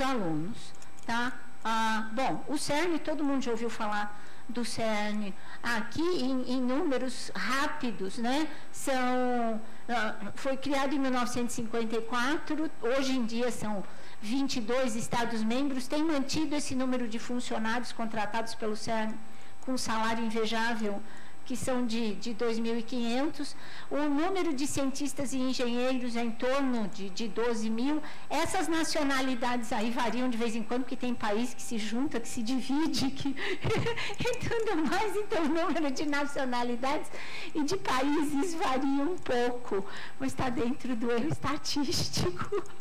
alunos. Tá? Ah, bom, o CERN, todo mundo já ouviu falar do CERN. Aqui, em, em números rápidos, né, são, ah, foi criado em 1954, hoje em dia são 22 Estados-membros, tem mantido esse número de funcionários contratados pelo CERN com salário invejável que são de, de 2.500, o número de cientistas e engenheiros é em torno de, de 12 mil. Essas nacionalidades aí variam de vez em quando, porque tem país que se junta, que se divide, que e tudo mais. Então, o número de nacionalidades e de países varia um pouco, mas está dentro do erro estatístico.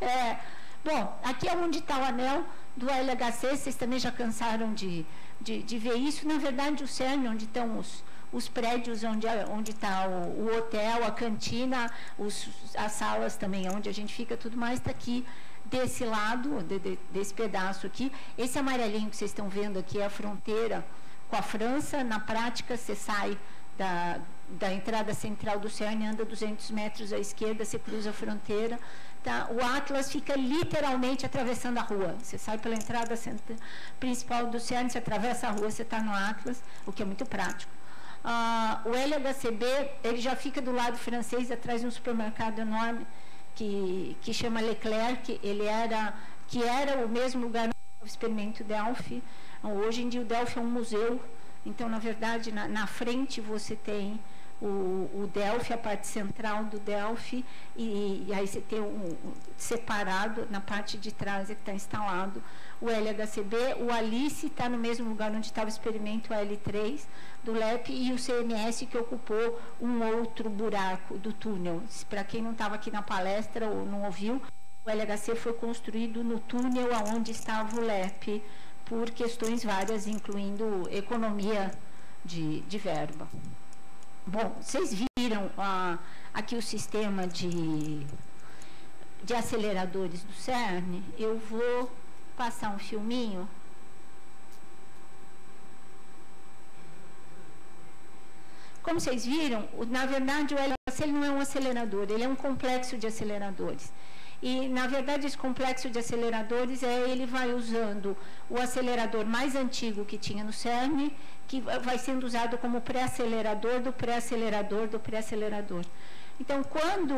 É, bom, aqui é onde está o anel do LHC, vocês também já cansaram de de, de ver isso. Na verdade, o CERN, onde estão os, os prédios onde onde está o, o, hotel, a cantina, os, as salas também, onde a gente fica, tudo mais está aqui desse lado, de, de, desse pedaço aqui. Esse amarelinho que vocês estão vendo aqui é a fronteira com a França. Na prática, você sai da, da entrada central do CERN, anda 200 metros à esquerda, você cruza a fronteira Tá? O Atlas fica literalmente atravessando a rua. Você sai pela entrada principal do CERN, você atravessa a rua, você está no Atlas, o que é muito prático. Ah, o LHCB, ele já fica do lado francês, atrás de um supermercado enorme que, que chama Leclerc, ele era, que era o mesmo lugar do experimento Delphi. Hoje em dia o Delphi é um museu, então, na verdade, na, na frente você tem o, o Delphi, a parte central do Delphi, e, e aí você tem um, um, separado na parte de trás é que está instalado o LHCB, o Alice está no mesmo lugar onde estava o experimento L3 do LEP e o CMS que ocupou um outro buraco do túnel. Para quem não estava aqui na palestra ou não ouviu, o LHC foi construído no túnel aonde estava o LEP por questões várias, incluindo economia de, de verba. Bom, vocês viram ah, aqui o sistema de, de aceleradores do CERN. Eu vou passar um filminho. Como vocês viram, na verdade o LHC não é um acelerador, ele é um complexo de aceleradores. E, na verdade, esse complexo de aceleradores, é, ele vai usando o acelerador mais antigo que tinha no CERN, que vai sendo usado como pré-acelerador do pré-acelerador do pré-acelerador. Então, quando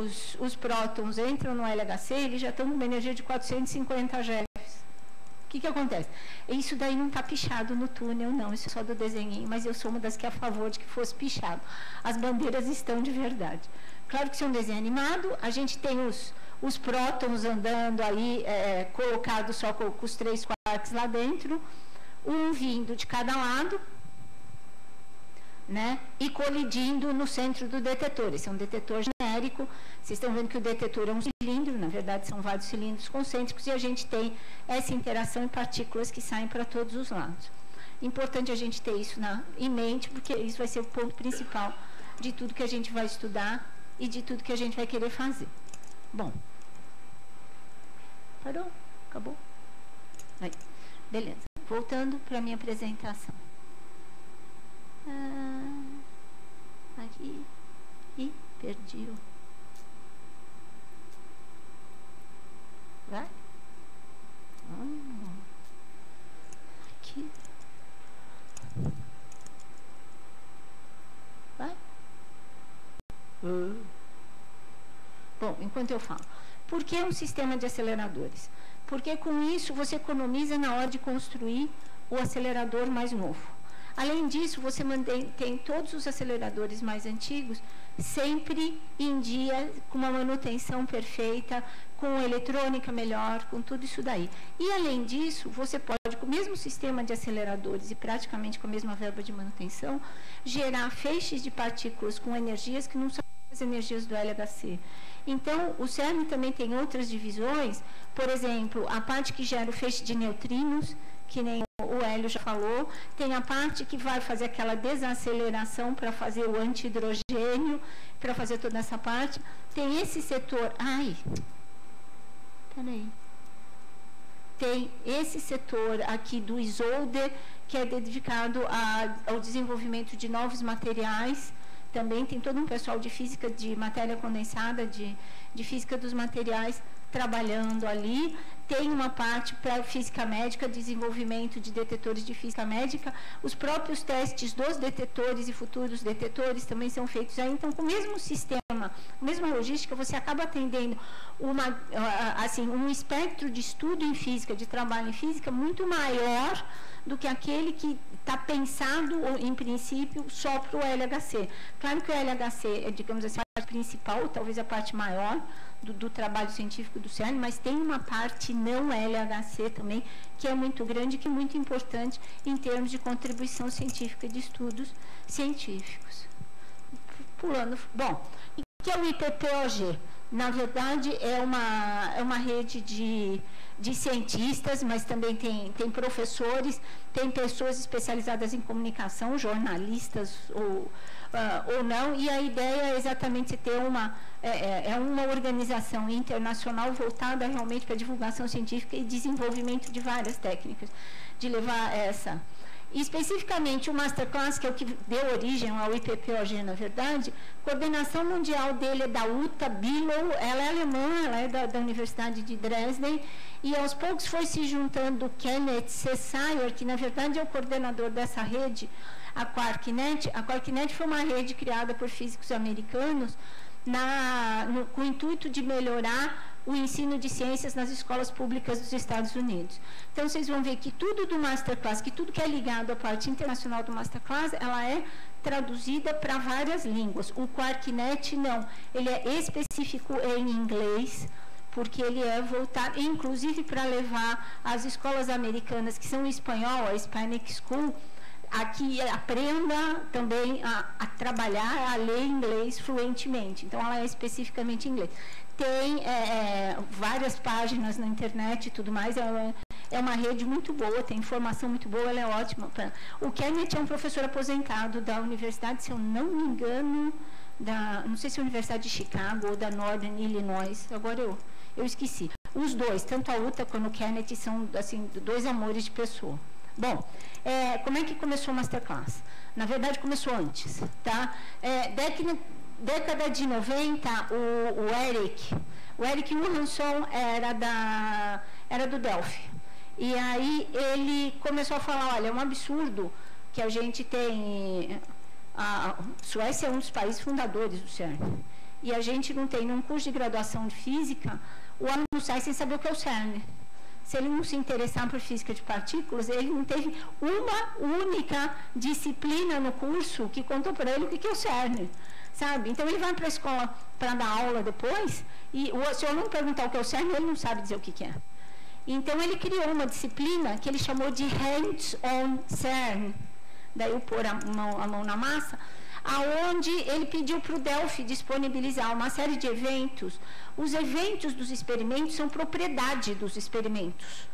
os, os prótons entram no LHC, eles já estão com uma energia de 450 GeV. O que, que acontece? Isso daí não está pichado no túnel, não, isso é só do desenho, mas eu sou uma das que é a favor de que fosse pichado. As bandeiras estão de verdade. Claro que isso é um desenho animado, a gente tem os, os prótons andando aí, é, colocados só com, com os três quarks lá dentro, um vindo de cada lado, né, e colidindo no centro do detetor. Esse é um detetor genérico. Vocês estão vendo que o detetor é um cilindro, na verdade são vários cilindros concêntricos, e a gente tem essa interação em partículas que saem para todos os lados. Importante a gente ter isso na, em mente, porque isso vai ser o ponto principal de tudo que a gente vai estudar e de tudo que a gente vai querer fazer. Bom, Parou? Acabou? Aí. Beleza. Voltando para minha apresentação. Ah, aqui. Ih, perdi o. Vai? Ah, aqui. Vai? Uh. Bom, enquanto eu falo. Por que um sistema de aceleradores? Porque com isso você economiza na hora de construir o acelerador mais novo. Além disso, você mantém tem todos os aceleradores mais antigos sempre em dia, com uma manutenção perfeita, com eletrônica melhor, com tudo isso daí. E além disso, você pode, com o mesmo sistema de aceleradores e praticamente com a mesma verba de manutenção, gerar feixes de partículas com energias que não são as energias do LHC. Então, o CERN também tem outras divisões, por exemplo, a parte que gera o feixe de neutrinos, que nem o Hélio já falou, tem a parte que vai fazer aquela desaceleração para fazer o antihidrogênio, para fazer toda essa parte. Tem esse setor. Ai, peraí. Tem esse setor aqui do Isolder, que é dedicado a, ao desenvolvimento de novos materiais também tem todo um pessoal de física de matéria condensada, de, de física dos materiais, trabalhando ali tem uma parte para física médica, desenvolvimento de detetores de física médica. Os próprios testes dos detetores e futuros detetores também são feitos aí. Então, com o mesmo sistema, a mesma logística, você acaba atendendo uma, assim, um espectro de estudo em física, de trabalho em física, muito maior do que aquele que está pensado, em princípio, só para o LHC. Claro que o LHC é, digamos assim, a parte principal, talvez a parte maior, do, do, trabalho científico do CERN, mas tem uma parte não LHC também, que é muito grande, que é muito importante em termos de contribuição científica de estudos científicos. Pulando. Bom, o que é o IPPOG? Na verdade, é uma, é uma rede de, de cientistas, mas também tem, tem professores, tem pessoas especializadas em comunicação, jornalistas ou uh, ou não, e a ideia é exatamente ter uma, é, é, é uma organização internacional voltada realmente para divulgação científica e desenvolvimento de várias técnicas, de levar essa. E especificamente o Masterclass, que é o que deu origem ao IPPOG, na verdade, coordenação mundial dele é da Uta Bilow, ela é alemã, ela é da, da Universidade de Dresden, e aos poucos foi se juntando Kenneth Cessayer, que na verdade é o coordenador dessa rede, a QuarkNet, a QuarkNet foi uma rede criada por físicos americanos na, no, com o intuito de melhorar o ensino de ciências nas escolas públicas dos Estados Unidos. Então, vocês vão ver que tudo do Masterclass, que tudo que é ligado à parte internacional do Masterclass, ela é traduzida para várias línguas. O QuarkNet, não. Ele é específico em inglês, porque ele é voltado, inclusive, para levar as escolas americanas, que são em espanhol, a Hispanic School, a que aprenda também a, a, trabalhar, a ler inglês fluentemente. Então, ela é especificamente inglês. Tem é, é, várias páginas na internet e tudo mais. Ela é uma rede muito boa, tem informação muito boa, ela é ótima. Pra... O Kenneth é um professor aposentado da universidade, se eu não me engano, da, não sei se é a Universidade de Chicago ou da Northern Illinois, agora eu, eu esqueci. Os dois, tanto a Uta quanto o Kenneth, são assim, dois amores de pessoa. Bom, é, como é que começou o Masterclass? Na verdade, começou antes, tá? É, década, década de 90, o, o Eric, o Eric Johansson era, da, era do Delphi. E aí ele começou a falar, olha, é um absurdo que a gente tem... A Suécia é um dos países fundadores do CERN. E a gente não tem num curso de graduação de física, o aluno sai sem saber o que é o CERN se ele não se interessar por física de partículas, ele não teve uma única disciplina no curso que contou para ele o que é o CERN, sabe? Então ele vai para a escola para dar aula depois e o, se o aluno perguntar o que é o CERN, ele não sabe dizer o que, que é. Então ele criou uma disciplina que ele chamou de Hands-on CERN, daí o pôr a mão, a mão na massa, aonde ele pediu para o Delphi disponibilizar uma série de eventos. Os eventos dos experimentos são propriedade dos experimentos.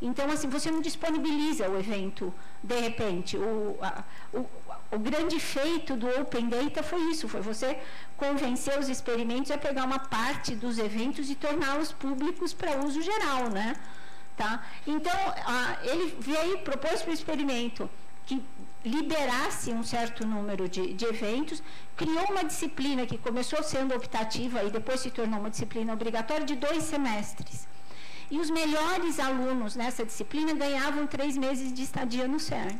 Então, assim, você não disponibiliza o evento de repente. O, a, o, o grande feito do Open Data foi isso, foi você convencer os experimentos a pegar uma parte dos eventos e torná-los públicos para uso geral, né? Tá? Então, a, ele veio, propôs para o experimento que liberasse um certo número de, de, eventos, criou uma disciplina que começou sendo optativa e depois se tornou uma disciplina obrigatória de dois semestres. E os melhores alunos nessa disciplina ganhavam três meses de estadia no CERN.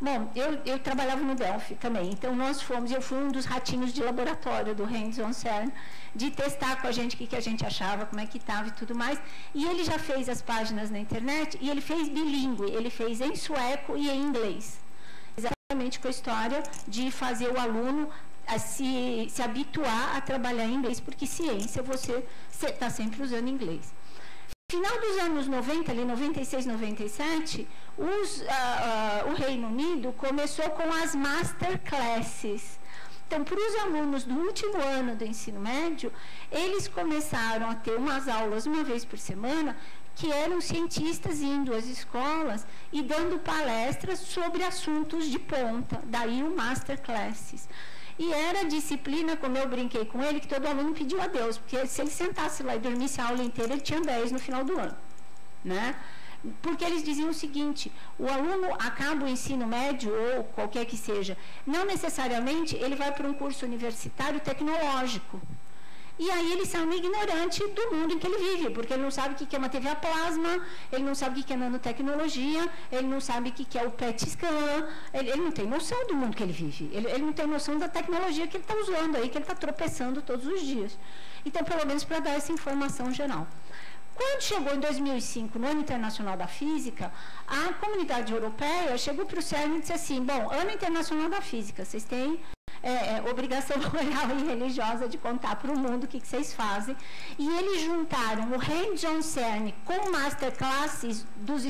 Bom, eu, eu trabalhava no Delphi também, então nós fomos, eu fui um dos ratinhos de laboratório do Hands on CERN, de testar com a gente o que, que a gente achava, como é que estava e tudo mais. E ele já fez as páginas na internet e ele fez bilíngue, ele fez em sueco e em inglês com a história de fazer o aluno a se, se habituar a trabalhar em inglês, porque ciência você está sempre usando inglês. Final dos anos 90, ali 96, 97, os, uh, uh, o Reino Unido começou com as masterclasses. Então, para os alunos do último ano do ensino médio, eles começaram a ter umas aulas uma vez por semana que eram cientistas indo às escolas e dando palestras sobre assuntos de ponta, daí o masterclasses. E era disciplina, como eu brinquei com ele, que todo aluno pediu a Deus, porque se ele sentasse lá e dormisse a aula inteira, ele tinha 10 no final do ano. Né? Porque eles diziam o seguinte: o aluno acaba o ensino médio, ou qualquer que seja, não necessariamente ele vai para um curso universitário tecnológico E aí ele sai um ignorante do mundo em que ele vive, porque ele não sabe o que é uma TV a plasma, ele não sabe o que é nanotecnologia, ele não sabe o que é o PET scan, ele, ele não tem noção do mundo que ele vive, ele, ele não tem noção da tecnologia que ele está usando aí, que ele está tropeçando todos os dias. Então, pelo menos para dar essa informação geral. Quando chegou em 2005, no Ano Internacional da Física, a comunidade europeia chegou para o CERN e disse assim, bom, Ano Internacional da Física, vocês têm é, é, obrigação moral e religiosa de contar para o mundo o que, que, vocês fazem. E eles juntaram o John CERN com masterclasses dos,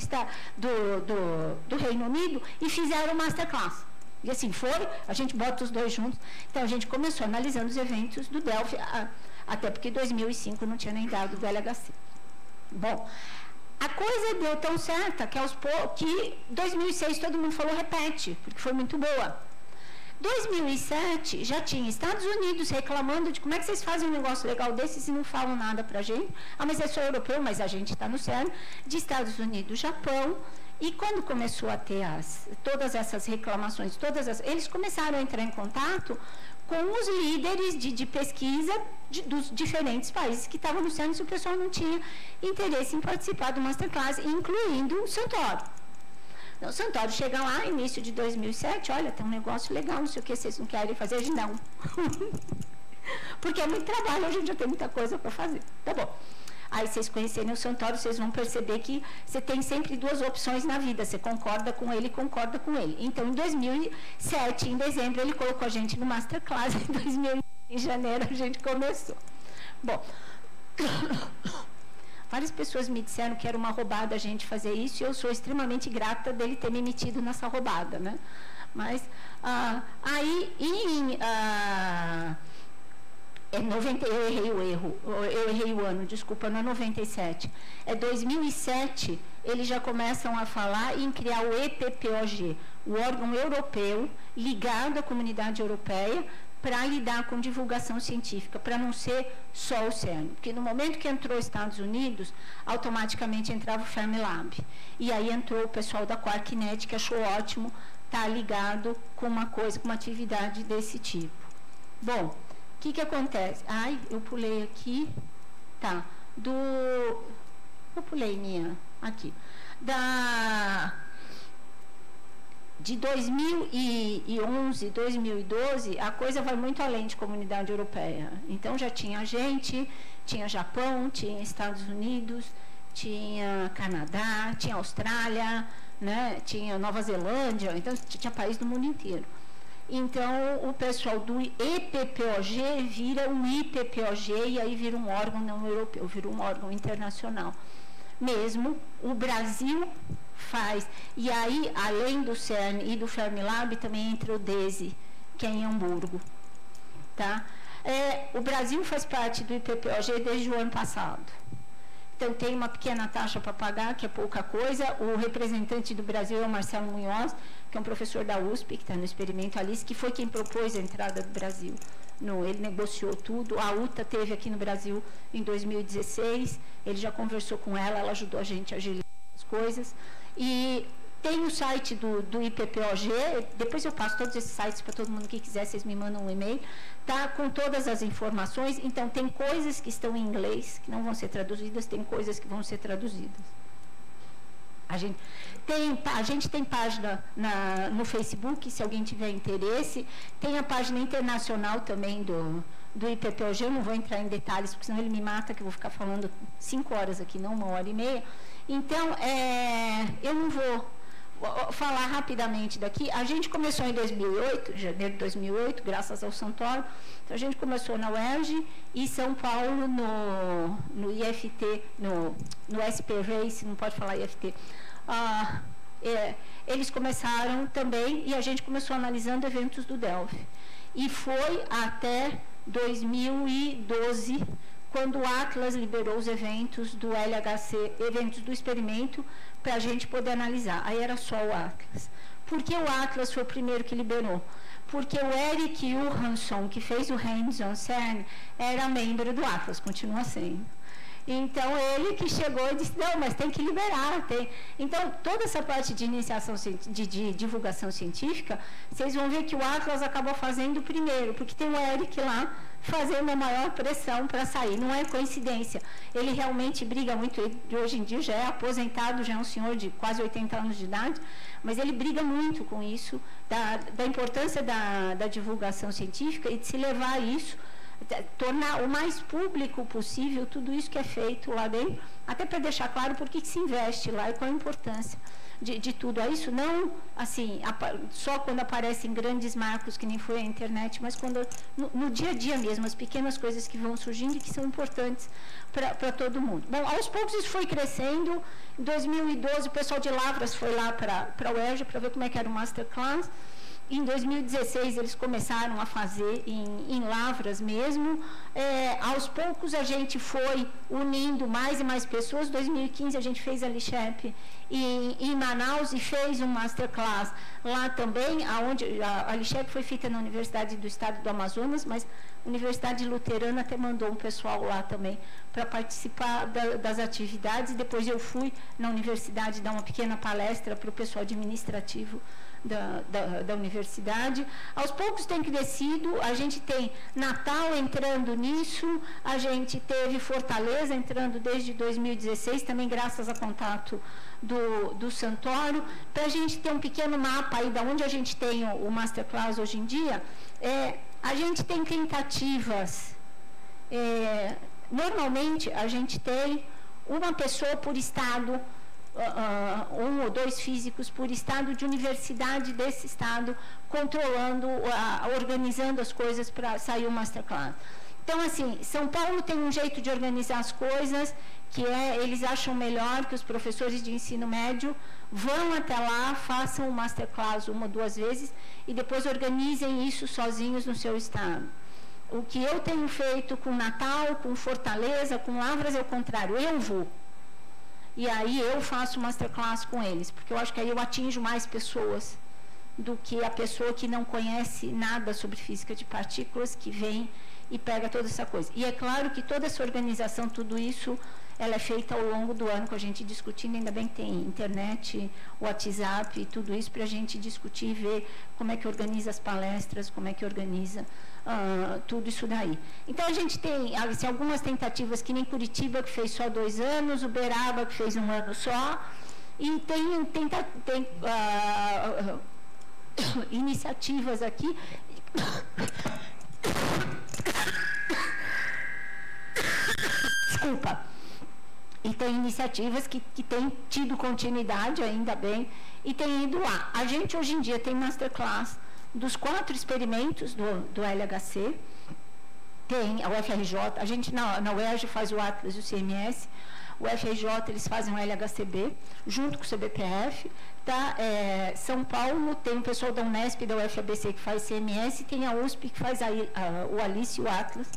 do, do, do Reino Unido e fizeram masterclass. E assim foi, a gente bota os dois juntos. Então a gente começou analisando os eventos do Delphi, até porque 2005 não tinha nem dado do LHC. Bom, a coisa deu tão certa que aos que 2006 todo mundo falou repete, porque foi muito boa. 2007 já tinha Estados Unidos reclamando de como é que vocês fazem um negócio legal desses e não falam nada para a gente. Ah, mas é só europeu, mas a gente está no CERN. De Estados Unidos, Japão. E quando começou a ter as, todas essas reclamações, todas as, eles começaram a entrar em contato com os líderes de, de pesquisa de, dos diferentes países que estavam no CERN, se o pessoal não tinha interesse em participar do Masterclass, incluindo o Santoro. O Santoro chega lá, início de 2007, olha, tem um negócio legal, não sei o que, vocês não querem fazer? Não. Porque é muito trabalho, a gente já tem muita coisa para fazer. Tá bom. Aí vocês conhecerem o Santoro, vocês vão perceber que você tem sempre duas opções na vida. Você concorda com ele, concorda com ele. Então, em 2007, em dezembro, ele colocou a gente no Masterclass. Em 2000, em janeiro, a gente começou. Bom, Várias pessoas me disseram que era uma roubada a gente fazer isso e eu sou extremamente grata dele ter me metido nessa roubada, né? Mas ah, aí em ah, é 90, eu errei o erro, eu errei o ano, desculpa, não é 97. É 2007, eles já começam a falar em criar o EPPOG, o órgão europeu ligado à comunidade europeia para lidar com divulgação científica, para não ser só o CERN. Porque no momento que entrou os Estados Unidos, automaticamente entrava o Fermilab. E aí entrou o pessoal da Quarknet, que achou ótimo estar tá ligado com uma coisa, com uma atividade desse tipo. Bom, o que, que acontece? Ai, eu pulei aqui. Tá. Do. Eu pulei minha. Aqui. Da de 2011, 2012, a coisa vai muito além de comunidade europeia. Então já tinha gente, tinha Japão, tinha Estados Unidos, tinha Canadá, tinha Austrália, né, tinha Nova Zelândia, então tinha país do mundo inteiro. Então o pessoal do EPPOG vira um IPPOG e aí vira um órgão não europeu, vira um órgão internacional. Mesmo o Brasil faz. E aí, além do CERN e do Fermilab, também entra o DESE, que é em Hamburgo. Tá? É, o Brasil faz parte do IPPOG desde o ano passado. Então, tem uma pequena taxa para pagar, que é pouca coisa. O representante do Brasil é o Marcelo Munhoz, que é um professor da USP, que está no experimento Alice, que foi quem propôs a entrada do Brasil. Ele negociou tudo. A UTA teve aqui no Brasil em 2016. Ele já conversou com ela, ela ajudou a gente a agilizar as coisas. E tem o site do, do IPPOG, depois eu passo todos esses sites para todo mundo que quiser, vocês me mandam um e-mail, tá com todas as informações. Então, tem coisas que estão em inglês, que não vão ser traduzidas, tem coisas que vão ser traduzidas. A gente tem, a gente tem página na, no Facebook, se alguém tiver interesse. Tem a página internacional também do, do IPPOG, eu não vou entrar em detalhes, porque senão ele me mata, que eu vou ficar falando cinco horas aqui, não uma hora e meia. Então, é, eu não vou falar rapidamente daqui. A gente começou em 2008, janeiro de 2008, graças ao Santoro. Então, a gente começou na UERJ e São Paulo no, no IFT, no, no SP Race, não pode falar IFT. Ah, é, eles começaram também e a gente começou analisando eventos do Delphi. E foi até 2012 quando o Atlas liberou os eventos do LHC, eventos do experimento, para a gente poder analisar. Aí era só o Atlas. Por que o Atlas foi o primeiro que liberou? Porque o Eric Johansson, que fez o Hands on CERN, era membro do Atlas, continua sendo. Então, ele que chegou e disse, não, mas tem que liberar. Tem. Então, toda essa parte de iniciação, de, de divulgação científica, vocês vão ver que o Atlas acabou fazendo primeiro, porque tem o Eric lá fazendo a maior pressão para sair. Não é coincidência. Ele realmente briga muito. Ele, hoje em dia já é aposentado, já é um senhor de quase 80 anos de idade, mas ele briga muito com isso, da, da importância da, da divulgação científica e de se levar isso tornar o mais público possível tudo isso que é feito lá dentro, até para deixar claro por que se investe lá e qual a importância de, de tudo. Isso não, assim, só quando aparecem grandes marcos, que nem foi a internet, mas quando no, no dia a dia mesmo, as pequenas coisas que vão surgindo e que são importantes para todo mundo. Bom, aos poucos isso foi crescendo. Em 2012, o pessoal de Lavras foi lá para o UERJ para ver como é que era o Masterclass. Em 2016 eles começaram a fazer em, em Lavras mesmo. É, aos poucos a gente foi unindo mais e mais pessoas. Em 2015 a gente fez a Lixep em, em, Manaus e fez um masterclass lá também, aonde a, a foi feita na Universidade do Estado do Amazonas, mas a Universidade Luterana até mandou um pessoal lá também para participar da, das atividades. Depois eu fui na universidade dar uma pequena palestra para o pessoal administrativo da, da, da, universidade. Aos poucos tem crescido, a gente tem Natal entrando nisso, a gente teve Fortaleza entrando desde 2016, também graças a contato do, do Santoro. Para a gente ter um pequeno mapa aí de onde a gente tem o, o Masterclass hoje em dia, é, a gente tem tentativas. É, normalmente a gente tem uma pessoa por estado uh, um ou dois físicos por estado de universidade desse estado, controlando, uh, organizando as coisas para sair o masterclass. Então, assim, São Paulo tem um jeito de organizar as coisas que é, eles acham melhor que os professores de ensino médio vão até lá, façam o masterclass uma ou duas vezes e depois organizem isso sozinhos no seu estado. O que eu tenho feito com Natal, com Fortaleza, com Lavras é o contrário. Eu vou e aí eu faço masterclass com eles, porque eu acho que aí eu atinjo mais pessoas do que a pessoa que não conhece nada sobre física de partículas, que vem e pega toda essa coisa. E é claro que toda essa organização, tudo isso, ela é feita ao longo do ano com a gente discutindo, ainda bem que tem internet, WhatsApp, tudo isso para a gente discutir e ver como é que organiza as palestras, como é que organiza uh, tudo isso daí. Então a gente tem assim, algumas tentativas, que nem Curitiba, que fez só dois anos, Uberaba, que fez um ano só, e tem, tem, tem uh, iniciativas aqui. Desculpa. E tem iniciativas que, que têm tido continuidade, ainda bem, e tem ido lá. A gente hoje em dia tem masterclass dos quatro experimentos do, do LHC, tem a UFRJ, a gente na, na UERJ faz o Atlas e o CMS, o FRJ eles fazem o LHCB, junto com o CBPF, tá? É, São Paulo tem o pessoal da Unesp e da UFABC que faz CMS, e tem a USP que faz a, a, o Alice e o Atlas.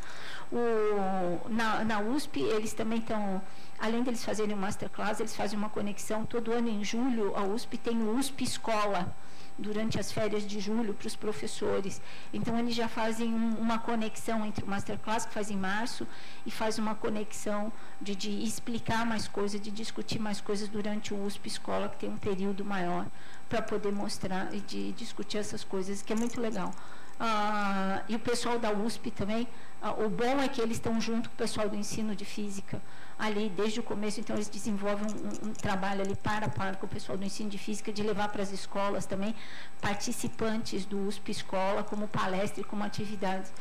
O, na, na USP eles também estão além deles fazerem masterclass, eles fazem uma conexão todo ano em julho, a USP tem o USP Escola, durante as férias de julho para os professores. Então, eles já fazem um, uma conexão entre o Masterclass, que faz em março, e faz uma conexão de, de explicar mais coisas, de discutir mais coisas durante o USP Escola, que tem um período maior para poder mostrar e de discutir essas coisas, que é muito legal. Ah, e o pessoal da USP também, ah, o bom é que eles estão junto com o pessoal do ensino de física ali desde o começo, então eles desenvolvem um, um trabalho ali para par com o pessoal do ensino de física, de levar para as escolas também participantes do USP Escola como palestra e como atividades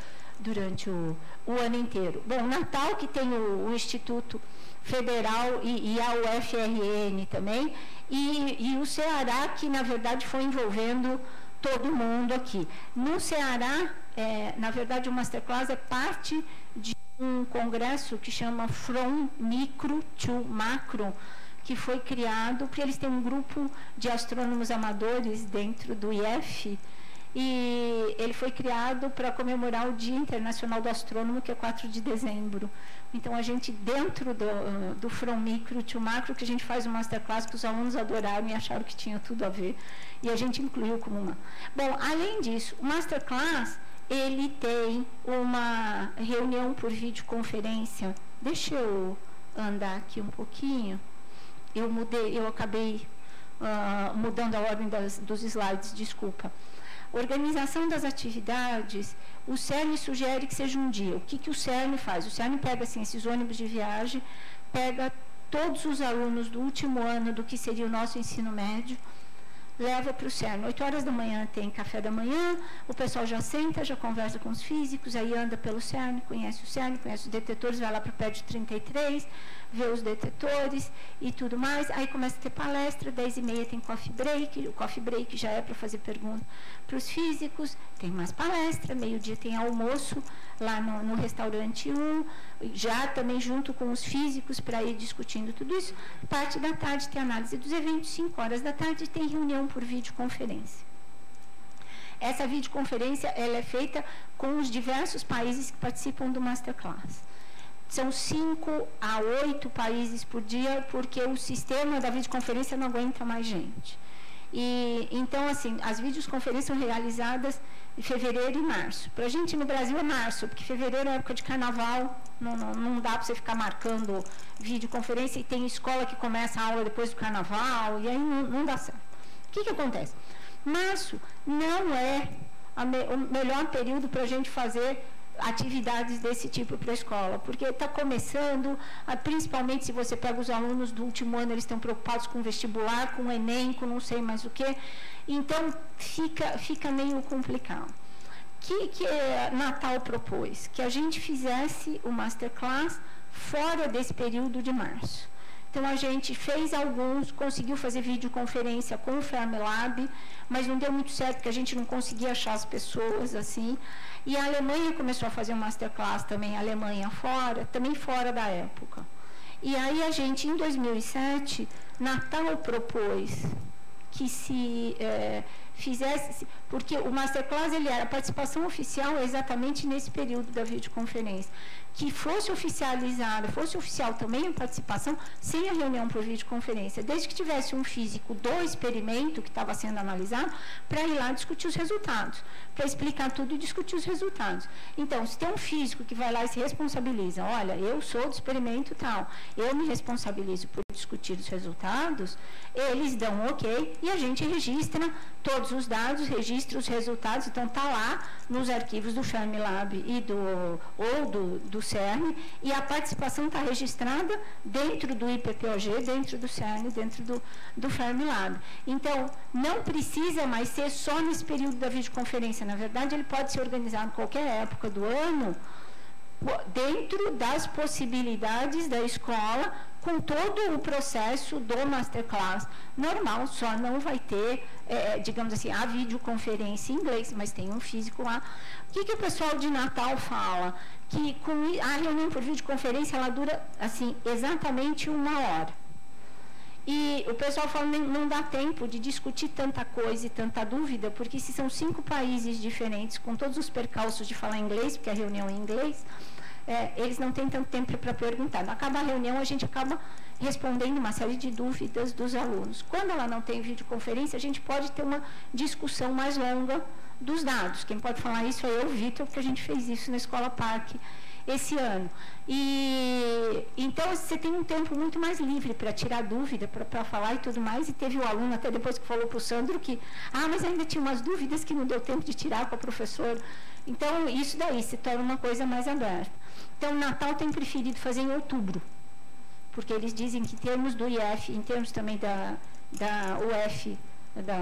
durante o, o ano inteiro. Bom, Natal, que tem o, o Instituto Federal e, e, a UFRN também, e, e o Ceará, que na verdade foi envolvendo todo mundo aqui. No Ceará, é, na verdade, o Masterclass é parte de um congresso que chama From Micro to Macro, que foi criado porque eles têm um grupo de astrônomos amadores dentro do IF, e ele foi criado para comemorar o Dia Internacional do Astrônomo, que é 4 de dezembro. Então, a gente, dentro do, do From Micro to Macro, que a gente faz um masterclass que os alunos adoraram e acharam que tinha tudo a ver, e a gente incluiu como uma. Bom, além disso, o masterclass ele tem uma reunião por videoconferência. Deixa eu andar aqui um pouquinho. Eu mudei, eu acabei uh, mudando a ordem das, dos slides, desculpa. Organização das atividades, o CERN sugere que seja um dia. O que, que o CERN faz? O CERN pega assim, esses ônibus de viagem, pega todos os alunos do último ano do que seria o nosso ensino médio, leva para o CERN. 8 horas da manhã tem café da manhã, o pessoal já senta, já conversa com os físicos, aí anda pelo CERN, conhece o CERN, conhece os detetores, vai lá para o pé de 33, vê os detetores e tudo mais. Aí começa a ter palestra, 10 e meia tem coffee break, o coffee break já é para fazer pergunta para os físicos, tem mais palestra, meio-dia tem almoço lá no, no restaurante 1, já também junto com os físicos para ir discutindo tudo isso. Parte da tarde tem análise dos eventos, 5 horas da tarde tem reunião por videoconferência. Essa videoconferência ela é feita com os diversos países que participam do Masterclass. São cinco a oito países por dia, porque o sistema da videoconferência não aguenta mais gente. E, então, assim, as videoconferências são realizadas em fevereiro e março. Para a gente no Brasil é março, porque fevereiro é época de carnaval, não, não, não dá para você ficar marcando videoconferência e tem escola que começa a aula depois do carnaval, e aí não, não dá certo. O que, que acontece? Março não é me, o melhor período para a gente fazer atividades desse tipo para a escola, porque está começando, principalmente se você pega os alunos do último ano, eles estão preocupados com vestibular, com Enem, com não sei mais o que, então fica, fica meio complicado. O que, que Natal propôs? Que a gente fizesse o Masterclass fora desse período de março. Então a gente fez alguns, conseguiu fazer videoconferência com o Fermilab, mas não deu muito certo porque a gente não conseguia achar as pessoas assim. E a Alemanha começou a fazer um masterclass também, Alemanha fora, também fora da época. E aí a gente, em 2007, Natal propôs que se é, fizesse, porque o masterclass ele era a participação oficial exatamente nesse período da videoconferência que fosse oficializada, fosse oficial também a participação, sem a reunião por videoconferência, desde que tivesse um físico do experimento que estava sendo analisado, para ir lá discutir os resultados, para explicar tudo e discutir os resultados. Então, se tem um físico que vai lá e se responsabiliza, olha, eu sou do experimento tal, eu me responsabilizo por discutir os resultados, eles dão ok e a gente registra todos os dados, registra os resultados, então está lá nos arquivos do Fermilab e do, ou do, do CERN, e a participação está registrada dentro do IPPOG, dentro do CERN, dentro do, do. Então, não precisa mais ser só nesse período da videoconferência, na verdade, ele pode ser organizado em qualquer época do ano, dentro das possibilidades da escola, com todo o processo do masterclass normal, só não vai ter, é, digamos assim, a videoconferência em inglês, mas tem um físico lá. O que, que o pessoal de Natal fala? Que com a reunião por videoconferência ela dura assim exatamente uma hora. E o pessoal fala não dá tempo de discutir tanta coisa e tanta dúvida, porque se são cinco países diferentes, com todos os percalços de falar inglês, porque a reunião é em inglês, é, eles não têm tanto tempo para perguntar. A reunião, a gente acaba respondendo uma série de dúvidas dos alunos. Quando ela não tem videoconferência, a gente pode ter uma discussão mais longa dos dados. Quem pode falar isso é eu, Vitor, porque a gente fez isso na Escola Parque esse ano. E então você tem um tempo muito mais livre para tirar dúvida, para falar e tudo mais. E teve o um aluno até depois que falou para o Sandro que, ah, mas ainda tinha umas dúvidas que não deu tempo de tirar com a professora. Então isso daí se torna uma coisa mais aberta. Então, o Natal tem preferido fazer em outubro, porque eles dizem que em termos do IF, em termos também da, da UF, da,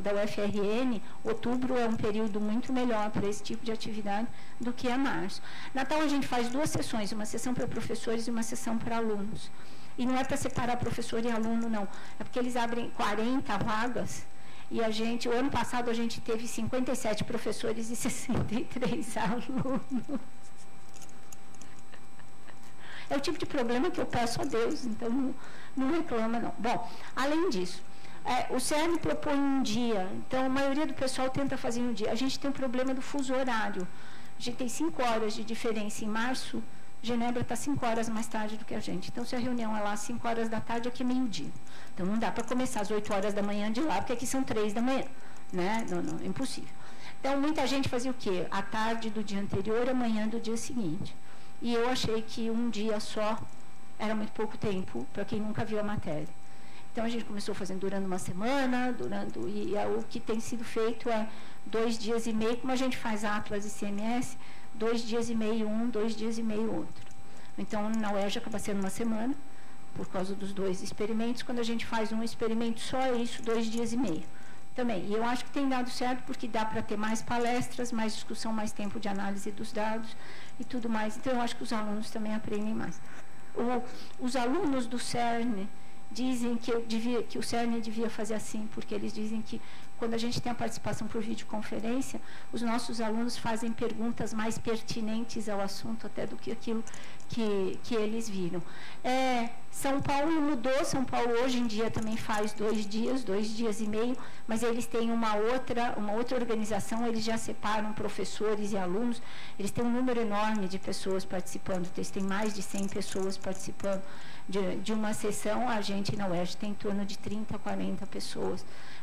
da UFRN, outubro é um período muito melhor para esse tipo de atividade do que a março. Natal a gente faz duas sessões, uma sessão para professores e uma sessão para alunos. E não é para separar professor e aluno, não. É porque eles abrem 40 vagas e a gente, o ano passado a gente teve 57 professores e 63 alunos. É o tipo de problema que eu peço a Deus, então não, não reclama não. Bom, além disso, é, o CERN propõe um dia, então a maioria do pessoal tenta fazer um dia. A gente tem um problema do fuso horário. A gente tem cinco horas de diferença em março, Genebra está cinco horas mais tarde do que a gente. Então, se a reunião é lá às cinco horas da tarde, aqui é meio-dia. Então, não dá para começar às oito horas da manhã de lá, porque aqui são três da manhã. Né? Não, não, é impossível. Então, muita gente fazia o quê? A tarde do dia anterior, amanhã do dia seguinte. E eu achei que um dia só era muito pouco tempo para quem nunca viu a matéria. Então a gente começou fazendo durante uma semana, durando, e, e o que tem sido feito é dois dias e meio, como a gente faz Atlas e CMS, dois dias e meio um, dois dias e meio outro. Então na UERJ acaba sendo uma semana, por causa dos dois experimentos. Quando a gente faz um experimento só, é isso, dois dias e meio. Também. E eu acho que tem dado certo porque dá para ter mais palestras, mais discussão, mais tempo de análise dos dados e tudo mais. Então, eu acho que os alunos também aprendem mais. O, os alunos do CERN dizem que, eu devia, que o CERN devia fazer assim, porque eles dizem que quando a gente tem a participação por videoconferência, os nossos alunos fazem perguntas mais pertinentes ao assunto até do que aquilo que, que eles viram. É, São Paulo mudou, São Paulo hoje em dia também faz dois dias, dois dias e meio, mas eles têm uma outra, uma outra organização, eles já separam professores e alunos, eles têm um número enorme de pessoas participando, eles têm mais de 100 pessoas participando de, de uma sessão, a gente na UERJ tem em torno de 30, 40 pessoas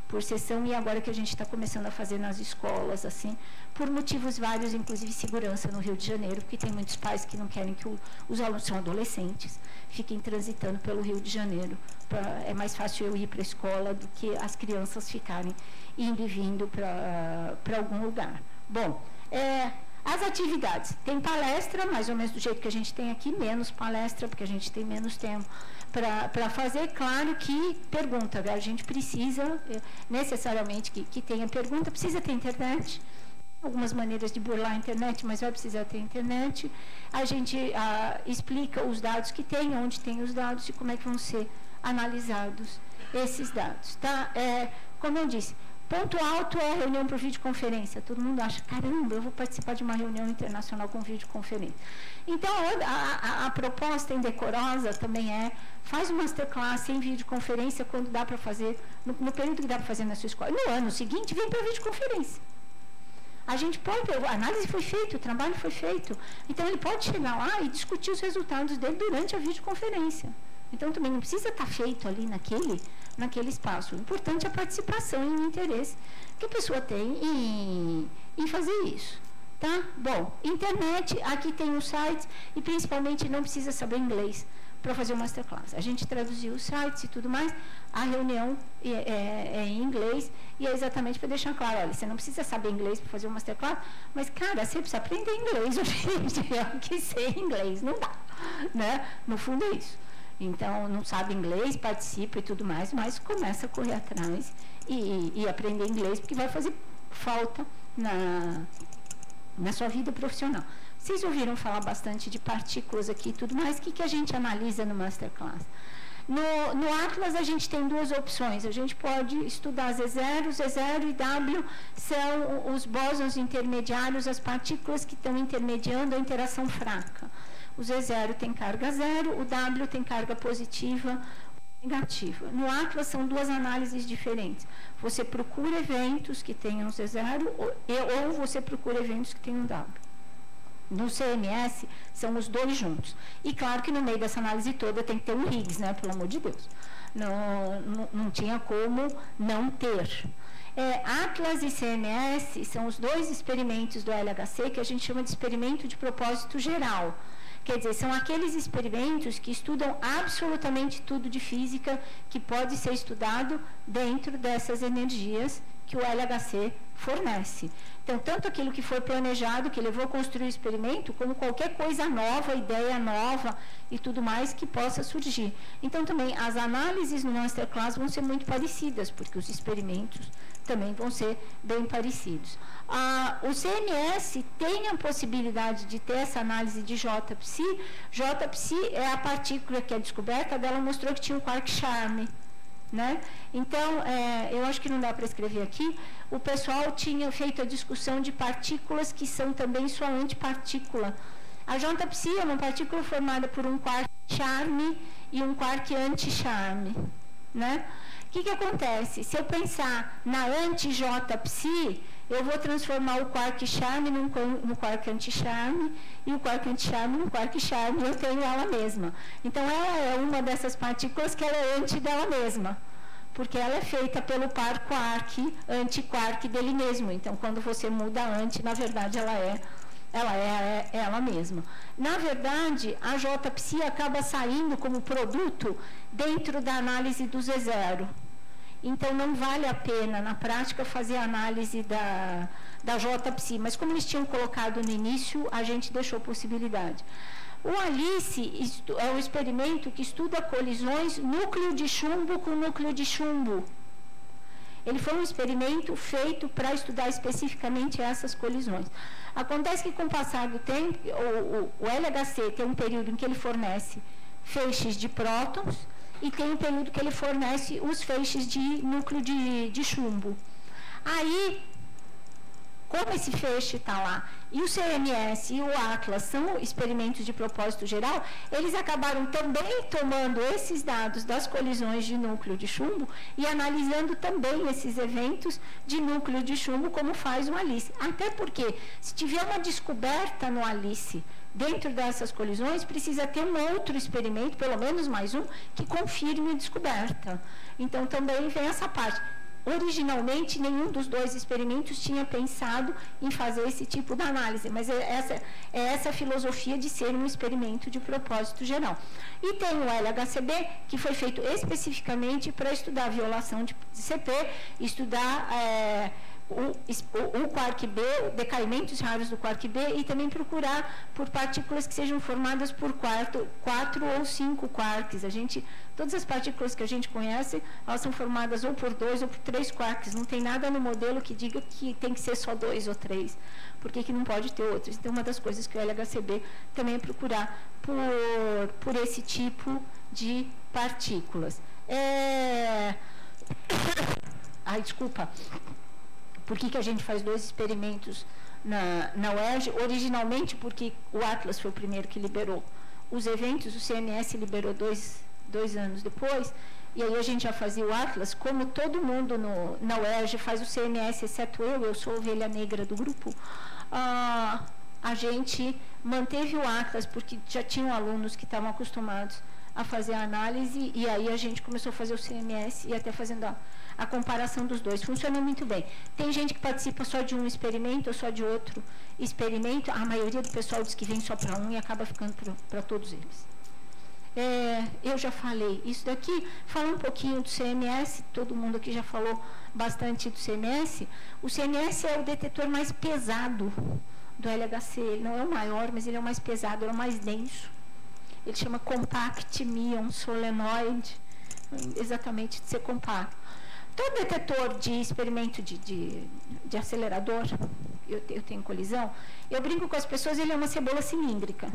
por sessão e agora que a gente está começando a fazer nas escolas, assim, por motivos vários, inclusive segurança no Rio de Janeiro, porque tem muitos pais que não querem que o, os alunos são adolescentes, fiquem transitando pelo Rio de Janeiro. Pra, é mais fácil eu ir para a escola do que as crianças ficarem indo e vindo para algum lugar. Bom, é, as atividades. Tem palestra, mais ou menos do jeito que a gente tem aqui, menos palestra, porque a gente tem menos tempo para fazer. Claro que pergunta, a gente precisa eh, necessariamente que, que tenha pergunta, precisa ter internet. Algumas maneiras de burlar a internet, mas vai precisar ter internet. A gente explica os dados que tem, onde tem os dados e como é que vão ser analisados esses dados. Tá? É, como eu disse, Ponto alto é a reunião por videoconferência. Todo mundo acha, caramba, eu vou participar de uma reunião internacional com videoconferência. Então, a, a, a proposta indecorosa também é, faz uma masterclass em videoconferência quando dá para fazer, no, no, período que dá para fazer na sua escola. No ano seguinte, vem para videoconferência. A gente pode, a análise foi feita, o trabalho foi feito. Então, ele pode chegar lá e discutir os resultados dele durante a videoconferência. Então, também não precisa estar tá feito ali naquele naquele espaço. O importante é a participação e o interesse que a pessoa tem em, em fazer isso. Tá? Bom, internet, aqui tem os sites e principalmente não precisa saber inglês para fazer o masterclass. A gente traduziu os sites e tudo mais, a reunião é, é, é em inglês e é exatamente para deixar claro, olha, você não precisa saber inglês para fazer o masterclass, mas, cara, você precisa aprender inglês em dia, que ser inglês não dá, né? No fundo é isso. Então, não sabe inglês, participa e tudo mais, mas começa a correr atrás e, e aprender inglês, porque vai fazer falta na, na sua vida profissional. Vocês ouviram falar bastante de partículas aqui e tudo mais, o que, que a gente analisa no Masterclass? No, no, Atlas, a gente tem duas opções. A gente pode estudar Z0, Z0 e W são os bósons intermediários, as partículas que estão intermediando a interação fraca. O Z0 tem carga zero, o W tem carga positiva negativa. No Atlas são duas análises diferentes. Você procura eventos que tenham Z0 ou, ou você procura eventos que tenham W. No CMS, são os dois juntos. E claro que no meio dessa análise toda tem que ter um Higgs, né? Pelo amor de Deus. Não, não, não tinha como não ter. É, Atlas e CMS são os dois experimentos do LHC que a gente chama de experimento de propósito geral. Quer dizer, são aqueles experimentos que estudam absolutamente tudo de física que pode ser estudado dentro dessas energias que o LHC fornece. Então, tanto aquilo que foi planejado, que levou a construir o experimento, como qualquer coisa nova, ideia nova e tudo mais que possa surgir. Então, também, as análises no Masterclass vão ser muito parecidas, porque os experimentos também vão ser bem parecidos. O CMS tem a possibilidade de ter essa análise de JPSI. JPSI é a partícula que é descoberta dela mostrou que tinha um quark charme. Né? Então, é, eu acho que não dá para escrever aqui. O pessoal tinha feito a discussão de partículas que são também sua antipartícula. A JPSI é uma partícula formada por um quark charme e um quark anti-charme. Né? O que, que acontece? Se eu pensar na anti-J-psi, eu vou transformar o quark charme no, no quark anti-charme e o quark anti-charme no quark charme, eu tenho ela mesma. Então, ela é uma dessas partículas que ela é anti dela mesma, porque ela é feita pelo par quark, anti-quark dele mesmo. Então, quando você muda anti, na verdade, ela é ela é, é ela mesma. Na verdade, a JPSI acaba saindo como produto dentro da análise do Z0. Então, não vale a pena, na prática, fazer a análise da, da JPSI. Mas, como eles tinham colocado no início, a gente deixou possibilidade. O ALICE é um experimento que estuda colisões núcleo de chumbo com núcleo de chumbo. Ele foi um experimento feito para estudar especificamente essas colisões. Acontece que, com o passar do tempo, o, o, o LHC tem um período em que ele fornece feixes de prótons e tem um período que ele fornece os feixes de núcleo de, de chumbo. Aí, como esse feixe está lá, e o CMS e o Atlas são experimentos de propósito geral, eles acabaram também tomando esses dados das colisões de núcleo de chumbo e analisando também esses eventos de núcleo de chumbo, como faz o ALICE. Até porque, se tiver uma descoberta no ALICE, dentro dessas colisões, precisa ter um outro experimento, pelo menos mais um, que confirme a descoberta. Então, também vem essa parte. Originalmente, nenhum dos dois experimentos tinha pensado em fazer esse tipo de análise, mas é essa, é essa filosofia de ser um experimento de propósito geral. E tem o LHCb, que foi feito especificamente para estudar violação de CP, estudar. É, o, o, quark B, decaimentos raros do quark B, e também procurar por partículas que sejam formadas por quatro, quatro ou cinco quarks. A gente, todas as partículas que a gente conhece, elas são formadas ou por dois ou por três quarks. Não tem nada no modelo que diga que tem que ser só dois ou três. Por que, que não pode ter outros? Então, uma das coisas que o LHCb também é procurar por, por esse tipo de partículas. É... Ai, desculpa por que, que a gente faz dois experimentos na, na UERJ? Originalmente porque o Atlas foi o primeiro que liberou os eventos, o CMS liberou dois, dois anos depois, e aí a gente já fazia o Atlas, como todo mundo no, na UERJ faz o CMS, exceto eu, eu sou ovelha negra do grupo, ah, a gente manteve o Atlas, porque já tinham alunos que estavam acostumados a fazer a análise, e aí a gente começou a fazer o CMS e até fazendo a a comparação dos dois. Funciona muito bem. Tem gente que participa só de um experimento ou só de outro experimento. A maioria do pessoal diz que vem só para um e acaba ficando para todos eles. É, eu já falei isso daqui. Falar um pouquinho do CMS. Todo mundo aqui já falou bastante do CMS. O CMS é o detetor mais pesado do LHC. Ele não é o maior, mas ele é o mais pesado, é o mais denso. Ele chama Compact Muon Solenoid, exatamente de ser compacto. Todo detetor de experimento de, de, de acelerador, eu, eu, tenho colisão, eu brinco com as pessoas, ele é uma cebola cilíndrica.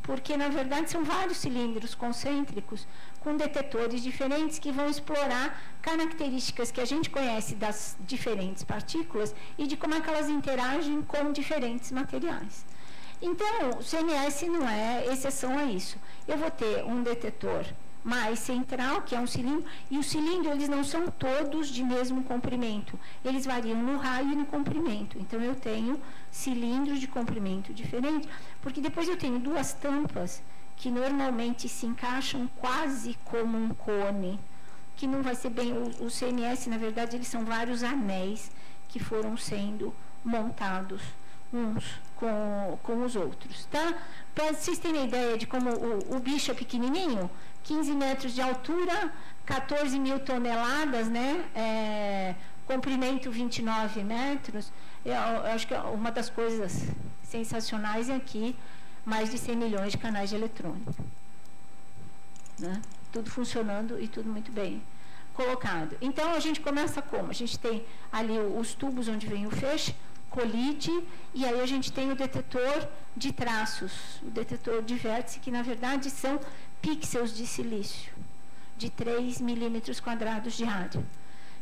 Porque, na verdade, são vários cilindros concêntricos com detetores diferentes que vão explorar características que a gente conhece das diferentes partículas e de como é que elas interagem com diferentes materiais. Então, o CMS não é exceção a isso. Eu vou ter um detetor mais central, que é um cilindro, e o cilindro eles não são todos de mesmo comprimento, eles variam no raio e no comprimento. Então eu tenho cilindros de comprimento diferente, porque depois eu tenho duas tampas que normalmente se encaixam quase como um cone, que não vai ser bem o, o CMS, na verdade, eles são vários anéis que foram sendo montados uns com, com os outros, tá? Para vocês terem ideia de como o, o bicho é pequenininho, 15 metros de altura, 14 mil toneladas, né? É, comprimento 29 metros. Eu, eu, acho que uma das coisas sensacionais é aqui mais de 100 milhões de canais de eletrônica. Né? Tudo funcionando e tudo muito bem colocado. Então, a gente começa como? A gente tem ali os tubos onde vem o feixe, colide, e aí a gente tem o detetor de traços, o detetor de vértice, que na verdade são pixels de silício, de 3 milímetros quadrados de rádio.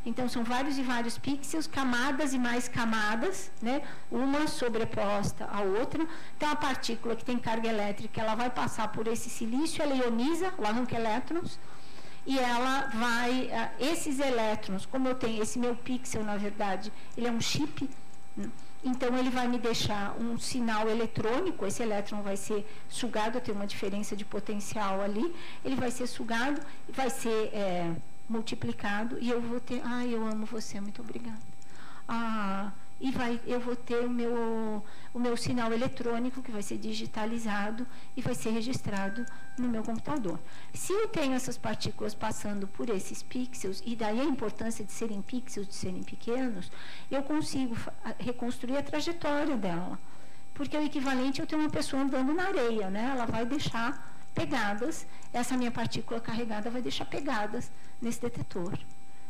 Então, são vários e vários pixels, camadas e mais camadas, né? uma sobreposta à outra. Então, a partícula que tem carga elétrica, ela vai passar por esse silício, ela ioniza, ela arranca elétrons, e ela vai, ah, esses elétrons, como eu tenho esse meu pixel, na verdade, ele é um chip, né? Então, ele vai me deixar um sinal eletrônico, esse elétron vai ser sugado, tem uma diferença de potencial ali, ele vai ser sugado, vai ser é, multiplicado, e eu vou ter, ah, eu amo você, muito obrigada. Ah, e vai, eu vou ter o meu, o meu sinal eletrônico, que vai ser digitalizado e vai ser registrado no meu computador. Se eu tenho essas partículas passando por esses pixels, e daí a importância de serem pixels, de serem pequenos, eu consigo reconstruir a trajetória dela. Porque é o equivalente a eu ter uma pessoa andando na areia, né? ela vai deixar pegadas, essa minha partícula carregada vai deixar pegadas nesse detetor.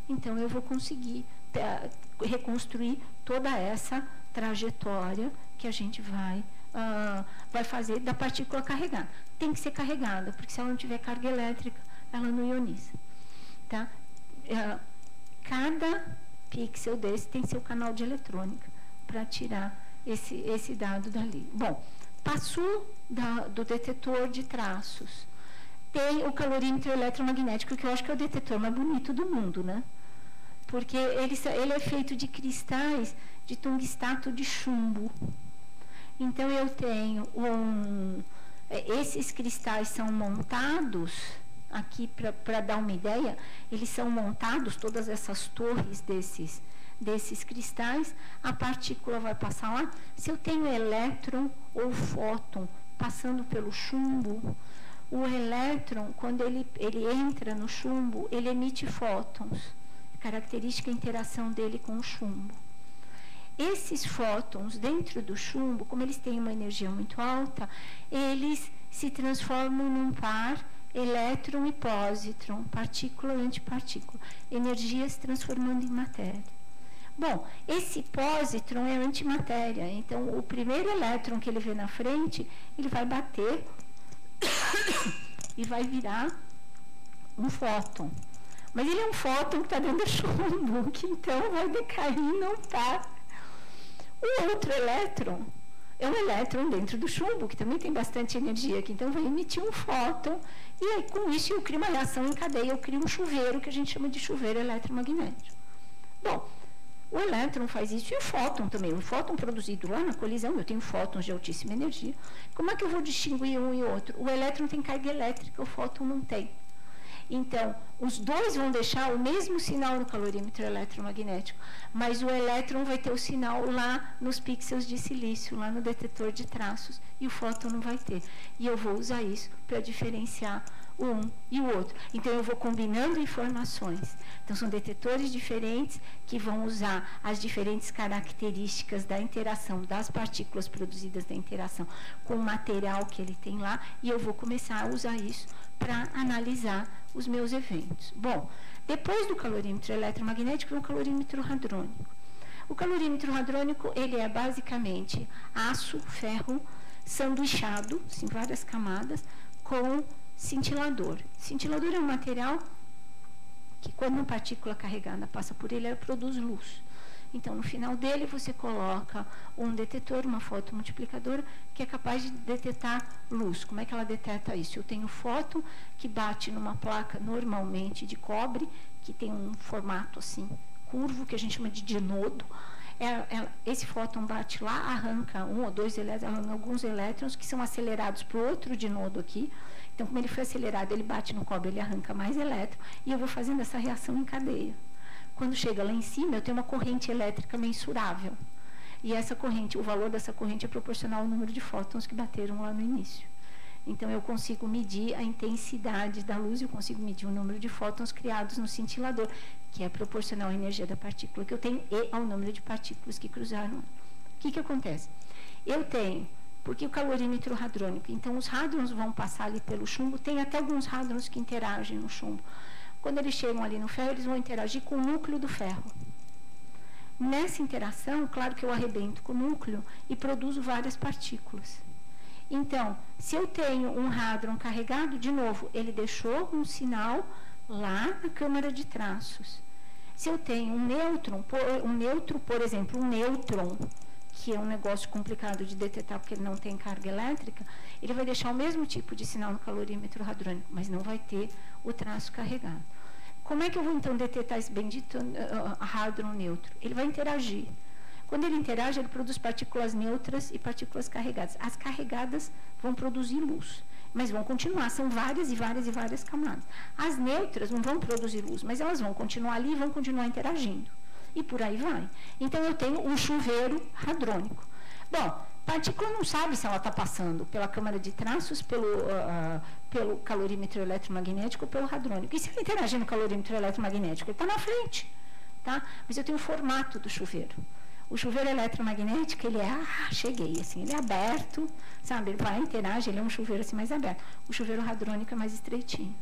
Então, eu vou conseguir é, reconstruir toda essa trajetória que a gente vai, uh, vai fazer da partícula carregada. Tem que ser carregada, porque se ela não tiver carga elétrica, ela não ioniza. Tá? Uh, cada pixel desse tem seu canal de eletrônica para tirar esse, esse dado dali. Bom, passou da, do detetor de traços. Tem o calorímetro eletromagnético, que eu acho que é o detetor mais bonito do mundo, né? Porque ele, ele é feito de cristais de tungstato de chumbo. Então eu tenho um. É, esses cristais são montados, aqui para dar uma ideia, eles são montados, todas essas torres desses, desses cristais, a partícula vai passar lá. Se eu tenho elétron ou fóton passando pelo chumbo, o elétron, quando ele, ele entra no chumbo, ele emite fótons característica interação dele com o chumbo. Esses fótons dentro do chumbo, como eles têm uma energia muito alta, eles se transformam num par elétron e pósitron, partícula e antipartícula, energias transformando em matéria. Bom, esse pósitron é antimatéria, então o primeiro elétron que ele vê na frente, ele vai bater e vai virar um fóton. Mas ele é um fóton que está dentro do chumbo, que então vai decair e não está. O outro elétron é um elétron dentro do chumbo, que também tem bastante energia, que então vai emitir um fóton, e aí, com isso eu crio uma reação em cadeia, eu crio um chuveiro, que a gente chama de chuveiro eletromagnético. Bom, o elétron faz isso e o fóton também. O fóton produzido lá na colisão, eu tenho fótons de altíssima energia. Como é que eu vou distinguir um e outro? O elétron tem carga elétrica, o fóton não tem. Então, os dois vão deixar o mesmo sinal no calorímetro eletromagnético, mas o elétron vai ter o sinal lá nos pixels de silício, lá no detetor de traços, e o fóton não vai ter. E eu vou usar isso para diferenciar um e o outro. Então, eu vou combinando informações. Então, são detetores diferentes que vão usar as diferentes características da interação das partículas produzidas da interação com o material que ele tem lá, e eu vou começar a usar isso para analisar os meus eventos. Bom, depois do calorímetro eletromagnético, vem o calorímetro hadrônico. O calorímetro hadrônico, ele é basicamente aço, ferro, sanduichado, em várias camadas, com cintilador. Cintilador é um material que, quando uma partícula carregada passa por ele, ela produz luz. Então, no final dele, você coloca um detetor, uma fotomultiplicadora, que é capaz de detectar luz. Como é que ela detecta isso? Eu tenho fóton que bate numa placa, normalmente de cobre, que tem um formato assim, curvo, que a gente chama de dinodo. É, é, esse fóton bate lá, arranca um ou dois elétrons, arranca alguns elétrons que são acelerados para o outro dinodo aqui. Então, como ele foi acelerado, ele bate no cobre, ele arranca mais elétrons, e eu vou fazendo essa reação em cadeia. Quando chega lá em cima, eu tenho uma corrente elétrica mensurável. E essa corrente, o valor dessa corrente é proporcional ao número de fótons que bateram lá no início. Então, eu consigo medir a intensidade da luz, eu consigo medir o número de fótons criados no cintilador, que é proporcional à energia da partícula que eu tenho e ao número de partículas que cruzaram. O que, que acontece? Eu tenho, porque o calorímetro hadrônico, então os hadrons vão passar ali pelo chumbo, tem até alguns hadrons que interagem no chumbo. Quando eles chegam ali no ferro, eles vão interagir com o núcleo do ferro. Nessa interação, claro que eu arrebento com o núcleo e produzo várias partículas. Então, se eu tenho um hadron carregado, de novo, ele deixou um sinal lá na câmara de traços. Se eu tenho um nêutron, um neutro, por exemplo, um nêutron, que é um negócio complicado de detectar porque ele não tem carga elétrica, ele vai deixar o mesmo tipo de sinal no calorímetro hadrônico, mas não vai ter o traço carregado. Como é que eu vou então detectar esse bendito uh, hadron neutro? Ele vai interagir. Quando ele interage, ele produz partículas neutras e partículas carregadas. As carregadas vão produzir luz, mas vão continuar, são várias e várias e várias camadas. As neutras não vão produzir luz, mas elas vão continuar ali e vão continuar interagindo. E por aí vai. Então eu tenho um chuveiro hadrônico. Bom, partícula não sabe se ela está passando pela câmara de traços, pelo, uh, pelo calorímetro eletromagnético ou pelo hadrônico. E se ele interagir no calorímetro eletromagnético? Ele está na frente. Tá? Mas eu tenho o formato do chuveiro. O chuveiro eletromagnético, ele é, ah, cheguei, assim, ele é aberto, sabe? Ele vai, interage, ele é um chuveiro assim mais aberto. O chuveiro hadrônico é mais estreitinho.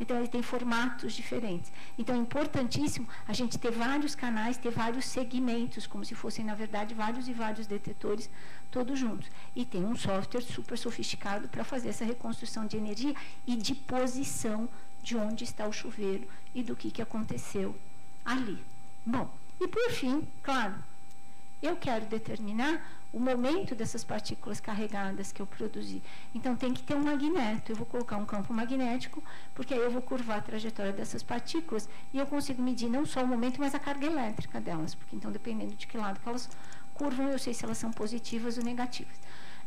Então, ele tem formatos diferentes. Então, é importantíssimo a gente ter vários canais, ter vários segmentos, como se fossem, na verdade, vários e vários detetores todos juntos. E tem um software super sofisticado para fazer essa reconstrução de energia e de posição de onde está o chuveiro e do que, que aconteceu ali. Bom, e por fim, claro, eu quero determinar o momento dessas partículas carregadas que eu produzi. Então tem que ter um magneto. Eu vou colocar um campo magnético, porque aí eu vou curvar a trajetória dessas partículas e eu consigo medir não só o momento, mas a carga elétrica delas. Porque então, dependendo de que lado que elas curvam, eu sei se elas são positivas ou negativas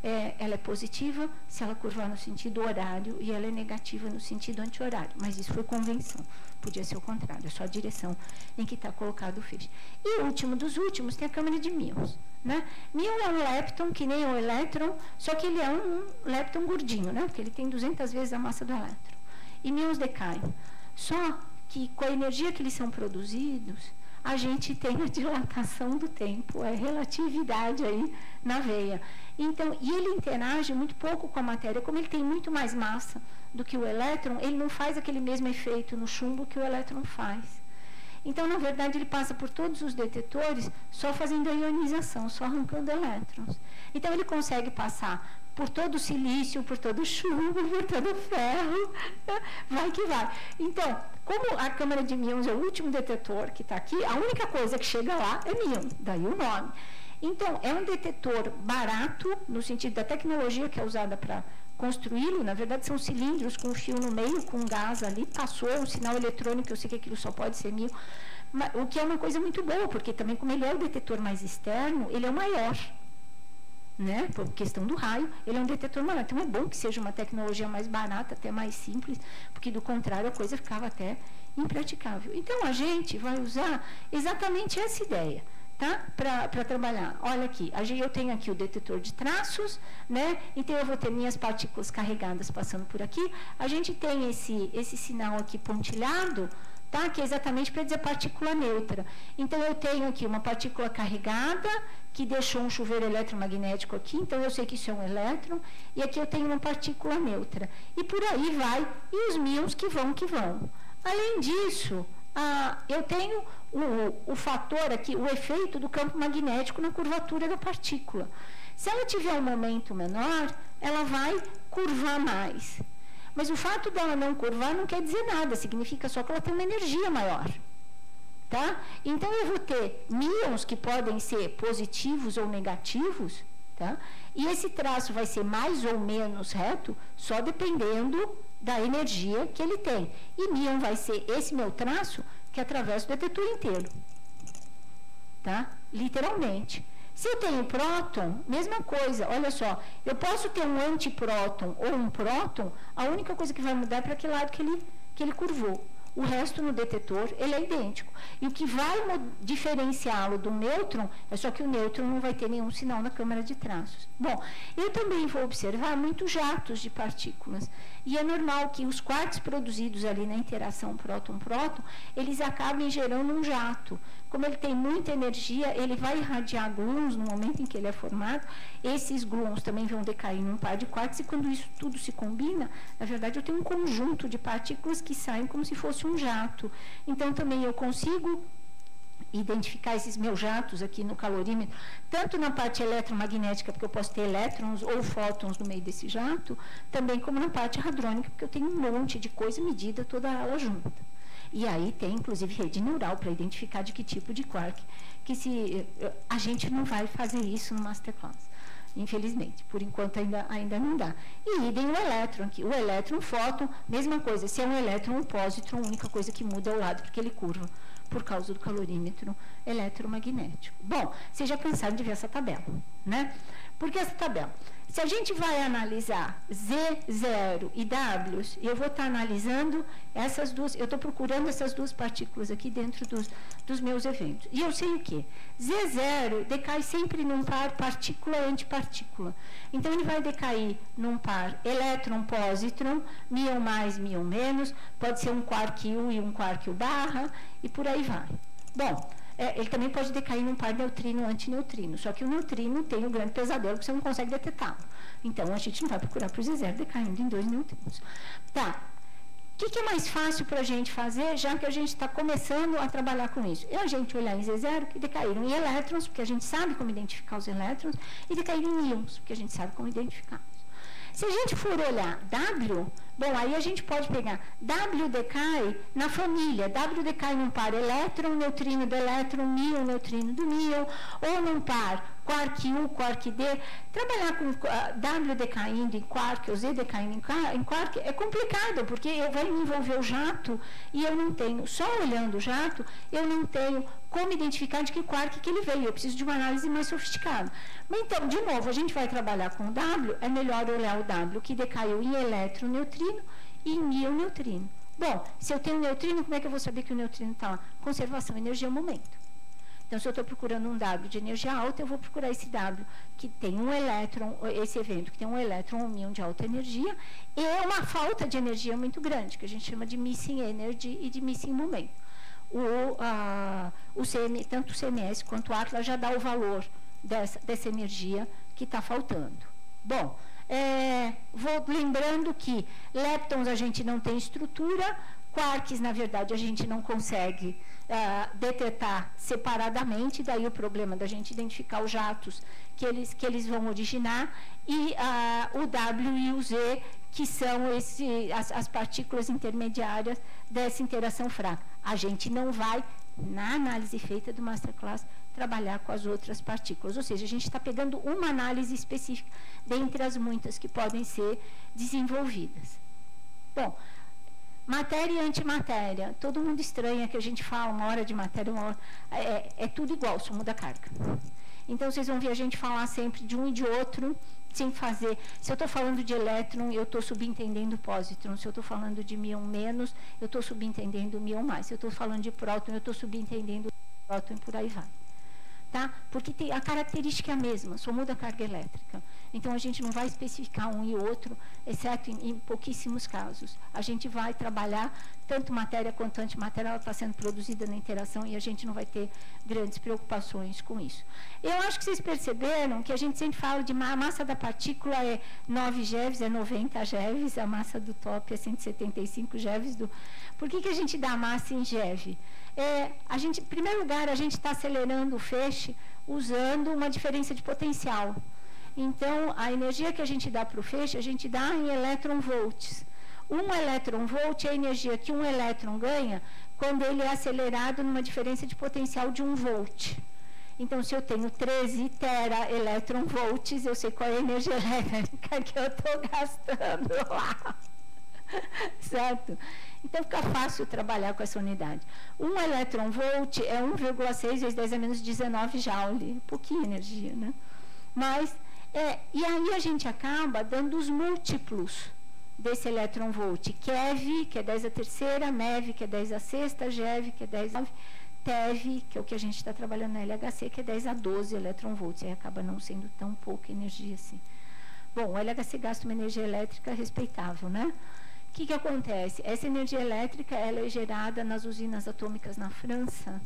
é, ela é positiva se ela curvar no sentido horário e ela é negativa no sentido anti-horário. Mas isso foi convenção. Podia ser o contrário, é só a direção em que está colocado o feixe. E o último dos últimos tem a câmara de míons. Né? Míon é um lepton, que nem o elétron, só que ele é um lepton gordinho, né? porque ele tem 200 vezes a massa do elétron. E míons decaem. Só que com a energia que eles são produzidos, a gente tem a dilatação do tempo, é relatividade aí na veia. Então, e ele interage muito pouco com a matéria, como ele tem muito mais massa do que o elétron, ele não faz aquele mesmo efeito no chumbo que o elétron faz. Então, na verdade, ele passa por todos os detetores só fazendo a ionização, só arrancando elétrons. Então, ele consegue passar por todo o silício, por todo o chumbo, por todo o ferro, vai que vai. Então, como a câmara de míons é o último detetor que está aqui, a única coisa que chega lá é míon, daí o nome. Então, é um detetor barato, no sentido da tecnologia que é usada para construí-lo, na verdade são cilindros com fio no meio, com gás ali, passou um sinal eletrônico, eu sei que aquilo só pode ser mil, o que é uma coisa muito boa, porque também como ele é o detetor mais externo, ele é o maior, né? Por questão do raio, ele é um detetor maior. Então é bom que seja uma tecnologia mais barata, até mais simples, porque do contrário a coisa ficava até impraticável. Então a gente vai usar exatamente essa ideia tá? para trabalhar. Olha aqui, eu tenho aqui o detetor de traços, né? então eu vou ter minhas partículas carregadas passando por aqui. A gente tem esse, esse sinal aqui pontilhado, tá? que é exatamente para dizer partícula neutra. Então, eu tenho aqui uma partícula carregada, que deixou um chuveiro eletromagnético aqui, então eu sei que isso é um elétron, e aqui eu tenho uma partícula neutra. E por aí vai, e os míons que vão, que vão. Além disso, ah, eu tenho o, o fator aqui, o efeito do campo magnético na curvatura da partícula. Se ela tiver um momento menor, ela vai curvar mais. Mas o fato dela não curvar não quer dizer nada, significa só que ela tem uma energia maior. Tá? Então eu vou ter míons que podem ser positivos ou negativos, tá? e esse traço vai ser mais ou menos reto, só dependendo da energia que ele tem. E míon vai ser esse meu traço que atravessa o detetor inteiro. Tá? Literalmente. Se eu tenho próton, mesma coisa. Olha só, eu posso ter um antipróton ou um próton, a única coisa que vai mudar é para que lado que ele, que ele curvou. O resto no detetor, ele é idêntico. E o que vai diferenciá-lo do nêutron é só que o nêutron não vai ter nenhum sinal na câmara de traços. Bom, eu também vou observar muitos jatos de partículas. E é normal que os quartos produzidos ali na interação próton-próton, eles acabem gerando um jato. Como ele tem muita energia, ele vai irradiar gluons no momento em que ele é formado. Esses gluons também vão decair num par de quartos e quando isso tudo se combina, na verdade eu tenho um conjunto de partículas que saem como se fosse um jato. Então também eu consigo identificar esses meus jatos aqui no calorímetro, tanto na parte eletromagnética, porque eu posso ter elétrons ou fótons no meio desse jato, também como na parte hadrônica, porque eu tenho um monte de coisa medida toda ela junta. E aí tem, inclusive, rede neural para identificar de que tipo de quark. Que se a gente não vai fazer isso no masterclass, infelizmente. Por enquanto ainda, ainda não dá. E idem o elétron aqui. O elétron, fóton, mesma coisa. Se é um elétron um pósitron, a única coisa que muda é o lado, porque ele curva por causa do calorímetro eletromagnético. Bom, vocês já pensaram de ver essa tabela, né? Por que essa tabela? Se a gente vai analisar Z0 e W, eu vou estar analisando essas duas, eu estou procurando essas duas partículas aqui dentro dos, dos meus eventos. E eu sei o quê? Z0 decai sempre num par partícula-antipartícula. Então, ele vai decair num par elétron-positron, mion mais, mion menos, pode ser um quark U e um quark U barra, e por aí vai. Bom, é, ele também pode decair num par neutrino-antineutrino. Só que o neutrino tem um grande pesadelo que você não consegue detectá-lo. Então, a gente não vai procurar por Z0 decaindo em dois neutrinos. Tá. O que, que, é mais fácil para a gente fazer, já que a gente está começando a trabalhar com isso? É a gente olhar em Z0, que decaíram em elétrons, porque a gente sabe como identificar os elétrons, e decaíram em íons, porque a gente sabe como identificar. Se a gente for olhar W, bom, aí a gente pode pegar W decai na família. W decai num par elétron, neutrino do elétron, míon, neutrino do míon, ou num par quark U, quark D. Trabalhar com uh, W decaindo em quark, ou Z decaindo em, quark, é complicado, porque eu vai me envolver o jato e eu não tenho, só olhando o jato, eu não tenho como identificar de que quark que ele veio. Eu preciso de uma análise mais sofisticada. Então, de novo, a gente vai trabalhar com W, é melhor olhar o W que decaiu em elétron, neutrino e em íon, neutrino. Bom, se eu tenho neutrino, como é que eu vou saber que o neutrino está lá? Conservação, energia, momento. Então, se eu estou procurando um W de energia alta, eu vou procurar esse W que tem um elétron, esse evento que tem um elétron um íon de alta energia, e uma falta de energia muito grande, que a gente chama de missing energy e de missing momento. O, a, o CM, tanto o CMS quanto o Atlas já dá o valor dessa, dessa energia que está faltando. Bom, é, vou lembrando que leptons a gente não tem estrutura, quarks, na verdade, a gente não consegue uh, detectar separadamente, daí o problema da gente identificar os jatos que eles, que eles vão originar, e uh, o W e o Z, que são esse, as, as partículas intermediárias dessa interação fraca. A gente não vai, na análise feita do Masterclass, trabalhar com as outras partículas. Ou seja, a gente está pegando uma análise específica dentre as muitas que podem ser desenvolvidas. Bom, matéria e antimatéria. Todo mundo estranha que a gente fala uma hora de matéria, uma hora, é, é tudo igual, só muda a carga. Então, vocês vão ver a gente falar sempre de um e de outro, sem fazer. Se eu estou falando de elétron, eu estou subentendendo pósitron. Se eu estou falando de mion menos, eu estou subentendendo mion mais. Se eu estou falando de próton, eu estou subentendendo próton e por aí vai tá? Porque a característica é a mesma, só muda a carga elétrica. Então, a gente não vai especificar um e outro, exceto em, em pouquíssimos casos. A gente vai trabalhar tanto matéria quanto antimatéria, ela está sendo produzida na interação e a gente não vai ter grandes preocupações com isso. Eu acho que vocês perceberam que a gente sempre fala de a massa da partícula é 9 GeVs, é 90 GeVs, a massa do top é 175 GeVs. Do... Por que, que a gente dá massa em GeV? É, a gente, em primeiro lugar, a gente está acelerando o feixe usando uma diferença de potencial. Então, a energia que a gente dá para o feixe, a gente dá em elétron-volts. Um elétron-volt é a energia que um elétron ganha quando ele é acelerado numa diferença de potencial de 1 volt. Então, se eu tenho 13 tera elétron-volts, eu sei qual é a energia elétrica que eu estou gastando lá. certo? Então fica fácil trabalhar com essa unidade. Um elétron-volt é 1,6 vezes 10 a menos 19 joule, pouquinha energia, né? Mas, é, e aí a gente acaba dando os múltiplos desse elétron-volt. KeV, que é 10 a terceira, MEV, que é 10 a sexta, GeV, que é 10 a 9, TeV, que é o que a gente está trabalhando na LHC, que é 10 a 12 elétron-volts. Aí acaba não sendo tão pouca energia assim. Bom, o LHC gasta uma energia elétrica respeitável, né? O que, que acontece? Essa energia elétrica ela é gerada nas usinas atômicas na França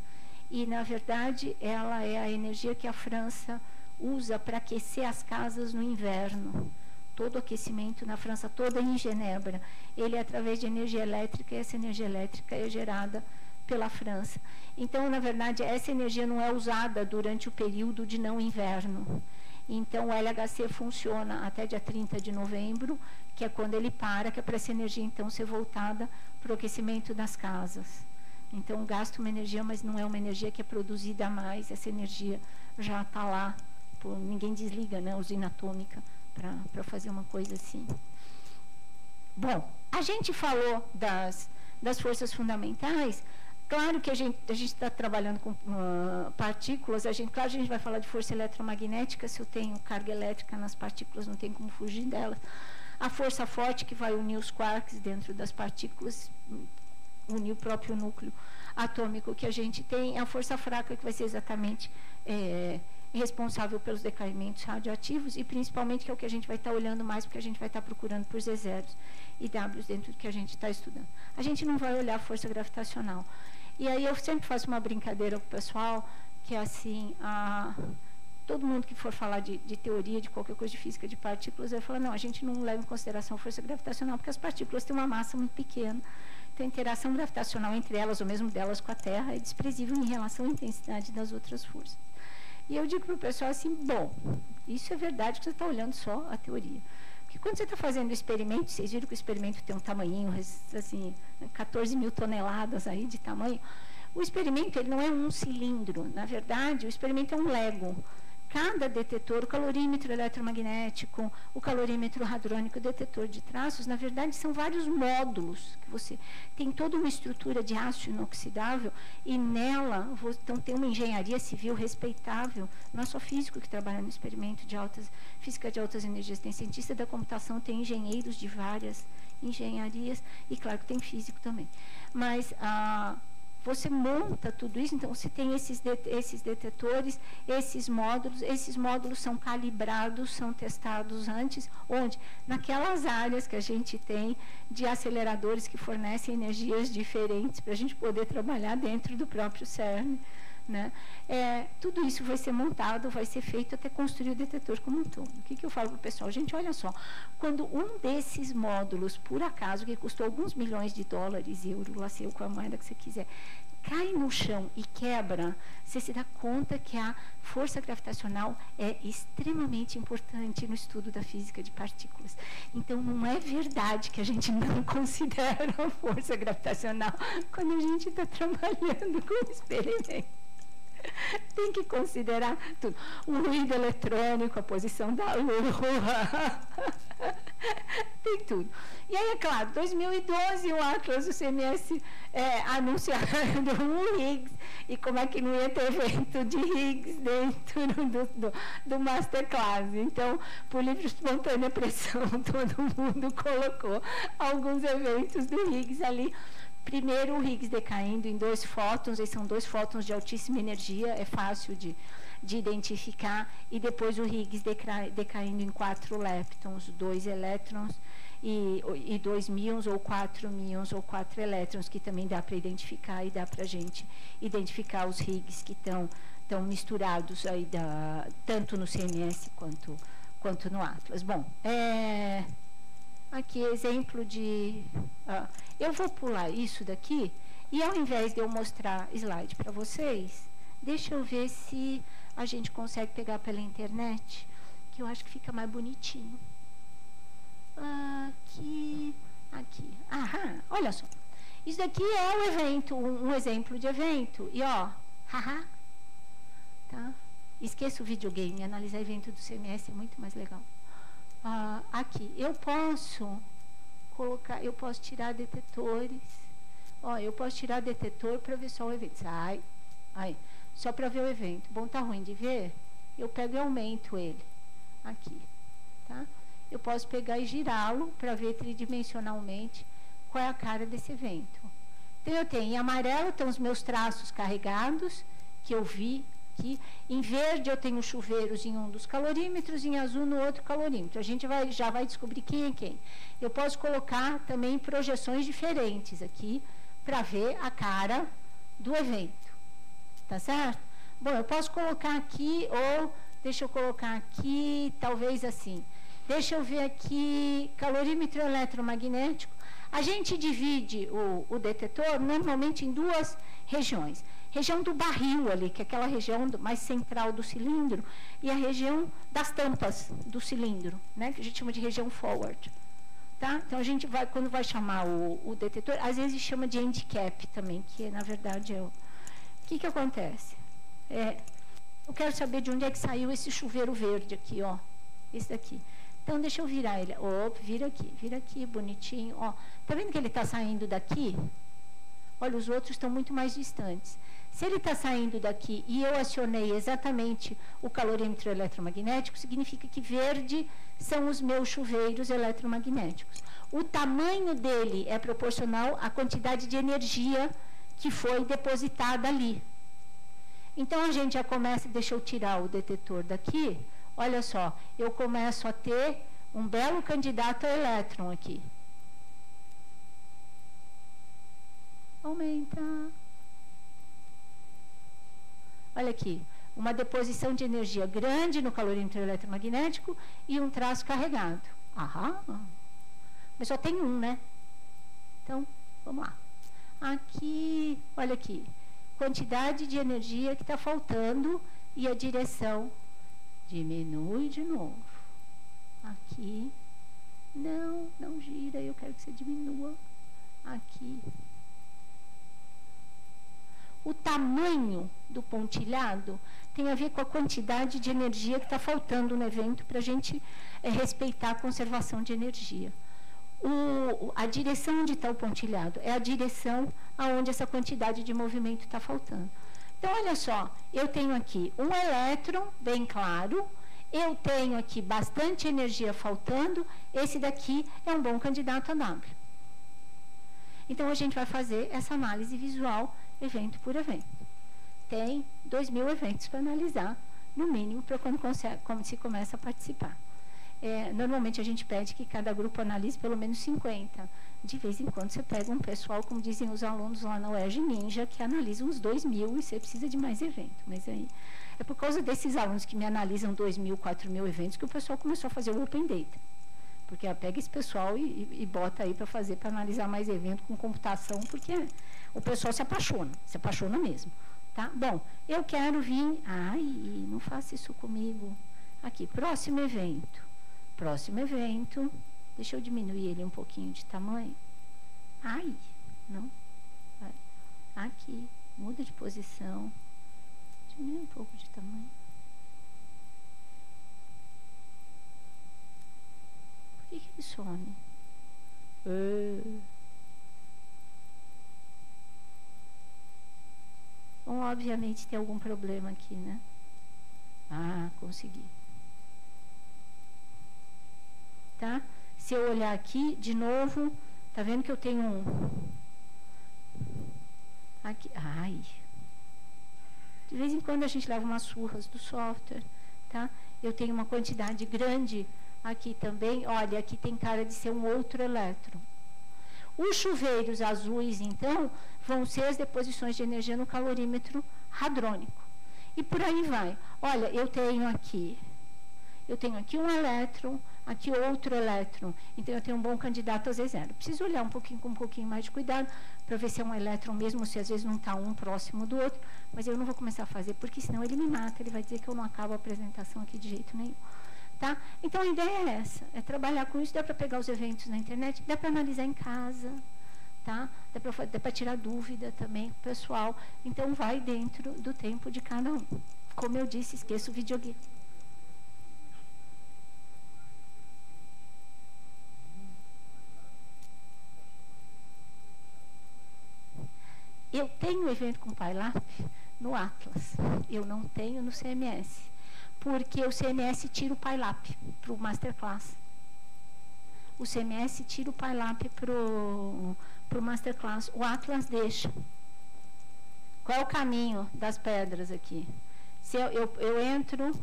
e, na verdade, ela é a energia que a França usa para aquecer as casas no inverno. Todo o aquecimento na França toda em Genebra, ele é através de energia elétrica e essa energia elétrica é gerada pela França. Então, na verdade, essa energia não é usada durante o período de não inverno. Então, o LHC funciona até dia 30 de novembro que é quando ele para, que é para essa energia então ser voltada para o aquecimento das casas. Então gasta uma energia, mas não é uma energia que é produzida a mais, essa energia já está lá, ninguém desliga né, a usina atômica para fazer uma coisa assim. Bom, a gente falou das, das forças fundamentais, Claro que a gente a está trabalhando com uh, partículas, a gente, claro, a gente vai falar de força eletromagnética, se eu tenho carga elétrica nas partículas, não tem como fugir delas. A força forte que vai unir os quarks dentro das partículas, unir o próprio núcleo atômico que a gente tem, a força fraca que vai ser exatamente é, responsável pelos decaimentos radioativos e principalmente que é o que a gente vai estar tá olhando mais, porque a gente vai estar tá procurando por Z zeros e Ws dentro do que a gente está estudando. A gente não vai olhar a força gravitacional. E aí eu sempre faço uma brincadeira com o pessoal, que é assim, a, todo mundo que for falar de, de, teoria, de qualquer coisa de física de partículas, vai falar, não, a gente não leva em consideração a força gravitacional, porque as partículas têm uma massa muito pequena. Então, a interação gravitacional entre elas, ou mesmo delas com a Terra, é desprezível em relação à intensidade das outras forças. E eu digo para o pessoal assim, bom, isso é verdade que você está olhando só a teoria. Quando você está fazendo o experimento, vocês viram que o experimento tem um tamanho, assim, 14 mil toneladas aí de tamanho. O experimento ele não é um cilindro. Na verdade, o experimento é um Lego cada detetor, o calorímetro eletromagnético, o calorímetro hadrônico, o detetor de traços, na verdade são vários módulos que você tem toda uma estrutura de aço inoxidável e nela então tem uma engenharia civil respeitável. Não é só físico que trabalha no experimento de altas física de altas energias, tem cientista da computação, tem engenheiros de várias engenharias e claro que tem físico também. Mas a ah, você monta tudo isso, então você tem esses, de, esses detetores, esses módulos, esses módulos são calibrados, são testados antes, onde? Naquelas áreas que a gente tem de aceleradores que fornecem energias diferentes para a gente poder trabalhar dentro do próprio CERN. Né? É, tudo isso vai ser montado, vai ser feito até construir o detetor como um todo. O que, que eu falo para o pessoal? Gente, olha só, quando um desses módulos, por acaso, que custou alguns milhões de dólares, euro, lá sei com a moeda que você quiser, cai no chão e quebra, você se dá conta que a força gravitacional é extremamente importante no estudo da física de partículas. Então, não é verdade que a gente não considera a força gravitacional quando a gente está trabalhando com o experimento. Tem que considerar tudo. O ruído eletrônico, a posição da lua. Tem tudo. E aí, é claro, 2012, o Atlas do CMS é, anunciando o Higgs. E como é que não ia ter evento de Higgs dentro do, do, do Masterclass? Então, por livre espontânea pressão, todo mundo colocou alguns eventos do Higgs ali Primeiro, o Higgs decaindo em dois fótons, esses são dois fótons de altíssima energia, é fácil de, de identificar, e depois o Higgs decaindo em quatro leptons, dois elétrons e, e dois míons, ou quatro míons, ou quatro elétrons, que também dá para identificar e dá para a gente identificar os Higgs que estão tão misturados aí da, tanto no CMS quanto, quanto no Atlas. Bom, é, aqui exemplo de... Ah, eu vou pular isso daqui e ao invés de eu mostrar slide para vocês, deixa eu ver se a gente consegue pegar pela internet, que eu acho que fica mais bonitinho. Aqui, aqui. Aham, olha só. Isso daqui é um evento, um, um exemplo de evento. E ó, haha, tá? Esqueça o videogame, analisar evento do CMS é muito mais legal. Ah, aqui, eu posso colocar, eu posso tirar detetores. Ó, eu posso tirar detetor para ver só o evento. Sai, aí, só para ver o evento. Bom, tá ruim de ver? Eu pego e aumento ele. Aqui, tá? Eu posso pegar e girá-lo para ver tridimensionalmente qual é a cara desse evento. Então, eu tenho em amarelo, estão os meus traços carregados, que eu vi aqui. Em verde eu tenho chuveiros em um dos calorímetros, em azul no outro calorímetro. A gente vai, já vai descobrir quem é quem. Eu posso colocar também projeções diferentes aqui para ver a cara do evento. Tá certo? Bom, eu posso colocar aqui ou deixa eu colocar aqui, talvez assim. Deixa eu ver aqui calorímetro eletromagnético. A gente divide o, o detetor normalmente em duas regiões região do barril ali, que é aquela região mais central do cilindro, e a região das tampas do cilindro, né, que a gente chama de região forward. Tá? Então a gente vai, quando vai chamar o, o detetor, às vezes chama de handicap também, que na verdade é o. O que, que acontece? É, eu quero saber de onde é que saiu esse chuveiro verde aqui, ó. Esse daqui. Então deixa eu virar ele. Opa, vira aqui, vira aqui, bonitinho. Ó, tá vendo que ele está saindo daqui? Olha, os outros estão muito mais distantes. Se ele está saindo daqui e eu acionei exatamente o calorímetro eletromagnético, significa que verde são os meus chuveiros eletromagnéticos. O tamanho dele é proporcional à quantidade de energia que foi depositada ali. Então a gente já começa, deixa eu tirar o detetor daqui, olha só, eu começo a ter um belo candidato a elétron aqui. Aumenta. Olha aqui, uma deposição de energia grande no calorímetro eletromagnético e um traço carregado. Aham. Mas só tem um, né? Então, vamos lá. Aqui, olha aqui, quantidade de energia que está faltando e a direção diminui de novo. Aqui, não, não gira, eu quero que você diminua. Aqui, o tamanho do pontilhado tem a ver com a quantidade de energia que está faltando no evento para a gente é, respeitar a conservação de energia. O, a direção onde está o pontilhado é a direção aonde essa quantidade de movimento está faltando. Então, olha só, eu tenho aqui um elétron, bem claro, eu tenho aqui bastante energia faltando, esse daqui é um bom candidato a W. Então, a gente vai fazer essa análise visual evento por evento. Tem 2 mil eventos para analisar, no mínimo, para quando, quando se começa a participar. É, normalmente a gente pede que cada grupo analise pelo menos 50. De vez em quando você pega um pessoal, como dizem os alunos lá na UERJ Ninja, que analisa uns 2 mil e você precisa de mais evento. Mas aí é por causa desses alunos que me analisam 2 mil, 4 mil eventos que o pessoal começou a fazer o Open Data. Porque pega esse pessoal e, e, e bota aí para fazer, para analisar mais evento com computação, porque o pessoal se apaixona, se apaixona mesmo. Tá? Bom, eu quero vir. Ai, não faça isso comigo. Aqui, próximo evento. Próximo evento. Deixa eu diminuir ele um pouquinho de tamanho. Ai, não. Aqui, muda de posição. Diminui um pouco de tamanho. Por que, que ele some? Uh. Bom, obviamente tem algum problema aqui, né? Ah, consegui. Tá? Se eu olhar aqui, de novo, tá vendo que eu tenho um... Aqui, ai. De vez em quando a gente leva umas surras do software, tá? Eu tenho uma quantidade grande aqui também. Olha, aqui tem cara de ser um outro elétron. Os chuveiros azuis, então, vão ser as deposições de energia no calorímetro hadrônico. E por aí vai. Olha, eu tenho aqui, eu tenho aqui um elétron, aqui outro elétron. Então, eu tenho um bom candidato a Z0. Preciso olhar um pouquinho com um pouquinho mais de cuidado para ver se é um elétron mesmo, se às vezes não está um próximo do outro. Mas eu não vou começar a fazer, porque senão ele me mata. Ele vai dizer que eu não acabo a apresentação aqui de jeito nenhum. Tá? Então, a ideia é essa, é trabalhar com isso. Dá para pegar os eventos na internet, dá para analisar em casa, tá? dá para tirar dúvida também pessoal. Então, vai dentro do tempo de cada um. Como eu disse, esqueça o videogame. Eu tenho evento com PyLab no Atlas. Eu não tenho no CMS porque o CMS tira o PyLab para o Masterclass. O CMS tira o PyLab para o Masterclass. O Atlas deixa. Qual é o caminho das pedras aqui? Se eu, eu, eu entro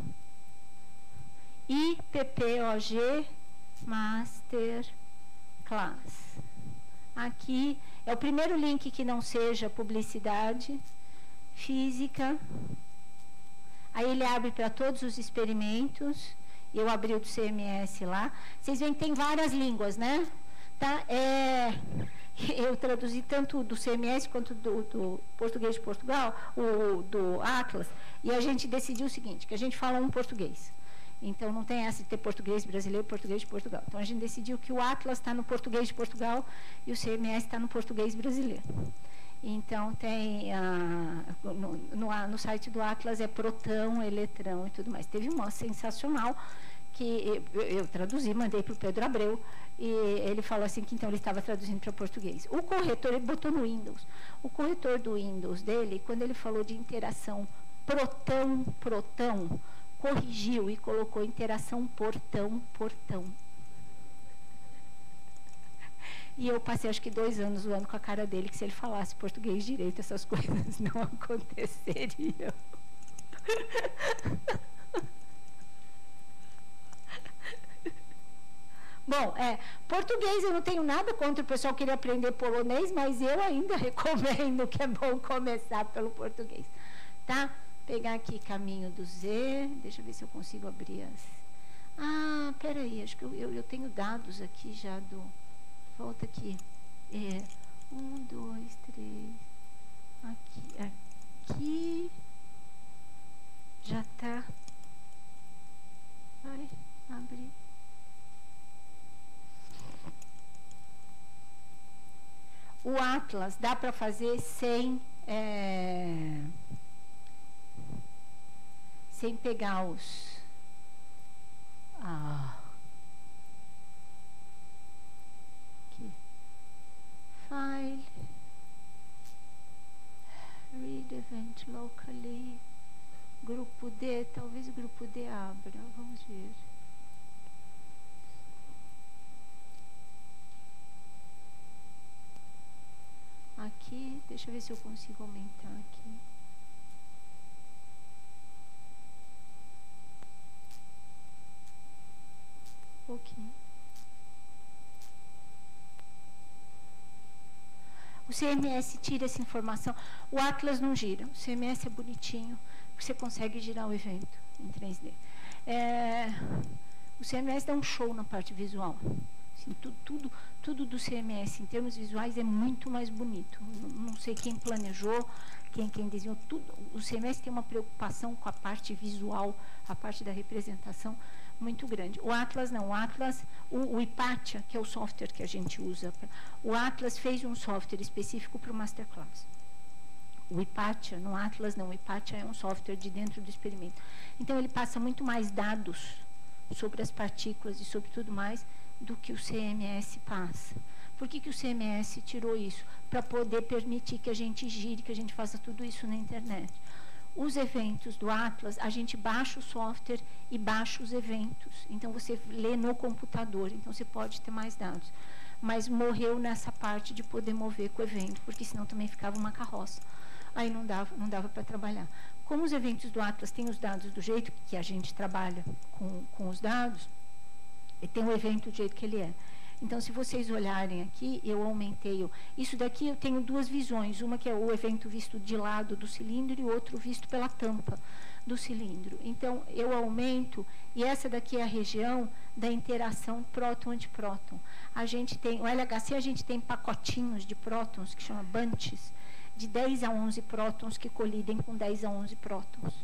IPPOG Masterclass. Aqui é o primeiro link que não seja publicidade, física, Aí ele abre para todos os experimentos. Eu abri o do CMS lá. Vocês veem que tem várias línguas, né? Tá? É, eu traduzi tanto do CMS quanto do, do, português de Portugal, o do Atlas, e a gente decidiu o seguinte, que a gente fala um português. Então não tem essa de ter português brasileiro e português de Portugal. Então a gente decidiu que o Atlas está no português de Portugal e o CMS está no português brasileiro. Então, tem ah, no, no, no, site do Atlas é protão, eletrão e tudo mais. Teve uma sensacional que eu, eu traduzi, mandei para o Pedro Abreu, e ele falou assim que então ele estava traduzindo para português. O corretor, ele botou no Windows. O corretor do Windows dele, quando ele falou de interação protão, protão, corrigiu e colocou interação portão, portão. E eu passei acho que dois anos zoando com a cara dele que se ele falasse português direito, essas coisas não aconteceriam. Bom, é, português eu não tenho nada contra o pessoal que querer aprender polonês, mas eu ainda recomendo que é bom começar pelo português. Tá? Pegar aqui caminho do Z, deixa eu ver se eu consigo abrir as. Ah, peraí, acho que eu, eu, eu tenho dados aqui já do. Volta aqui. É, um, dois, três. Aqui, aqui. Já tá. Vai, abrir. O Atlas dá para fazer sem, é, sem pegar os. Ah, aqui. File. Read event locally. Grupo D, talvez grupo D abra. Vamos ver. aqui, deixa eu ver se eu consigo aumentar aqui. Pouquinho. O CMS tira essa informação. O Atlas não gira. O CMS é bonitinho. Você consegue girar o evento em 3D. É, o CMS dá um show na parte visual. Assim, tudo, tudo, tudo do CMS em termos visuais é muito mais bonito. Não, não sei quem planejou, quem, quem desenhou, tudo. O CMS tem uma preocupação com a parte visual, a parte da representação muito grande. O Atlas não, o Atlas, o, o Ipatia, que é o software que a gente usa, o Atlas fez um software específico para o Masterclass. O Ipatia, no Atlas não, o Ipatia é um software de dentro do experimento. Então ele passa muito mais dados sobre as partículas e sobre tudo mais do que o CMS passa. Por que, que o CMS tirou isso? Para poder permitir que a gente gire, que a gente faça tudo isso na internet. Os eventos do Atlas, a gente baixa o software e baixa os eventos. Então, você lê no computador, então você pode ter mais dados. Mas morreu nessa parte de poder mover com o evento, porque senão também ficava uma carroça. Aí não dava, não dava para trabalhar. Como os eventos do Atlas têm os dados do jeito que a gente trabalha com, com os dados, e tem o evento do jeito que ele é. Então, se vocês olharem aqui, eu aumentei. O, isso daqui eu tenho duas visões. Uma que é o evento visto de lado do cilindro e outro visto pela tampa do cilindro. Então, eu aumento, e essa daqui é a região da interação próton-antipróton. A gente tem, o LHC, a gente tem pacotinhos de prótons, que chama bunches, de 10 a 11 prótons que colidem com 10 a 11 prótons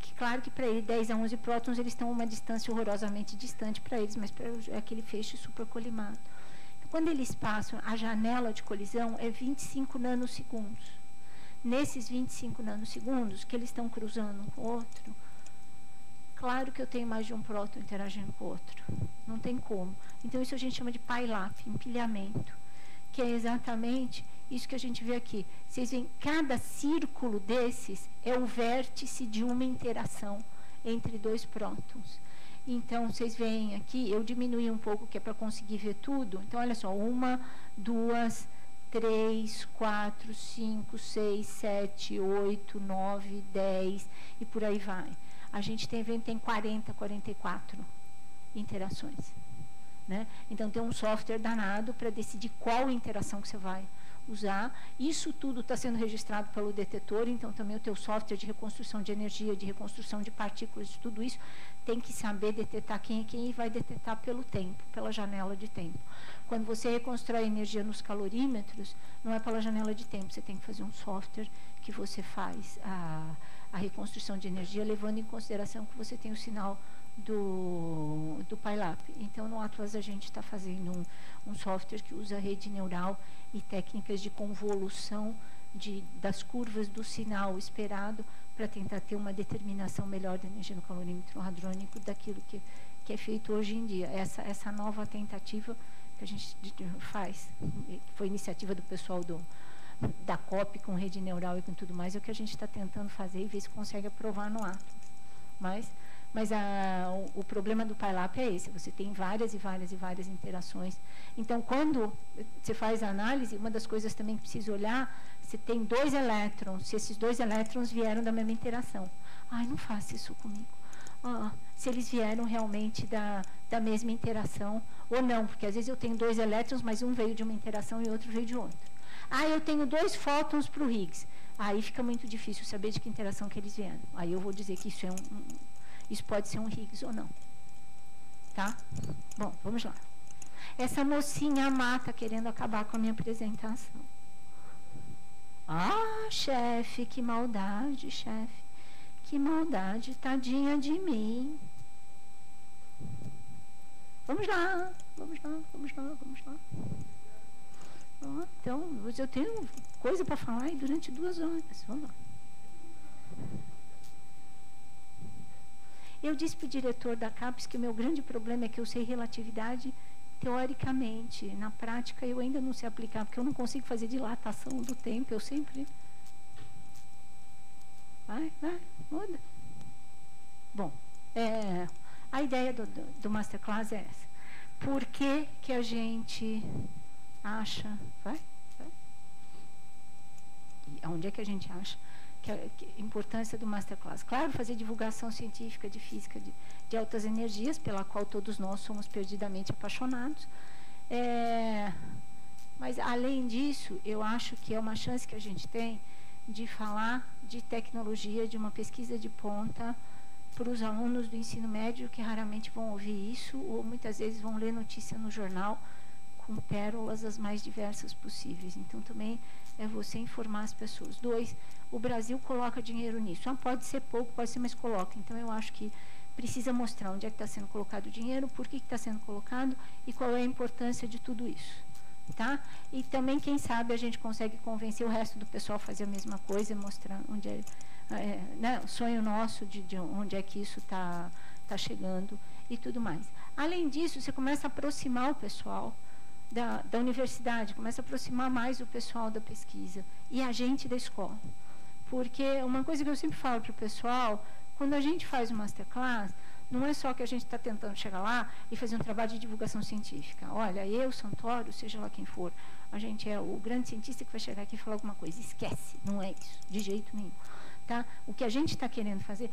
que claro que para ele 10 a 11 prótons eles estão uma distância horrorosamente distante para eles, mas para é aquele feixe supercolimado. Quando eles passam, a janela de colisão é 25 nanosegundos. Nesses 25 nanosegundos que eles estão cruzando um com o outro, claro que eu tenho mais de um próton interagindo com o outro. Não tem como. Então isso a gente chama de pile-up, empilhamento, que é exatamente isso que a gente vê aqui. Vocês veem, cada círculo desses é o vértice de uma interação entre dois prótons. Então, vocês veem aqui, eu diminui um pouco, que é para conseguir ver tudo. Então, olha só, uma, duas, três, quatro, cinco, seis, sete, oito, nove, dez, e por aí vai. A gente tem, tem 40, 44 interações. Né? Então, tem um software danado para decidir qual interação que você vai usar. Isso tudo está sendo registrado pelo detetor, então também o teu software de reconstrução de energia, de reconstrução de partículas, tudo isso, tem que saber detectar quem é quem e vai detectar pelo tempo, pela janela de tempo. Quando você reconstrói energia nos calorímetros, não é pela janela de tempo, você tem que fazer um software que você faz a, a reconstrução de energia, levando em consideração que você tem o sinal do, do PyLab. Então, no Atlas, a gente está fazendo um, um software que usa rede neural e técnicas de convolução de, das curvas do sinal esperado para tentar ter uma determinação melhor da energia no calorímetro hadrônico daquilo que, que é feito hoje em dia. Essa, essa nova tentativa que a gente faz, foi iniciativa do pessoal do, da COP com rede neural e com tudo mais, é o que a gente está tentando fazer e ver se consegue aprovar no ato. Mas, mas a, o, o, problema do PyLab é esse, você tem várias e várias e várias interações. Então, quando você faz a análise, uma das coisas também que precisa olhar, você tem dois elétrons, se esses dois elétrons vieram da mesma interação. Ai, não faça isso comigo. Ah, se eles vieram realmente da, da mesma interação ou não, porque às vezes eu tenho dois elétrons, mas um veio de uma interação e outro veio de outra. Ah, eu tenho dois fótons para o Higgs. Aí fica muito difícil saber de que interação que eles vieram. Aí eu vou dizer que isso é um, um isso pode ser um Higgs ou não. Tá? Bom, vamos lá. Essa mocinha mata querendo acabar com a minha apresentação. Ah, chefe, que maldade, chefe. Que maldade, tadinha de mim. Vamos lá, vamos lá, vamos lá, vamos lá. Ah, então, eu tenho coisa para falar aí durante duas horas. Vamos lá. Eu disse para o diretor da CAPES que o meu grande problema é que eu sei relatividade teoricamente. Na prática, eu ainda não sei aplicar, porque eu não consigo fazer dilatação do tempo. Eu sempre. Vai, vai, muda. Bom, é, a ideia do, do, Masterclass é essa. Por que, que a gente acha. Vai? vai. E onde é que a gente acha que a, que a, importância do Masterclass? Claro, fazer divulgação científica de física de, de altas energias, pela qual todos nós somos perdidamente apaixonados. É, mas, além disso, eu acho que é uma chance que a gente tem de falar de tecnologia, de uma pesquisa de ponta para os alunos do ensino médio que raramente vão ouvir isso ou muitas vezes vão ler notícia no jornal com pérolas as mais diversas possíveis. Então, também é você informar as pessoas. Dois, o Brasil coloca dinheiro nisso. Ah, pode ser pouco, pode ser, mas coloca. Então, eu acho que precisa mostrar onde é que está sendo colocado o dinheiro, por que está sendo colocado e qual é a importância de tudo isso. Tá? E também, quem sabe, a gente consegue convencer o resto do pessoal a fazer a mesma coisa, mostrar onde é, é né, o sonho nosso de, de onde é que isso está tá chegando e tudo mais. Além disso, você começa a aproximar o pessoal da, da universidade, começa a aproximar mais o pessoal da pesquisa e a gente da escola. Porque uma coisa que eu sempre falo para o pessoal, quando a gente faz o masterclass, não é só que a gente está tentando chegar lá e fazer um trabalho de divulgação científica. Olha, eu, Santoro, seja lá quem for, a gente é o grande cientista que vai chegar aqui e falar alguma coisa. Esquece, não é isso, de jeito nenhum. Tá? O que a gente está querendo fazer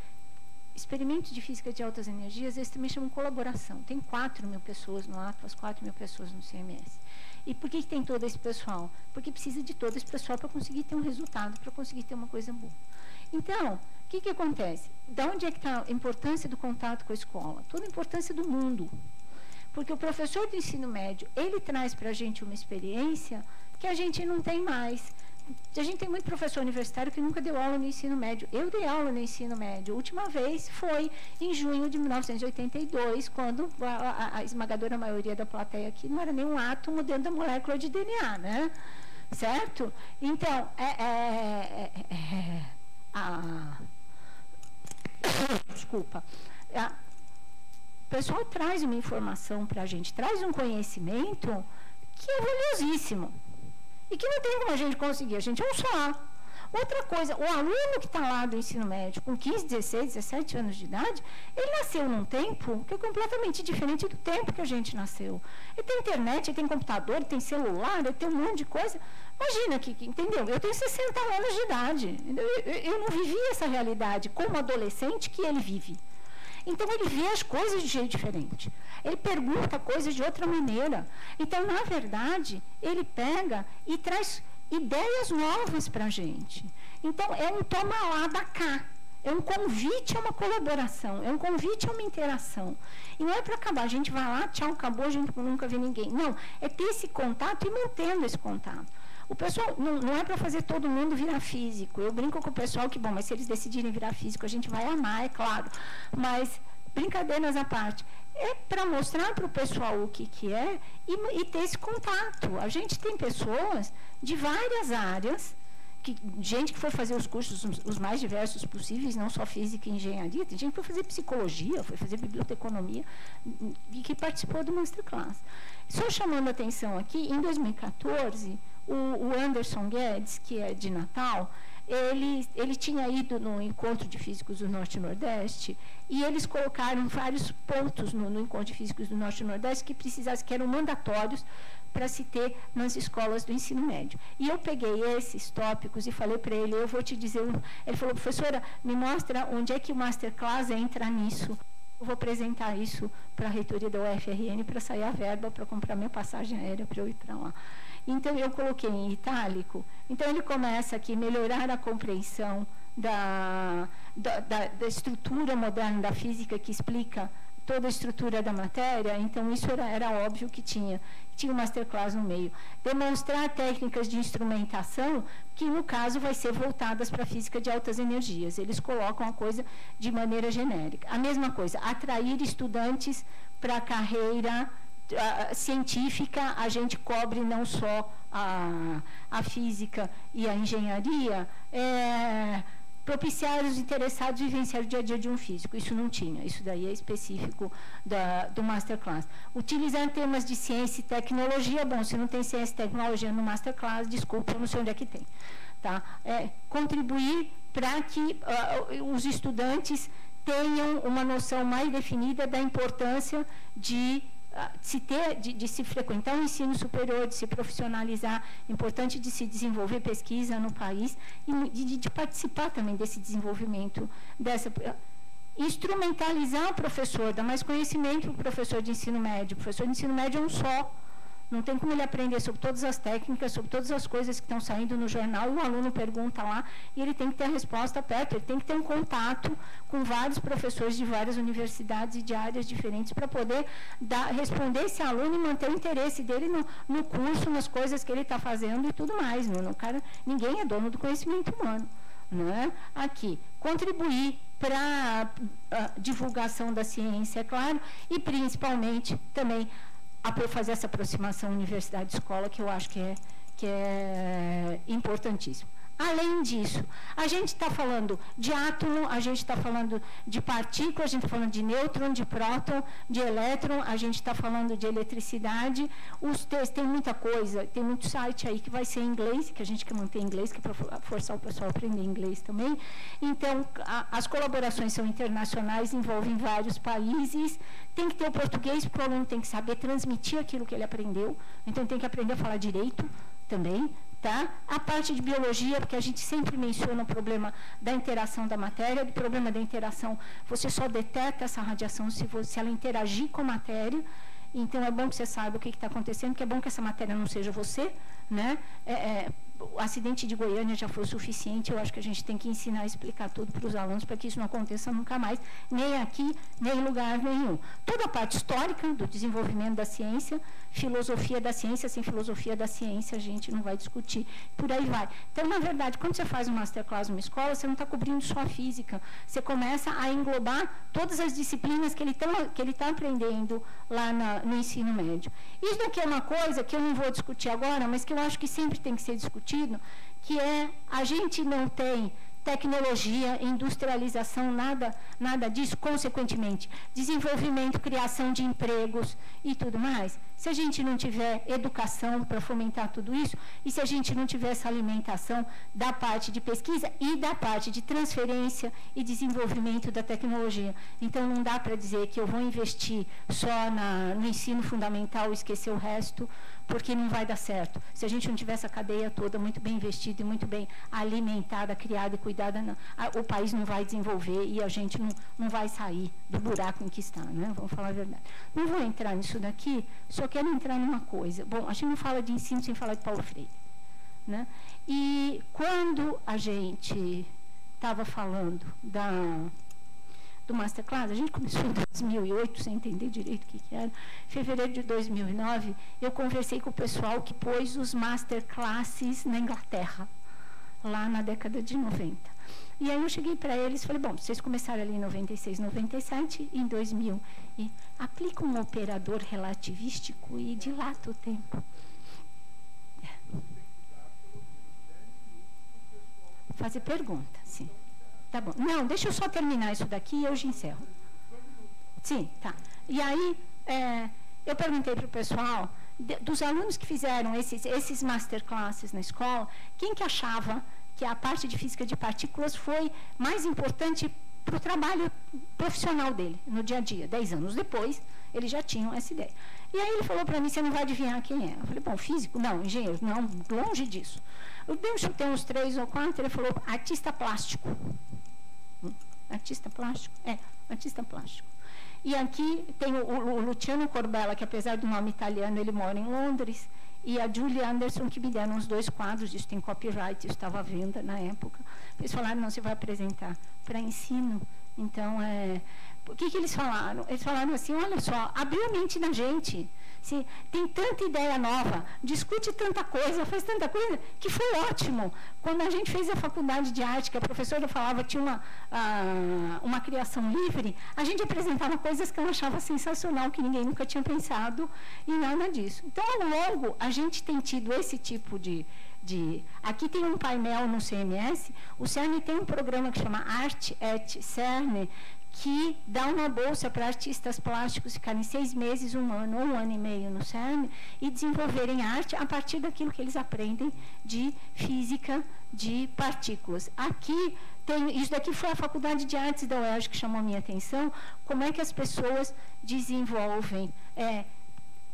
experimentos de física de altas energias, eles também chamam colaboração. Tem 4 mil pessoas no Atlas, 4 mil pessoas no CMS. E por que, que tem todo esse pessoal? Porque precisa de todo esse pessoal para conseguir ter um resultado, para conseguir ter uma coisa boa. Então, o que, que acontece? Da onde é que está a importância do contato com a escola? Toda a importância do mundo. Porque o professor do ensino médio, ele traz para a gente uma experiência que a gente não tem mais a gente tem muito professor universitário que nunca deu aula no ensino médio. Eu dei aula no ensino médio. A última vez foi em junho de 1982, quando a, a, a esmagadora maioria da plateia aqui não era nenhum átomo dentro da molécula de DNA, né? Certo? Então, é, é, é, é a, desculpa. A, o pessoal traz uma informação para a gente, traz um conhecimento que é valiosíssimo e que não tem como a gente conseguir, a gente é um só. Outra coisa, o aluno que está lá do ensino médio, com 15, 16, 17 anos de idade, ele nasceu num tempo que é completamente diferente do tempo que a gente nasceu. Ele tem internet, ele tem computador, ele tem celular, ele tem um monte de coisa. Imagina que, entendeu? Eu tenho 60 anos de idade. Eu, eu não vivi essa realidade como adolescente que ele vive. Então ele vê as coisas de jeito diferente. Ele pergunta coisas de outra maneira. Então, na verdade, ele pega e traz ideias novas para a gente. Então, é um toma lá da cá. É um convite a uma colaboração, é um convite a uma interação. E não é para acabar, a gente vai lá, tchau, acabou, a gente nunca vê ninguém. Não, é ter esse contato e mantendo esse contato. O pessoal, não, não é para fazer todo mundo virar físico. Eu brinco com o pessoal que, bom, mas se eles decidirem virar físico, a gente vai amar, é claro. Mas, brincadeiras à parte, é para mostrar para o pessoal o que, que é e, e ter esse contato. A gente tem pessoas de várias áreas que, gente que foi fazer os cursos os, mais diversos possíveis, não só física e engenharia, tem gente que foi fazer psicologia, foi fazer biblioteconomia e que participou do masterclass. Só chamando a atenção aqui, em 2014, o, o Anderson Guedes, que é de Natal, ele, ele tinha ido no encontro de físicos do Norte e Nordeste e eles colocaram vários pontos no, no encontro de físicos do Norte e Nordeste que precisassem, que eram mandatórios para se ter nas escolas do ensino médio. E eu peguei esses tópicos e falei para ele, eu vou te dizer, ele falou, professora, me mostra onde é que o Masterclass entra nisso. Eu vou apresentar isso para a reitoria da UFRN para sair a verba para comprar minha passagem aérea para eu ir para lá. Então, eu coloquei em itálico. Então, ele começa aqui, melhorar a compreensão da, da, da, estrutura moderna da física que explica toda a estrutura da matéria, então isso era, era óbvio que tinha. Tinha um masterclass no meio. Demonstrar técnicas de instrumentação, que no caso vai ser voltadas para a física de altas energias. Eles colocam a coisa de maneira genérica. A mesma coisa, atrair estudantes para a carreira uh, científica, a gente cobre não só a, a física e a engenharia, é, propiciar os interessados vivenciar o dia a dia de um físico. Isso não tinha, isso daí é específico da, do Masterclass. Utilizar temas de ciência e tecnologia, bom, se não tem ciência e tecnologia no Masterclass, desculpa, eu não sei onde é que tem. Tá? É, contribuir para que uh, os estudantes tenham uma noção mais definida da importância de se ter, de, de, se frequentar o ensino superior, de se profissionalizar, importante de se desenvolver pesquisa no país e de, de participar também desse desenvolvimento, dessa instrumentalizar o professor, dar mais conhecimento para o professor de ensino médio. O professor de ensino médio é um só, não tem como ele aprender sobre todas as técnicas, sobre todas as coisas que estão saindo no jornal, o aluno pergunta lá e ele tem que ter a resposta perto, ele tem que ter um contato com vários professores de várias universidades e de áreas diferentes para poder dar, responder esse aluno e manter o interesse dele no, no curso, nas coisas que ele está fazendo e tudo mais. Não, não, cara, ninguém é dono do conhecimento humano. Não é? Aqui, contribuir para a divulgação da ciência, é claro, e principalmente também fazer essa aproximação universidade-escola, que eu acho que é, que é importantíssimo. Além disso, a gente está falando de átomo, a gente está falando de partícula, a gente está falando de nêutron, de próton, de elétron, a gente está falando de eletricidade. Os textos, tem muita coisa, tem muito site aí que vai ser em inglês, que a gente quer manter em inglês, que é para forçar o pessoal a aprender inglês também. Então, a, as colaborações são internacionais, envolvem vários países. Tem que ter o português, porque o aluno tem que saber transmitir aquilo que ele aprendeu. Então, tem que aprender a falar direito também, Tá? A parte de biologia, porque a gente sempre menciona o problema da interação da matéria, do problema da interação, você só detecta essa radiação se, você, se ela interagir com a matéria, então é bom que você saiba o que está acontecendo, que é bom que essa matéria não seja você, né? É, é, o acidente de Goiânia já foi suficiente, eu acho que a gente tem que ensinar a explicar tudo para os alunos para que isso não aconteça nunca mais, nem aqui, nem em lugar nenhum. Toda a parte histórica do desenvolvimento da ciência, filosofia da ciência, sem filosofia da ciência a gente não vai discutir, por aí vai. Então, na verdade, quando você faz um masterclass numa escola, você não está cobrindo só a física, você começa a englobar todas as disciplinas que ele está tá aprendendo lá na, no ensino médio. Isso daqui é uma coisa que eu não vou discutir agora, mas que eu acho que sempre tem que ser que é a gente não tem tecnologia, industrialização, nada, nada disso, consequentemente, desenvolvimento, criação de empregos e tudo mais. Se a gente não tiver educação para fomentar tudo isso, e se a gente não tiver essa alimentação da parte de pesquisa e da parte de transferência e desenvolvimento da tecnologia. Então, não dá para dizer que eu vou investir só na, no ensino fundamental e esquecer o resto, porque não vai dar certo. Se a gente não tiver essa cadeia toda muito bem investida e muito bem alimentada, criada e cuidada, não, a, o país não vai desenvolver e a gente não, não vai sair do buraco em que está, né? vamos falar a verdade. Não vou entrar nisso daqui, só quero entrar numa coisa. Bom, a gente não fala de ensino sem falar de Paulo Freire. Né? E quando a gente estava falando da do Masterclass, a gente começou em 2008, sem entender direito o que, que era. Em fevereiro de 2009, eu conversei com o pessoal que pôs os Masterclasses na Inglaterra, lá na década de 90. E aí eu cheguei para eles e falei, bom, vocês começaram ali em 96, 97, em 2000, e aplica um operador relativístico e dilata o tempo. fazer pergunta, sim. Tá bom. Não, deixa eu só terminar isso daqui e eu já encerro. Sim, tá. E aí, é, eu perguntei para o pessoal, de, dos alunos que fizeram esses, esses masterclasses na escola, quem que achava que a parte de física de partículas foi mais importante para o trabalho profissional dele, no dia a dia. Dez anos depois, eles já tinham essa ideia. E aí ele falou para mim, você não vai adivinhar quem é. Eu falei, bom, físico? Não, engenheiro? Não, longe disso. Eu dei um chutei uns três ou quatro, ele falou, artista plástico. Artista plástico? É, artista plástico. E aqui tem o, o, Luciano Corbella, que apesar do nome italiano, ele mora em Londres, e a Julie Anderson, que me deram os dois quadros, isso tem copyright, isso estava à venda na época. Eles falaram, não, você vai apresentar para ensino. Então, é, o que, que eles falaram? Eles falaram assim, olha só, abriu a mente da gente. Sim, tem tanta ideia nova, discute tanta coisa, faz tanta coisa, que foi ótimo. Quando a gente fez a faculdade de arte, que a professora falava tinha uma, uh, uma criação livre, a gente apresentava coisas que eu achava sensacional, que ninguém nunca tinha pensado em nada disso. Então, ao longo, a gente tem tido esse tipo de, de. Aqui tem um painel no CMS, o CERN tem um programa que chama Arte et CERN, que dá uma bolsa para artistas plásticos ficarem seis meses, um ano ou um ano e meio no CERN e desenvolverem arte a partir daquilo que eles aprendem de física de partículas. Aqui tem, isso daqui foi a Faculdade de Artes da UERJ que chamou a minha atenção, como é que as pessoas desenvolvem é,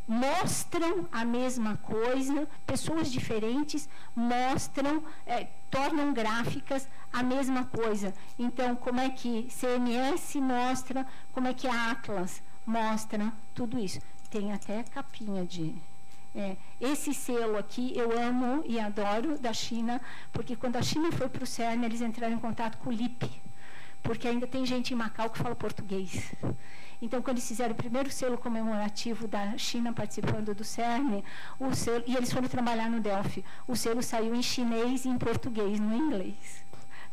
mostram a mesma coisa, pessoas diferentes mostram, é, tornam gráficas a mesma coisa. Então, como é que CMS mostra, como é que a Atlas mostra tudo isso. Tem até capinha de. É, esse selo aqui eu amo e adoro da China, porque quando a China foi para o CERN, eles entraram em contato com o LIP, porque ainda tem gente em Macau que fala português. Então, quando eles fizeram o primeiro selo comemorativo da China participando do CERN, o selo, e eles foram trabalhar no Delphi, o selo saiu em chinês e em português, não em inglês.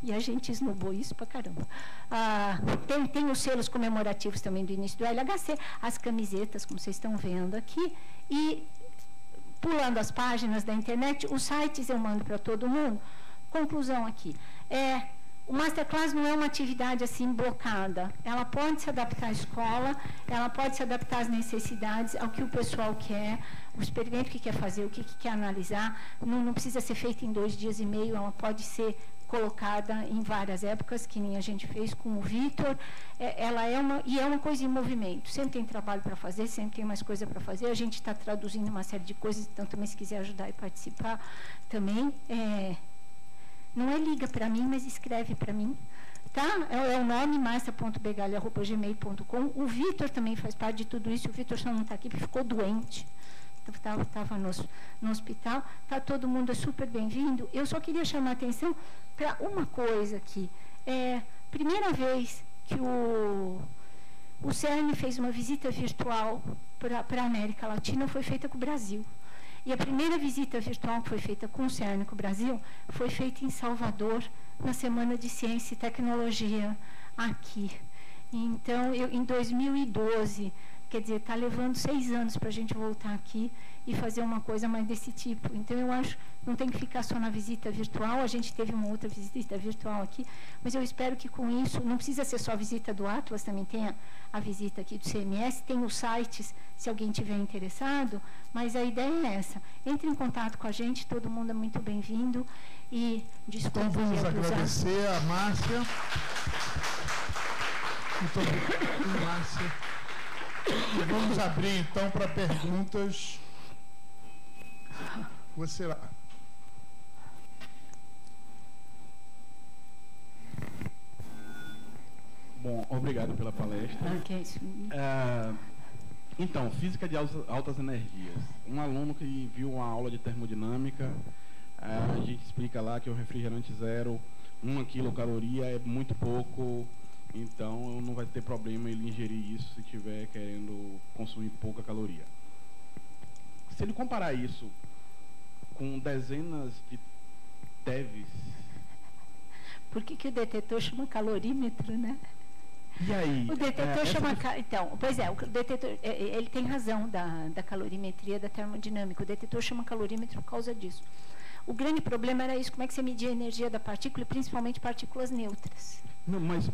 E a gente esnobou isso pra caramba. Ah, tem, tem os selos comemorativos também do início do LHC, as camisetas, como vocês estão vendo aqui, e pulando as páginas da internet, os sites eu mando para todo mundo. Conclusão aqui. É, o masterclass não é uma atividade assim blocada. Ela pode se adaptar à escola, ela pode se adaptar às necessidades, ao que o pessoal quer, o experimento que quer fazer, o que, que quer analisar. Não, não precisa ser feita em dois dias e meio, ela pode ser colocada em várias épocas, que nem a gente fez com o Vitor. É, ela é uma e é uma coisa em movimento. Sempre tem trabalho para fazer, sempre tem mais coisa para fazer. A gente está traduzindo uma série de coisas, então também se quiser ajudar e participar, também é, não é liga para mim, mas escreve para mim. Tá? É, é o nome, massa.begalha.gmail.com. O Vitor também faz parte de tudo isso. O Vitor só não está aqui porque ficou doente. Estava no, no hospital. Está todo mundo super bem-vindo. Eu só queria chamar a atenção para uma coisa aqui. É, primeira vez que o, o CERN fez uma visita virtual para a América Latina foi feita com o Brasil. E a primeira visita virtual que foi feita com o Cérnico Brasil foi feita em Salvador, na Semana de Ciência e Tecnologia, aqui. Então, eu, em 2012, quer dizer, está levando seis anos para a gente voltar aqui e fazer uma coisa mais desse tipo. Então, eu acho não tem que ficar só na visita virtual. A gente teve uma outra visita virtual aqui, mas eu espero que com isso, não precisa ser só a visita do Atlas, também tem a, a visita aqui do CMS, tem os sites, se alguém tiver interessado, mas a ideia é essa. Entre em contato com a gente, todo mundo é muito bem-vindo. E desculpa. Então vamos agradecer a Márcia. Muito obrigado, Márcia. E vamos abrir então para perguntas. Você lá. Bom, obrigado pela palestra. Okay. Uh, então, física de altas energias. Um aluno que viu uma aula de termodinâmica, uh, a gente explica lá que o refrigerante zero, uma quilocaloria é muito pouco, então não vai ter problema ele ingerir isso se estiver querendo consumir pouca caloria. Se ele comparar isso com dezenas de TEVs. Por que, que o detetor chama calorímetro, né? E aí? O detetor é, chama. Essa... Então, pois é, o detetor, é, é, ele tem razão da, da calorimetria da termodinâmica. O detetor chama calorímetro por causa disso. O grande problema era isso, como é que você media a energia da partícula, principalmente partículas neutras. Não, mas o,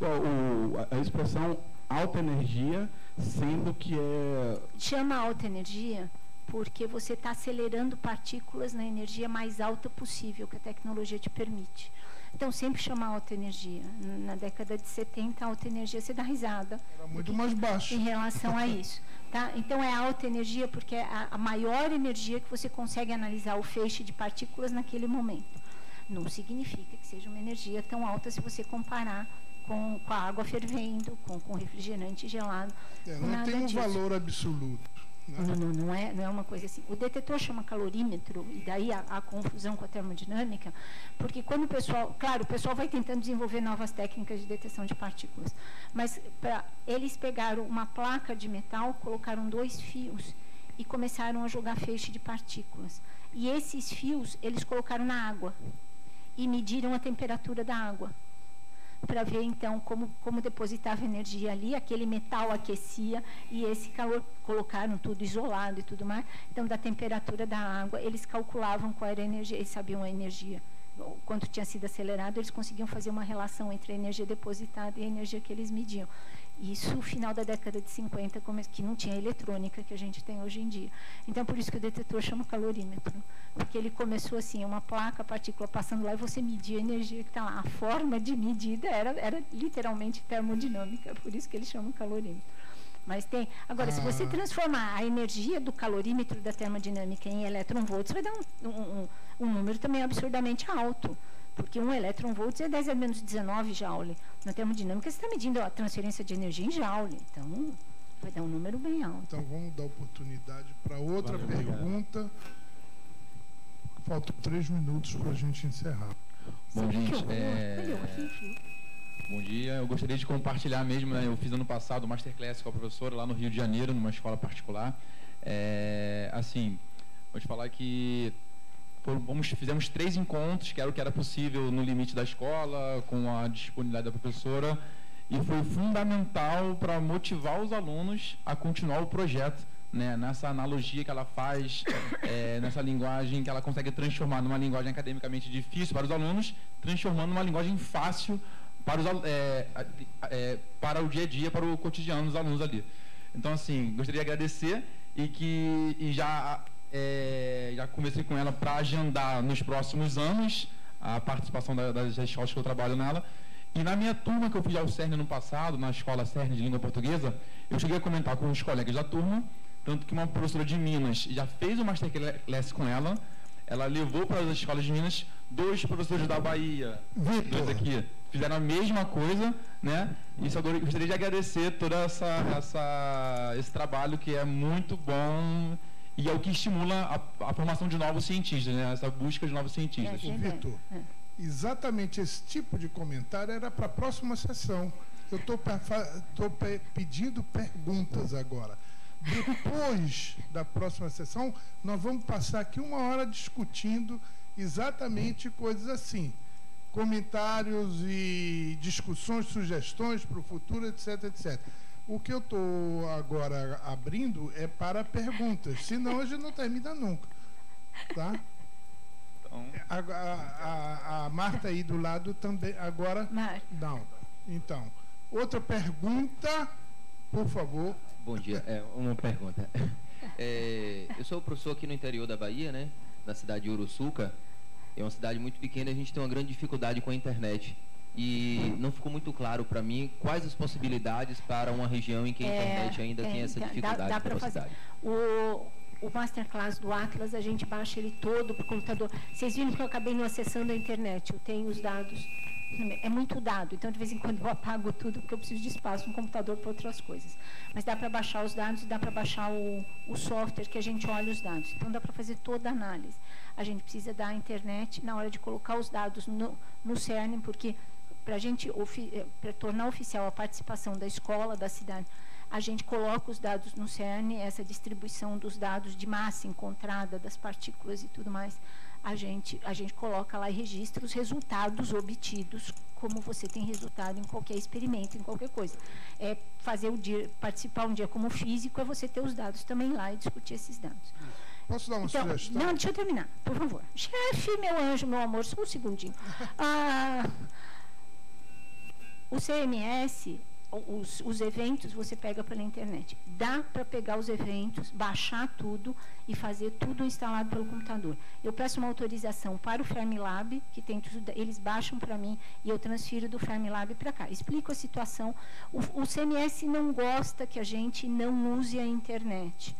a expressão alta energia, sendo que é... Chama alta energia porque você está acelerando partículas na energia mais alta possível que a tecnologia te permite. Então, sempre chama alta energia. Na década de 70, a alta energia, você dá risada. Era muito mais baixo. Em relação a isso. Tá? Então, é alta energia porque é a, a maior energia que você consegue analisar o feixe de partículas naquele momento. Não significa que seja uma energia tão alta se você comparar com, com a água fervendo, com, com refrigerante gelado. É, não tem um disso. valor absoluto. Não, não, não, é, não é uma coisa assim. O detetor chama calorímetro, e daí a, a, confusão com a termodinâmica, porque quando o pessoal, claro, o pessoal vai tentando desenvolver novas técnicas de detecção de partículas, mas pra, eles pegaram uma placa de metal, colocaram dois fios e começaram a jogar feixe de partículas. E esses fios eles colocaram na água e mediram a temperatura da água para ver então como, como depositava energia ali, aquele metal aquecia e esse calor colocaram tudo isolado e tudo mais. Então, da temperatura da água, eles calculavam qual era a energia, eles sabiam a energia quanto tinha sido acelerado, eles conseguiam fazer uma relação entre a energia depositada e a energia que eles mediam. Isso no final da década de 50, que não tinha eletrônica que a gente tem hoje em dia. Então, por isso que o detetor chama calorímetro. Porque ele começou assim, uma placa, partícula passando lá e você media a energia que está lá. A forma de medida era, era literalmente termodinâmica, por isso que eles chamam calorímetro. Mas tem. Agora, ah. se você ah. transformar a energia do calorímetro da termodinâmica em eletronvolts, vai dar um, um, um número também absurdamente alto porque um eletronvolt é 10 a menos 19 joule. Na termodinâmica, você está medindo a transferência de energia em joule. Então, vai dar um número bem alto. Então, vamos dar oportunidade para outra Valeu, pergunta. Faltam três minutos para a gente encerrar. Bom, gente, é... Bom dia, eu gostaria de compartilhar mesmo, né, eu fiz ano passado o Masterclass com a professora lá no Rio de Janeiro, numa escola particular. É, assim, vou te falar que fomos, fizemos três encontros, que era o que era possível no limite da escola, com a disponibilidade da professora, e foi fundamental para motivar os alunos a continuar o projeto, né, nessa analogia que ela faz, é, nessa linguagem que ela consegue transformar numa linguagem academicamente difícil para os alunos, transformando numa linguagem fácil para, os, é, é, para o dia a dia, para o cotidiano dos alunos ali. Então, assim, gostaria de agradecer e que e já é, já comecei com ela para agendar nos próximos anos a participação da, das escolas que eu trabalho nela. E na minha turma que eu fiz ao CERN no passado, na escola CERN de língua portuguesa, eu cheguei a comentar com os colegas da turma, tanto que uma professora de Minas já fez o masterclass com ela, ela levou para as escolas de Minas dois professores da Bahia, Victor. dois aqui, fizeram a mesma coisa, né? E eu gostaria de agradecer todo essa, essa, esse trabalho que é muito bom e é o que estimula a, a formação de novos cientistas, né? essa busca de novos cientistas. É, Vitor, é. exatamente esse tipo de comentário era para a próxima sessão. Eu estou pedindo perguntas agora. Depois da próxima sessão, nós vamos passar aqui uma hora discutindo exatamente coisas assim. Comentários e discussões, sugestões para o futuro, etc, etc. O que eu estou agora abrindo é para perguntas, senão a gente não termina nunca. Tá? Então... A, a, a, Marta aí do lado também. Agora. Marta. Não. Então, outra pergunta, por favor. Bom dia. É, uma pergunta. É, eu sou professor aqui no interior da Bahia, né? Na cidade de Uruçuca. É uma cidade muito pequena e a gente tem uma grande dificuldade com a internet e não ficou muito claro para mim quais as possibilidades para uma região em que a é, internet ainda tem, tem essa dificuldade dá, dá para fazer. O, o Masterclass do Atlas, a gente baixa ele todo para o computador. Vocês viram que eu acabei não acessando a internet, eu tenho os dados. É muito dado, então de vez em quando eu apago tudo porque eu preciso de espaço no computador para outras coisas. Mas dá para baixar os dados e dá para baixar o, o software que a gente olha os dados. Então dá para fazer toda a análise. A gente precisa da internet na hora de colocar os dados no, no CERN, porque para a gente eh, para tornar oficial a participação da escola, da cidade, a gente coloca os dados no CERN, essa distribuição dos dados de massa encontrada, das partículas e tudo mais, a gente, a gente coloca lá e registra os resultados obtidos, como você tem resultado em qualquer experimento, em qualquer coisa. É fazer o dia, participar um dia como físico é você ter os dados também lá e discutir esses dados. Posso dar uma então, sugestão? Não, deixa eu terminar, por favor. Chefe, meu anjo, meu amor, só um segundinho. Ah, o CMS os, os eventos você pega pela internet. Dá para pegar os eventos, baixar tudo e fazer tudo instalado pelo computador. Eu peço uma autorização para o Fermilab, que tem tudo, eles baixam para mim e eu transfiro do Fermilab para cá. Explico a situação. O, o CMS não gosta que a gente não use a internet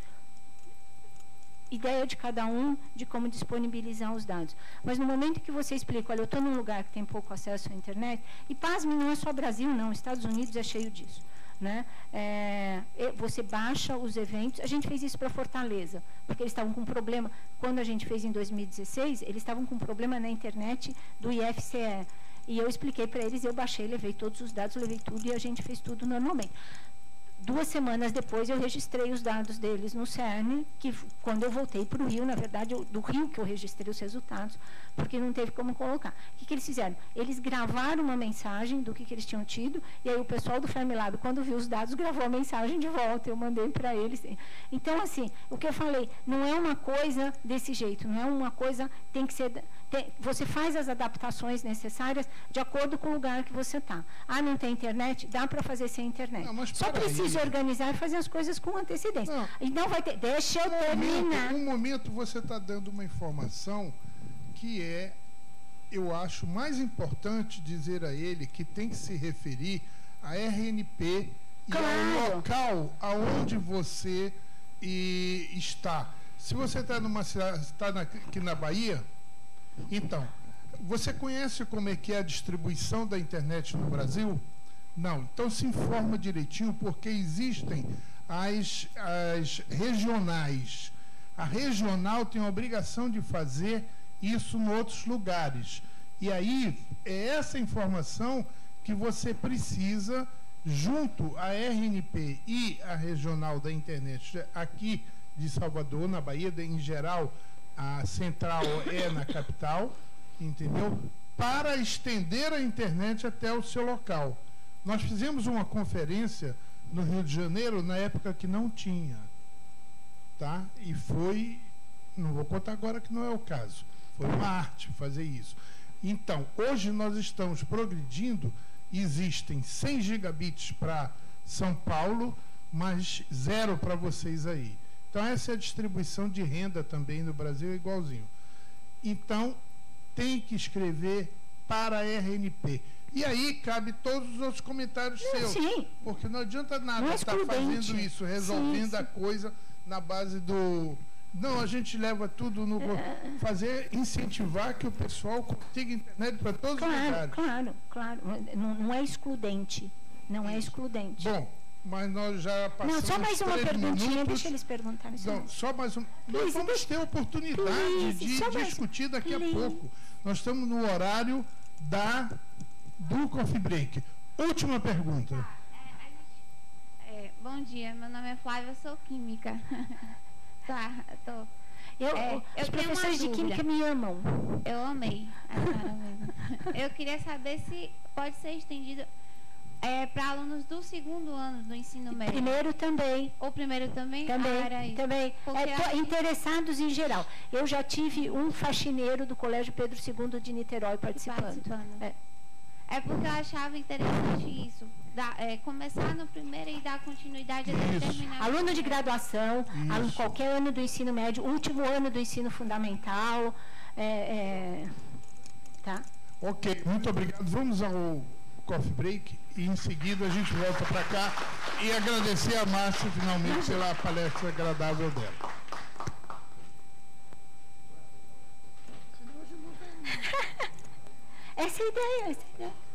ideia de cada um de como disponibilizar os dados. Mas no momento que você explica, olha, eu estou num lugar que tem pouco acesso à internet, e pasme, não é só Brasil, não, Estados Unidos é cheio disso. Né? É, você baixa os eventos. A gente fez isso para Fortaleza, porque eles estavam com problema. Quando a gente fez em 2016, eles estavam com problema na internet do IFCE. E eu expliquei para eles, eu baixei, levei todos os dados, levei tudo e a gente fez tudo normalmente duas semanas depois eu registrei os dados deles no CERN, que quando eu voltei para o Rio, na verdade, eu, do Rio que eu registrei os resultados, porque não teve como colocar. O que, que eles fizeram? Eles gravaram uma mensagem do que, que eles tinham tido, e aí o pessoal do Fermilab, quando viu os dados, gravou a mensagem de volta, eu mandei para eles. Então, assim, o que eu falei, não é uma coisa desse jeito, não é uma coisa, tem que ser tem, você faz as adaptações necessárias de acordo com o lugar que você está. Ah, não tem internet? Dá para fazer sem internet. Não, Só precisa aí. organizar e fazer as coisas com antecedência. Não. E não vai ter. Deixa eu terminar. Um momento você está dando uma informação que é, eu acho, mais importante dizer a ele que tem que se referir a RNP claro. e ao local aonde você e, está. Se você está numa cidade, está aqui na Bahia, então, você conhece como é que é a distribuição da internet no Brasil? Não. Então se informa direitinho, porque existem as, as regionais. A regional tem a obrigação de fazer isso em outros lugares. E aí é essa informação que você precisa, junto à RNP e à regional da internet aqui de Salvador, na Bahia, em geral, a central é na capital, entendeu? Para estender a internet até o seu local. Nós fizemos uma conferência no Rio de Janeiro na época que não tinha, tá? E foi, não vou contar agora que não é o caso, foi uma arte fazer isso. Então, hoje nós estamos progredindo, existem 100 gigabits para São Paulo, mas zero para vocês aí. Então, essa é a distribuição de renda também no Brasil, igualzinho. Então, tem que escrever para a RNP. E aí cabe todos os outros comentários não, seus. Sim. Porque não adianta nada estar tá fazendo isso, resolvendo sim, sim. a coisa na base do. Não, a gente leva tudo no. É. Fazer, incentivar que o pessoal consiga internet para todos claro, os lugares. Claro, claro. Não, não é excludente. Não é excludente. Bom, mas nós já passamos. Não, só mais uma perguntinha, minutos. deixa eles perguntarem. Não, só mais um. Nós vamos ter oportunidade please, de discutir daqui please. a pouco. Nós estamos no horário da do coffee break. Última pergunta. É, é, bom dia, meu nome é Flávia, eu sou química. tá, tô. Eu, é, eu os professores de química me amam. Eu amei. eu queria saber se pode ser estendido é, para alunos do segundo ano do ensino médio. Primeiro também. Ou primeiro também? Também. Ah, também. É, interessados em geral. Eu já tive um faxineiro do Colégio Pedro II de Niterói participando. participando. É. é. porque eu achava interessante isso. Da, é, começar no primeiro e dar continuidade até terminar. Aluno de graduação, aluno, qualquer ano do ensino médio, último ano do ensino fundamental. É, é, tá? Ok, muito obrigado. Vamos ao coffee break e em seguida a gente volta para cá e agradecer a Márcia finalmente pela palestra agradável dela. essa é ideia, essa é ideia.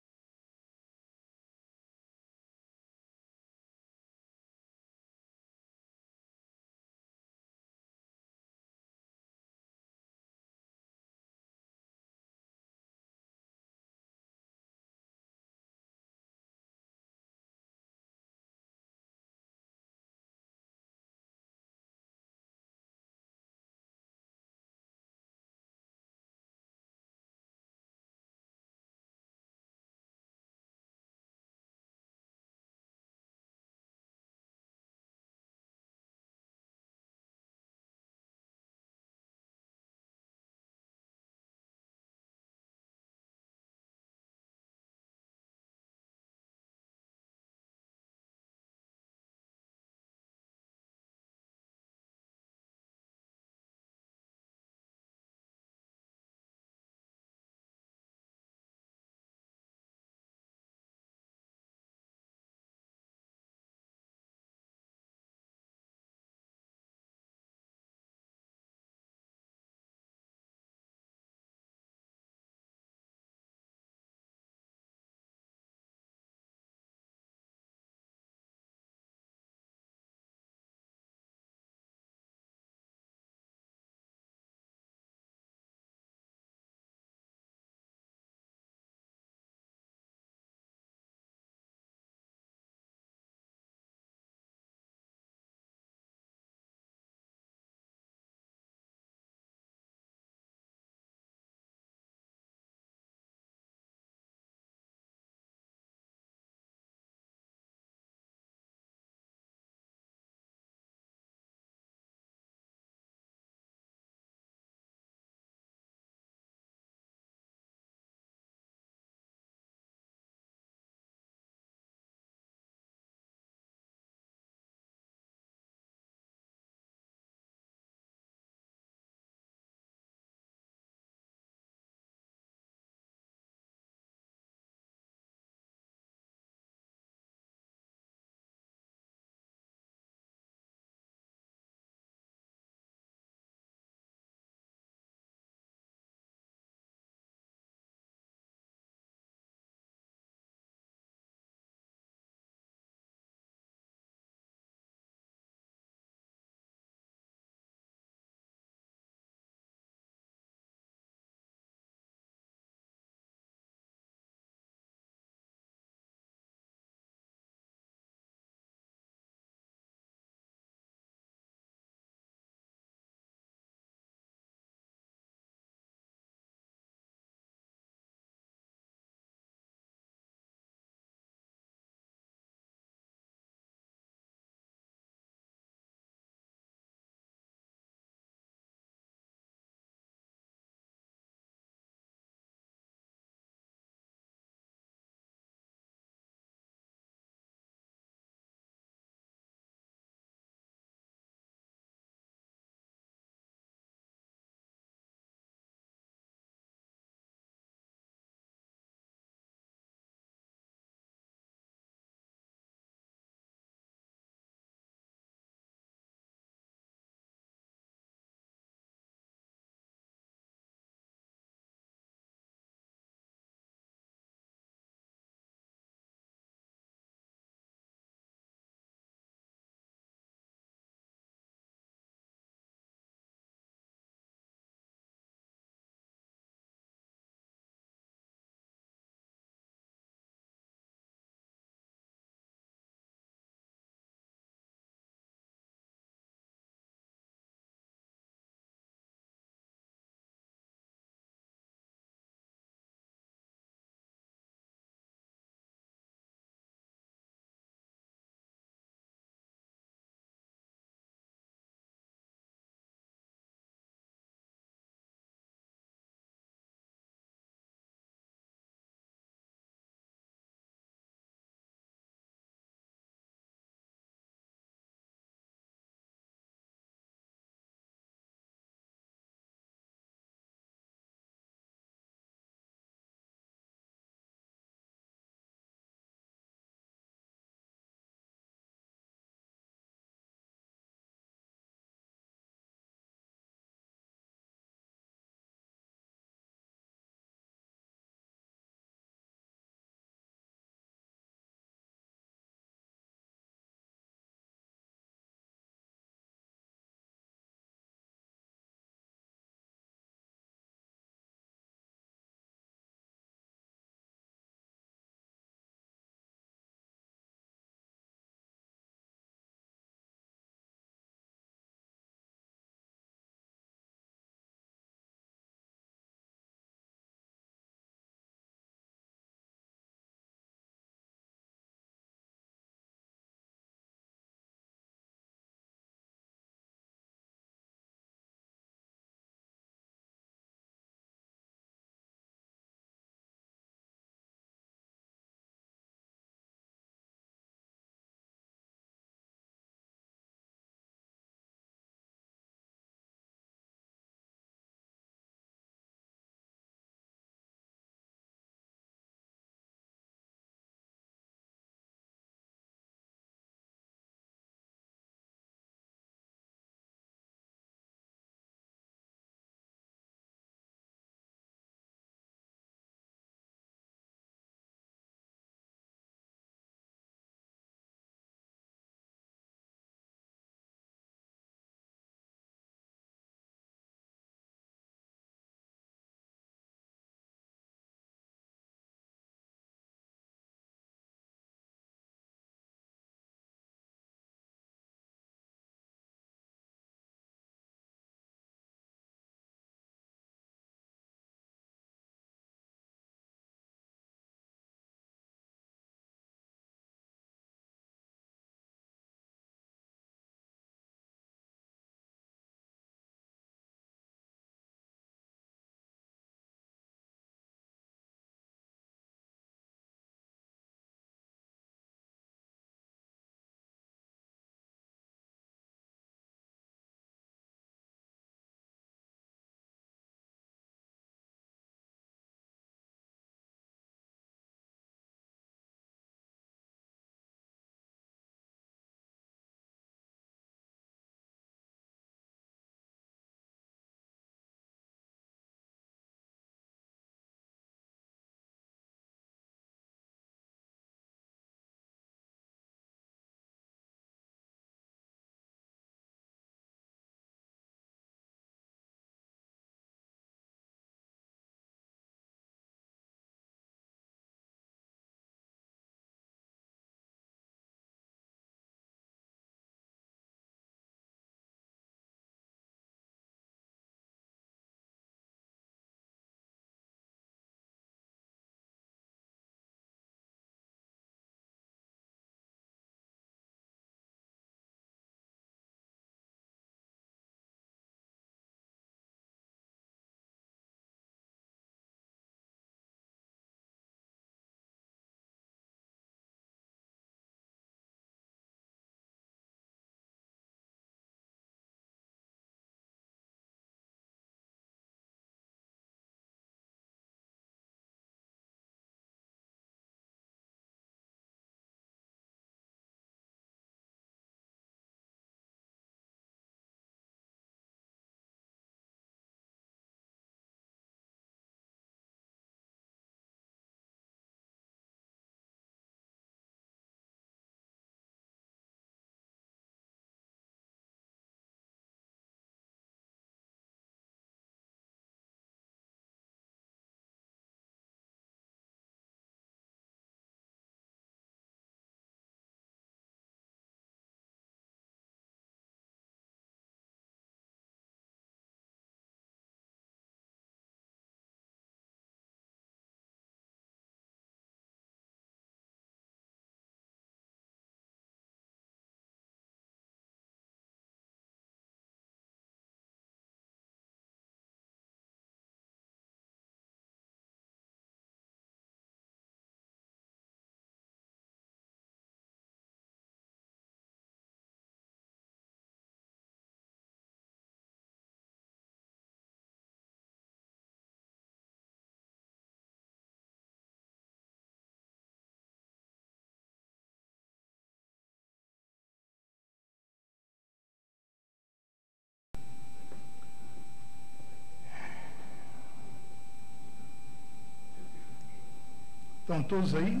Estão todos aí?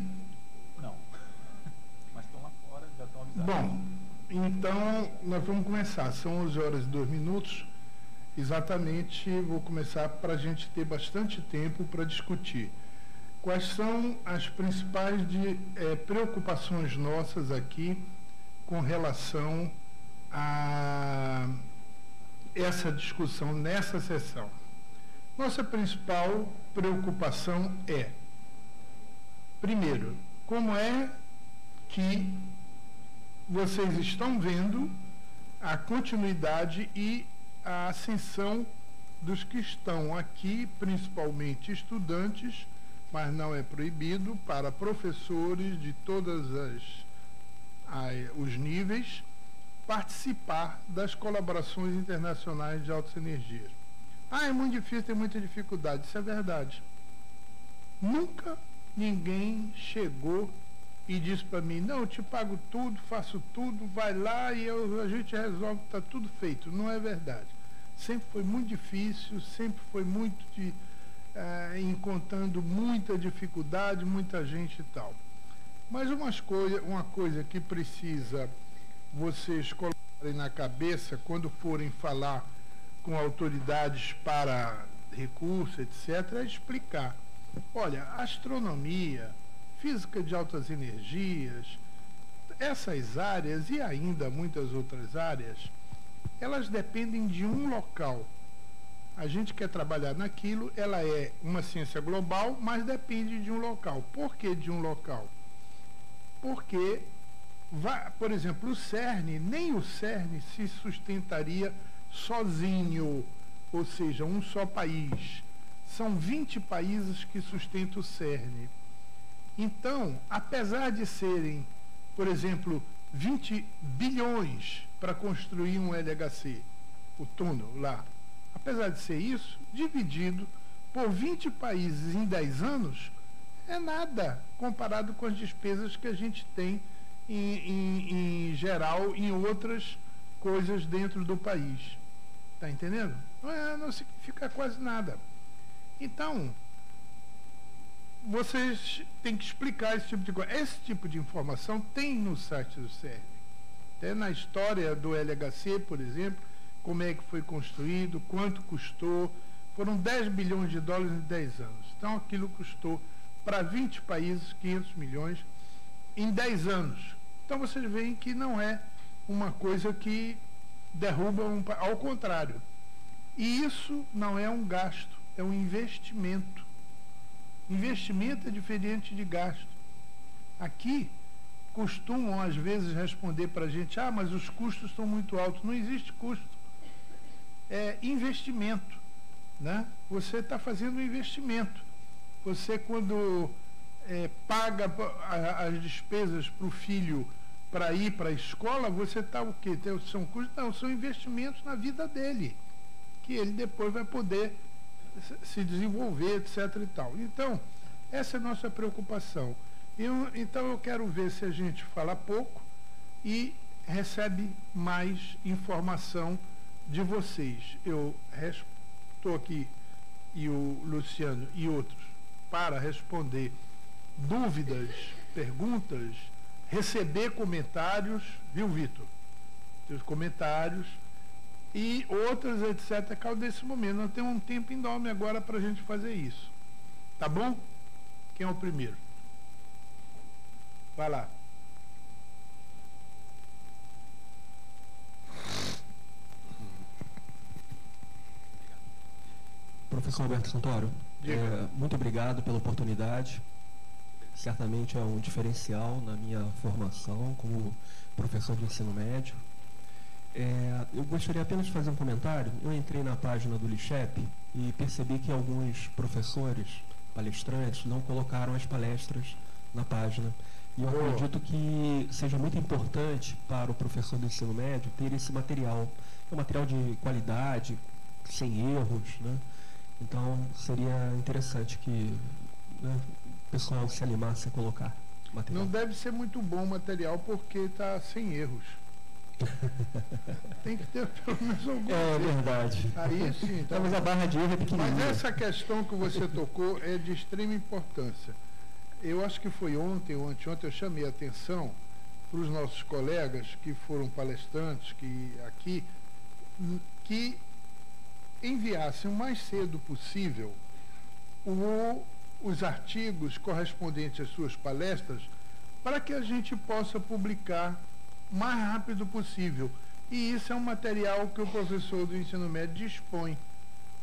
Não. Mas estão lá fora, já estão avisados. Bom, então nós vamos começar. São 11 horas e 2 minutos. Exatamente, vou começar para a gente ter bastante tempo para discutir. Quais são as principais de, é, preocupações nossas aqui com relação a essa discussão nessa sessão? Nossa principal preocupação é Primeiro, como é que vocês estão vendo a continuidade e a ascensão dos que estão aqui, principalmente estudantes, mas não é proibido para professores de todos os níveis participar das colaborações internacionais de altas energias. Ah, é muito difícil, tem muita dificuldade. Isso é verdade. Nunca ninguém chegou e disse para mim, não, eu te pago tudo, faço tudo, vai lá e eu, a gente resolve, está tudo feito. Não é verdade. Sempre foi muito difícil, sempre foi muito de, eh, encontrando muita dificuldade, muita gente e tal. Mas umas coisa, uma coisa que precisa vocês colocarem na cabeça quando forem falar com autoridades para recurso, etc., é explicar Olha, astronomia, física de altas energias, essas áreas e ainda muitas outras áreas, elas dependem de um local. A gente quer trabalhar naquilo, ela é uma ciência global, mas depende de um local. Por que de um local? Porque, por exemplo, o CERN, nem o CERN se sustentaria sozinho, ou seja, um só país são 20 países que sustentam o CERN. Então, apesar de serem, por exemplo, 20 bilhões para construir um LHC, o túnel lá, apesar de ser isso, dividido por 20 países em 10 anos, é nada comparado com as despesas que a gente tem em, em, em geral em outras coisas dentro do país. Está entendendo? Não, é, não significa quase nada. Então, vocês têm que explicar esse tipo de coisa. Esse tipo de informação tem no site do CERN. Até na história do LHC, por exemplo, como é que foi construído, quanto custou. Foram 10 bilhões de dólares em 10 anos. Então, aquilo custou para 20 países 500 milhões em 10 anos. Então, vocês veem que não é uma coisa que derruba um. Ao contrário. E isso não é um gasto é um investimento. Investimento é diferente de gasto. Aqui, costumam às vezes responder para a gente: ah, mas os custos estão muito altos. Não existe custo. É investimento. Né? Você está fazendo um investimento. Você, quando é, paga as despesas para o filho para ir para a escola, você está o quê? São custos? Não, são investimentos na vida dele, que ele depois vai poder se desenvolver, etc. e tal. Então, essa é a nossa preocupação. Eu, então, eu quero ver se a gente fala pouco e recebe mais informação de vocês. Eu estou aqui, e o Luciano e outros, para responder dúvidas, perguntas, receber comentários, viu, Vitor? Seus comentários e outras, etc. Causa desse momento. Nós temos um tempo enorme agora para a gente fazer isso. Tá bom? Quem é o primeiro? Vai lá. Professor Alberto Santoro, é, muito obrigado pela oportunidade. Certamente é um diferencial na minha formação como professor de ensino médio. É, eu gostaria apenas de fazer um comentário. Eu entrei na página do Lixep e percebi que alguns professores, palestrantes, não colocaram as palestras na página. E eu acredito que seja muito importante para o professor do ensino médio ter esse material. É um material de qualidade, sem erros. Né? Então, seria interessante que né, o pessoal se animasse a colocar material. Não deve ser muito bom o material porque está sem erros. Tem que ter pelo menos algum. É verdade. Aí sim. Tá. Mas a barra de erro é pequenininha. Mas essa questão que você tocou é de extrema importância. eu acho que foi ontem ou anteontem, eu chamei a atenção para os nossos colegas que foram palestrantes que aqui, que enviassem o mais cedo possível o, os artigos correspondentes às suas palestras para que a gente possa publicar mais rápido possível. E isso é um material que o professor do ensino médio dispõe,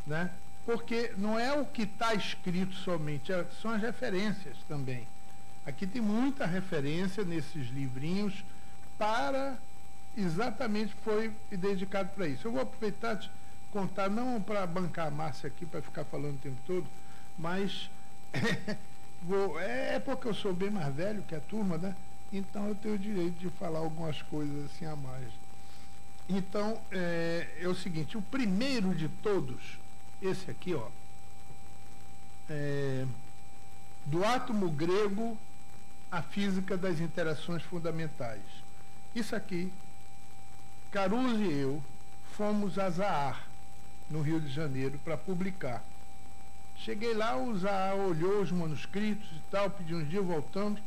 né? porque não é o que está escrito somente, é, são as referências também. Aqui tem muita referência nesses livrinhos para exatamente foi dedicado para isso. Eu vou aproveitar de contar, não para bancar a Márcia aqui, para ficar falando o tempo todo, mas vou, é, é, porque eu sou bem mais velho que a turma, né? Então eu tenho o direito de falar algumas coisas assim a mais. Então, é, é o seguinte, o primeiro de todos esse aqui, ó, é, do átomo grego à física das interações fundamentais. Isso aqui, Caruso e eu fomos a Zaar, no Rio de Janeiro, para publicar. Cheguei lá, o Zaar olhou os manuscritos e tal, pediu uns dias, voltamos.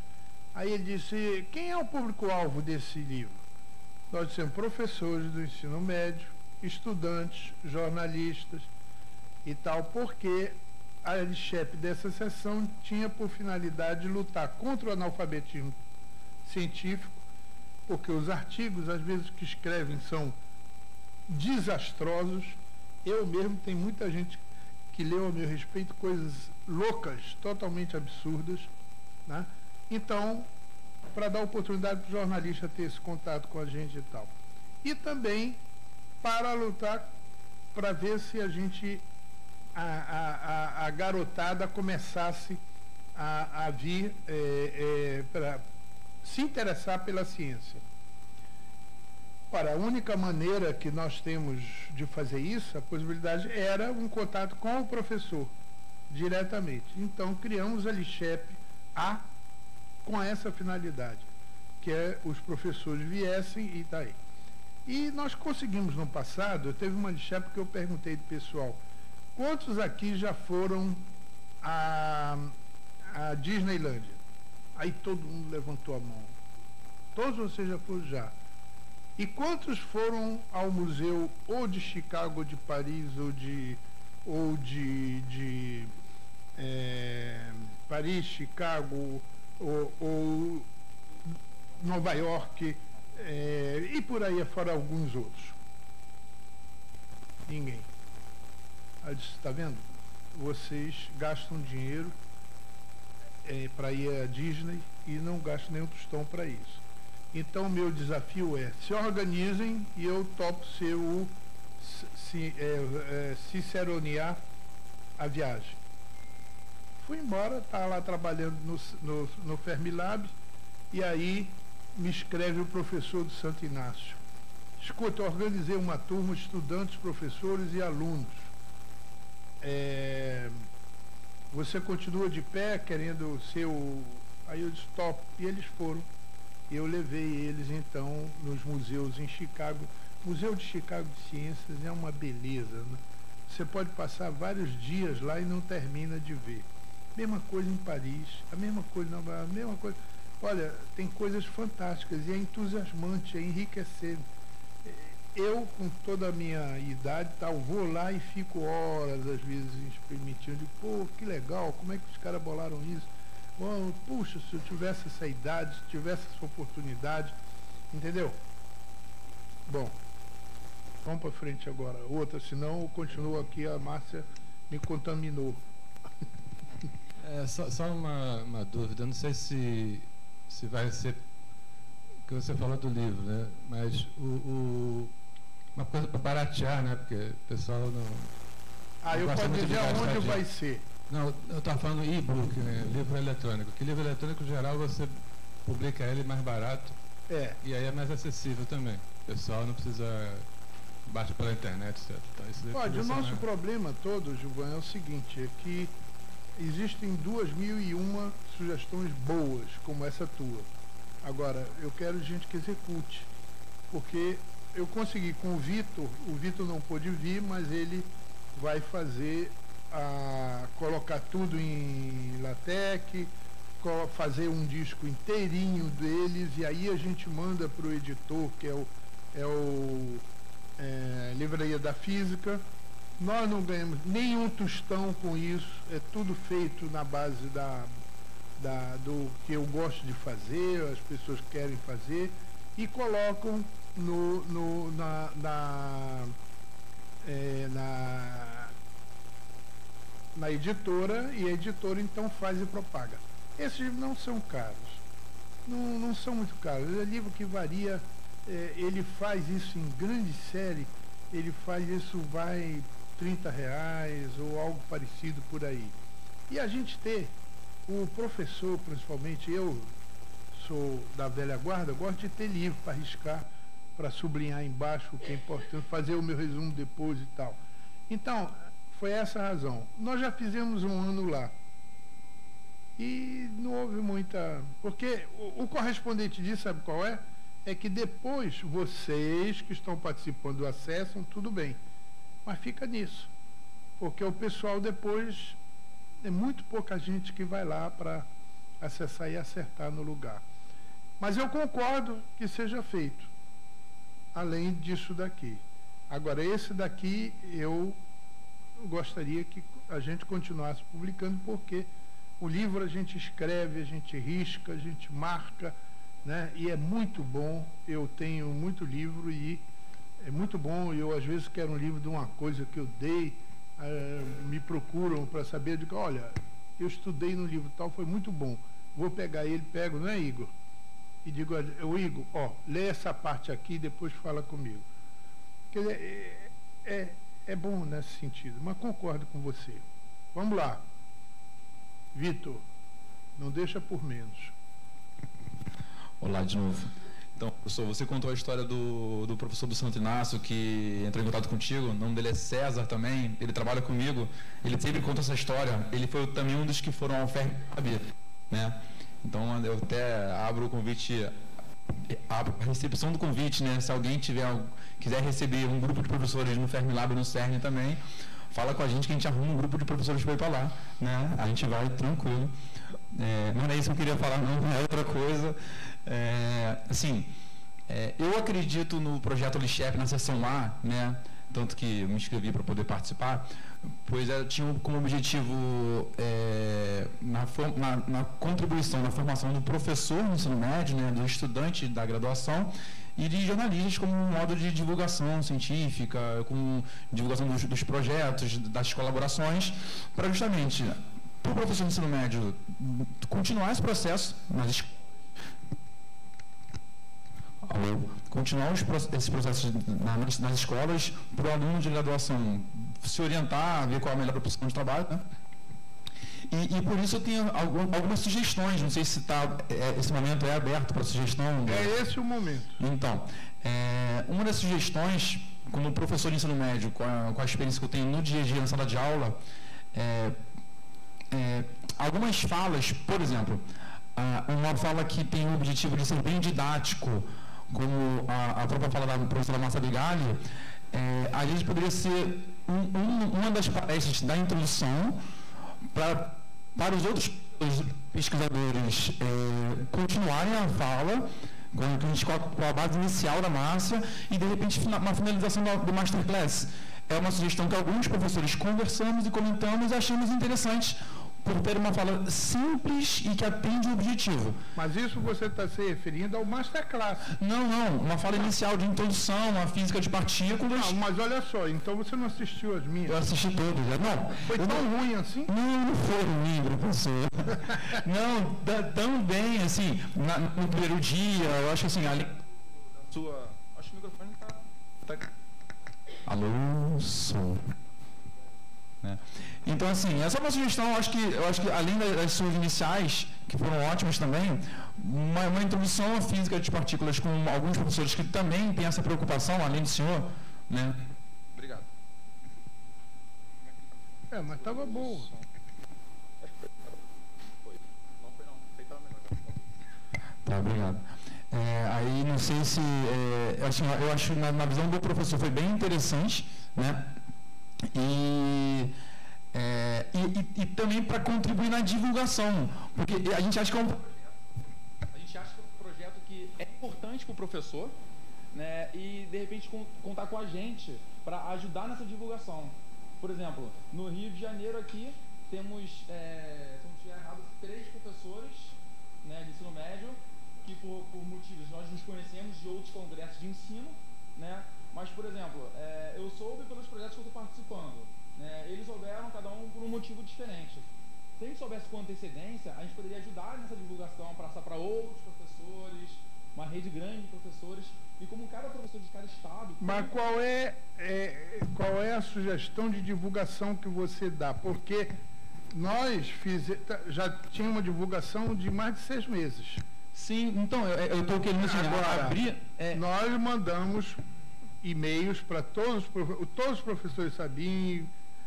Aí ele disse, quem é o público-alvo desse livro? Nós dissemos professores do ensino médio, estudantes, jornalistas, e tal, porque a LCHEP dessa sessão tinha por finalidade lutar contra o analfabetismo científico, porque os artigos, às vezes, que escrevem são desastrosos. Eu mesmo, tem muita gente que leu a meu respeito coisas loucas, totalmente absurdas. Né? Então, para dar oportunidade para o jornalista ter esse contato com a gente e tal. E também para lutar, para ver se a gente a, a, a garotada começasse a, a vir é, é, para se interessar pela ciência. Ora, a única maneira que nós temos de fazer isso, a possibilidade era um contato com o professor, diretamente. Então, criamos a LICHEP A com essa finalidade, que é os professores viessem e daí. E nós conseguimos no passado, teve uma LICHEP que eu perguntei do pessoal, Quantos aqui já foram à, à Disneylândia? Aí todo mundo levantou a mão. Todos vocês já foram já. E quantos foram ao museu ou de Chicago, ou de Paris, ou de, ou de, de é, Paris, Chicago, ou, ou Nova York, é, e por aí fora alguns outros? Ninguém. Ela disse, está vendo? Vocês gastam dinheiro é, para ir à Disney e não gastam nenhum tostão para isso. Então, meu desafio é, se organizem e eu topo ser o se, é, é, ciceronear a viagem. Fui embora, estava tá lá trabalhando no, no, no Fermilab e aí me escreve o professor do Santo Inácio. Escuta, organizei uma turma, estudantes, professores e alunos é, você continua de pé querendo ser o. Aí eu disse, top. E eles foram. Eu levei eles então nos museus em Chicago. O Museu de Chicago de Ciências é uma beleza. Né? Você pode passar vários dias lá e não termina de ver. Mesma coisa em Paris, a mesma coisa na a mesma coisa. Olha, tem coisas fantásticas e é entusiasmante, é enriquecedor eu, com toda a minha idade, tal, vou lá e fico horas, às vezes, permitindo, pô, que legal, como é que os caras bolaram isso? Bom, puxa, se eu tivesse essa idade, se tivesse essa oportunidade, entendeu? Bom, vamos para frente agora. Outra, senão eu continuo aqui, a Márcia me contaminou. É, só, só uma, uma dúvida, não sei se, se vai ser que você falou do livro, né? Mas o, o uma coisa para baratear, né? Porque o pessoal não. Ah, eu posso dizer aonde vai ser. Não, eu estava falando e-book, né? livro eletrônico. Que livro eletrônico, em geral, você publica ele mais barato. É. E aí é mais acessível também. O pessoal não precisa baixa pela internet, certo? Então, Pode, o nosso problema todo, Gilvan, é o seguinte, é que existem duas mil e uma sugestões boas, como essa tua. Agora, eu quero gente que execute, porque eu consegui com o Vitor, o Vitor não pôde vir, mas ele vai fazer a colocar tudo em LaTeX, fazer um disco inteirinho deles e aí a gente manda para o editor, que é o, é o é, Livraria da Física. Nós não ganhamos nenhum tostão com isso, é tudo feito na base da, da, do que eu gosto de fazer, as pessoas querem fazer, e colocam no, no, na, na, é, na, na editora e a editora então faz e propaga. Esses não são caros, não, não são muito caros. É livro que varia, é, ele faz isso em grande série, ele faz isso, vai 30 reais ou algo parecido por aí. E a gente ter o professor, principalmente eu, sou da velha guarda, gosto de ter livro para riscar, para sublinhar embaixo o que é importante, fazer o meu resumo depois e tal. Então, foi essa a razão. Nós já fizemos um ano lá. E não houve muita. Porque o, o correspondente disso, sabe qual é? É que depois vocês que estão participando acessam, tudo bem. Mas fica nisso. Porque o pessoal depois. É muito pouca gente que vai lá para acessar e acertar no lugar. Mas eu concordo que seja feito, além disso daqui. Agora, esse daqui eu gostaria que a gente continuasse publicando, porque o livro a gente escreve, a gente risca, a gente marca, né? e é muito bom. Eu tenho muito livro e é muito bom. Eu, às vezes, quero um livro de uma coisa que eu dei, uh, me procuram para saber, de que, olha, eu estudei no livro tal, foi muito bom. Vou pegar ele, pego, não é, Igor? e digo, o Igor, ó, lê essa parte aqui e depois fala comigo. Quer dizer, é, é, é bom nesse sentido, mas concordo com você. Vamos lá. Vitor, não deixa por menos. Olá de novo. Então, professor, você contou a história do, do professor do Santo Inácio que entrou em contato contigo. O nome dele é César também. Ele trabalha comigo. Ele sempre conta essa história. Ele foi também um dos que foram ao FERB, né? Então eu até abro o convite, a recepção do convite, né? Se alguém tiver, quiser receber um grupo de professores no Fermilab e no CERN também, fala com a gente que a gente arruma um grupo de professores para ir para lá, né? A gente vai tranquilo. É, não é isso que eu queria falar, não, é outra coisa. É, assim, é, eu acredito no projeto Lixep na sessão A, né? Tanto que eu me inscrevi para poder participar, pois ela tinha como objetivo é, na, na, na, contribuição na formação do professor no ensino médio, né, do estudante da graduação e de jornalistas como um modo de divulgação científica, com divulgação dos, dos projetos, das colaborações, para justamente para o professor de ensino médio continuar esse processo nas escolas continuar os, esse processo nas, nas escolas para o aluno de graduação se orientar, ver qual é a melhor opção de trabalho, né? E, e, por isso eu tenho algumas sugestões, não sei se tá, é, esse momento é aberto para sugestão. É esse o momento. Então, é, uma das sugestões, como professor de ensino médio, com a, com a, experiência que eu tenho no dia a dia na sala de aula, é, é algumas falas, por exemplo, uma fala que tem o objetivo de ser bem didático, como a, a própria fala da professora Márcia Bigali, é, a gente poderia ser um, um, uma das palestras da introdução para os outros pesquisadores é, continuarem a fala, com a base inicial da Márcia, e de repente uma finalização do, do Masterclass. É uma sugestão que alguns professores conversamos e comentamos e achamos interessante por ter uma fala simples e que atende o objetivo. Mas isso você está se referindo ao Masterclass. Não, não. Uma fala inicial de introdução à física de partículas. Não, mas olha só, então você não assistiu as minhas. Eu assisti todas. Não. Foi tão não, ruim assim? Não, não foi ruim, professor. não, tão bem, assim, na, no primeiro dia, eu acho assim, ali. Sua. Acho que o microfone está. Tá... Alô, som. Né? Então, assim, essa é uma sugestão, eu acho que, eu acho que além das suas iniciais, que foram ótimas também, uma, uma introdução à física de partículas com alguns professores que também têm essa preocupação, além do senhor, né? Obrigado. É, mas estava boa. Tá, obrigado. É, aí não sei se. É, assim, eu acho na, na visão do professor foi bem interessante, né? E É, e, e, e, também para contribuir na divulgação, porque a gente acha que é um, a gente acha que é um projeto que é importante para o professor, né, e de repente contar com a gente para ajudar nessa divulgação. Por exemplo, no Rio de Janeiro aqui temos, é, se não estiver errado, três professores né, de ensino médio que por, por, motivos nós nos conhecemos de outros congressos de ensino, né? Mas, por exemplo, é, eu soube pelos projetos que eu estou participando. Né? Eles souberam, cada um por um motivo diferente. Se a gente soubesse com antecedência, a gente poderia ajudar nessa divulgação, passar para outros professores, uma rede grande de professores, e como cada professor de cada estado. Mas qual é, é, qual é a sugestão de divulgação que você dá? Porque nós fiz, já tinha uma divulgação de mais de seis meses. Sim, então, eu estou querendo assim, Agora, abrir. É... Nós mandamos e-mails para todos, todos os professores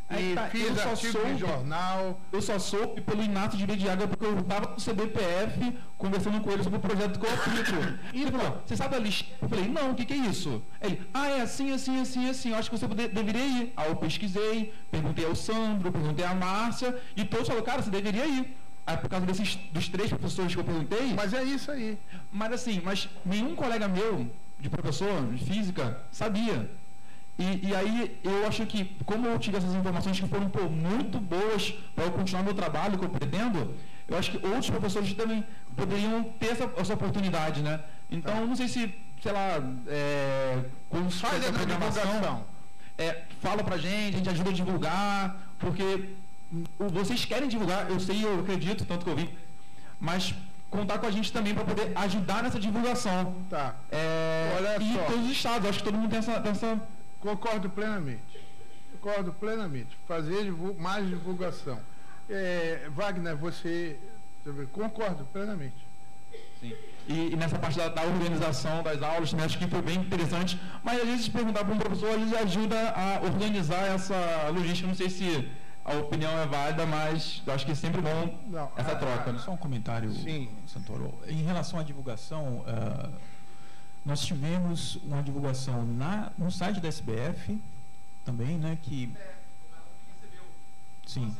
sabiam e tá, fiz eu artigo soube, de jornal. Eu só soube pelo Inato de Mediaga porque eu estava no CBPF conversando com ele sobre o projeto que eu aplico. E ele falou, você sabe a lista? Eu falei, não, o que, que, é isso? Ele, ah, é assim, assim, assim, assim, eu acho que você poder, deveria ir. Aí eu pesquisei, perguntei ao Sandro, perguntei à Márcia, e todos falaram, cara, você deveria ir. Aí por causa desses, dos três professores que eu perguntei. Mas é isso aí. Mas assim, mas nenhum colega meu, de professor, de física, sabia. E, e, aí eu acho que, como eu tive essas informações que foram pô, muito boas para eu continuar meu trabalho que eu pretendo, eu acho que outros professores também poderiam ter essa, essa oportunidade, né? Então, tá. não sei se, sei lá, é, quando faz a programação, é, fala pra gente, a gente ajuda a divulgar, porque vocês querem divulgar, eu sei, eu acredito, tanto que eu vi, mas contar com a gente também para poder ajudar nessa divulgação. Tá. É, Olha e só. todos os estados, acho que todo mundo tem essa, tem essa Concordo plenamente. Concordo plenamente. Fazer mais divulgação. É, Wagner, você. Concordo plenamente. Sim. E, e nessa parte da, da, organização das aulas, também acho que foi bem interessante. Mas às vezes perguntar para um professor, às vezes ajuda a organizar essa logística. Não sei se a opinião é válida, mas eu acho que é sempre bom Não, essa troca. Né? Só um comentário, Sim. Santoro. Em relação à divulgação. Uh, nós tivemos uma divulgação na, no site da SBF também, né, que... Sim.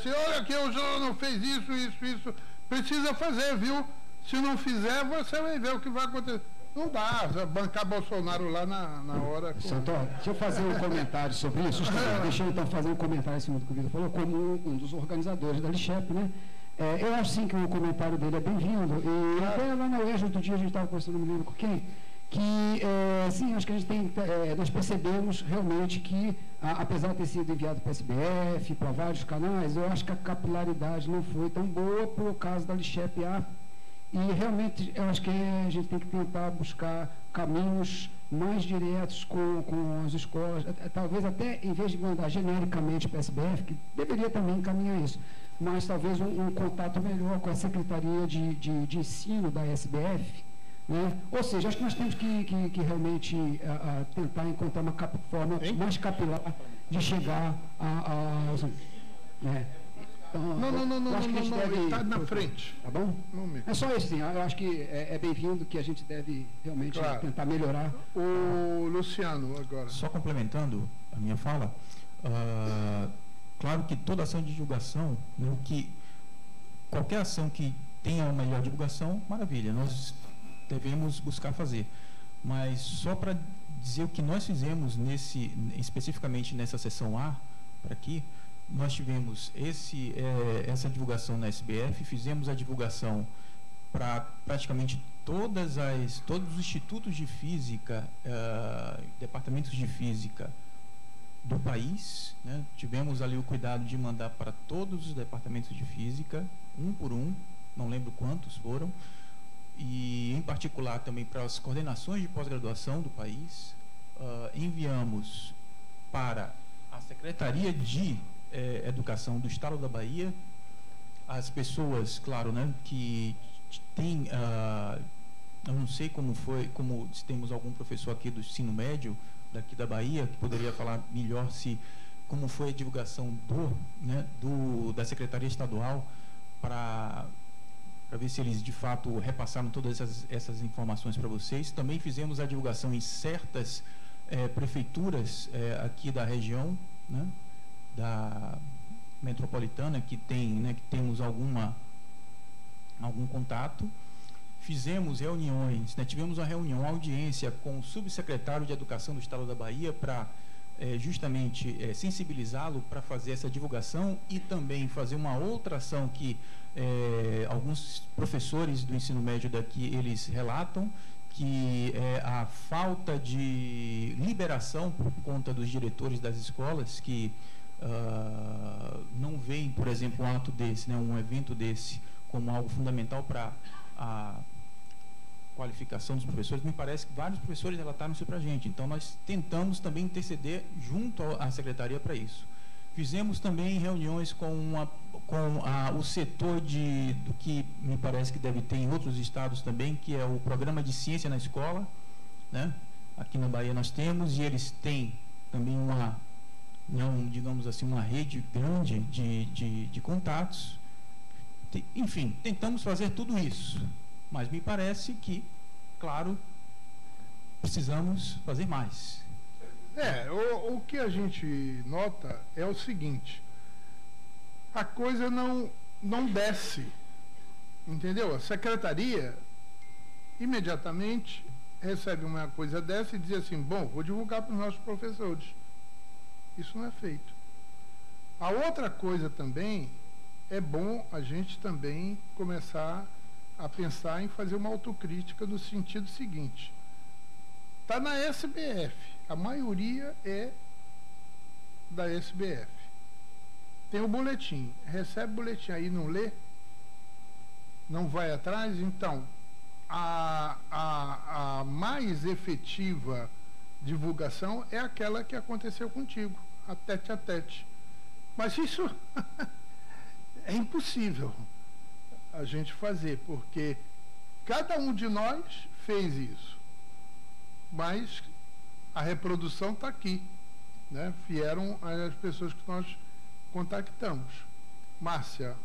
Se olha que o senhor não fez isso, isso, isso, precisa fazer, viu? Se não fizer, você vai ver o que vai acontecer. Não dá, bancar Bolsonaro lá na, na hora. Com... Santoro, deixa eu fazer um comentário sobre isso. Deixa eu então fazer um comentário em cima do que o Vitor falou, como um dos organizadores da Lixep, né? É, eu acho sim que o comentário dele é bem-vindo. E até lá na UERJ, outro dia, a gente estava conversando, não me lembro com quem, que é, sim, acho que a gente tem, é, nós percebemos realmente que, a, apesar de ter sido enviado para a SBF, para vários canais, eu acho que a capilaridade não foi tão boa por causa da Lixep A. E realmente eu acho que a gente tem que tentar buscar caminhos mais diretos com, com as escolas, talvez até em vez de mandar genericamente para a SBF, que deveria também encaminhar isso, mas talvez um, um contato melhor com a Secretaria de, de, de Ensino da SBF. Né? Ou seja, acho que nós temos que, que, que realmente a, a tentar encontrar uma cap, forma hein? mais capilar de chegar a, a, aos. É. Então, não, não, não, não, acho que a gente não, deve, está na frente. Tá bom? É só isso, sim. Eu acho que é, é bem-vindo que a gente deve realmente claro. tentar melhorar. O Luciano, agora. Só complementando a minha fala, uh, Claro que toda ação de divulgação, né, que qualquer ação que tenha uma melhor divulgação, maravilha, nós devemos buscar fazer. Mas só para dizer o que nós fizemos nesse, especificamente nessa sessão A, para aqui, nós tivemos esse, é, essa divulgação na SBF, fizemos a divulgação para praticamente todas as, todos os institutos de física, uh, departamentos de física do país. Né? Tivemos ali o cuidado de mandar para todos os departamentos de física, um por um, não lembro quantos foram, e em particular também para as coordenações de pós-graduação do país. Uh, enviamos para a Secretaria de eh, Educação do Estado da Bahia as pessoas, claro, né, que tem, uh, eu não sei como foi, como se temos algum professor aqui do ensino médio, daqui da Bahia, que poderia falar melhor se como foi a divulgação do, né, do da Secretaria Estadual para para ver se eles de fato repassaram todas essas, essas informações para vocês. Também fizemos a divulgação em certas é, prefeituras é, aqui da região, né? da metropolitana que tem, né, que temos alguma algum contato. Fizemos reuniões, né, tivemos uma reunião, uma audiência com o subsecretário de Educação do Estado da Bahia para é, justamente é, sensibilizá-lo para fazer essa divulgação e também fazer uma outra ação que é, alguns professores do ensino médio daqui eles relatam que é a falta de liberação por conta dos diretores das escolas que uh, não veem, por exemplo, um ato desse, né, um evento desse, como algo fundamental para a qualificação dos professores, me parece que vários professores relataram isso para a gente. Então, nós tentamos também interceder junto à secretaria para isso. Fizemos também reuniões com, uma, com a, o setor de, do que me parece que deve ter em outros estados também, que é o programa de ciência na escola. Né? Aqui na Bahia nós temos, e eles têm também uma, não, digamos assim, uma rede grande de, de, de contatos. Enfim, tentamos fazer tudo isso. Mas me parece que, claro, precisamos fazer mais. É, o, o que a gente nota é o seguinte: a coisa não, não desce. Entendeu? A secretaria imediatamente recebe uma coisa dessa e diz assim: bom, vou divulgar para os nossos professores. Isso não é feito. A outra coisa também é bom a gente também começar a pensar em fazer uma autocrítica no sentido seguinte. Está na SBF, a maioria é da SBF. Tem o boletim, recebe o boletim aí não lê, não vai atrás, então a, a, a mais efetiva divulgação é aquela que aconteceu contigo, a tete a tete. Mas isso é impossível a gente fazer, porque cada um de nós fez isso. Mas a reprodução está aqui. Né? Vieram as pessoas que nós contactamos. Márcia.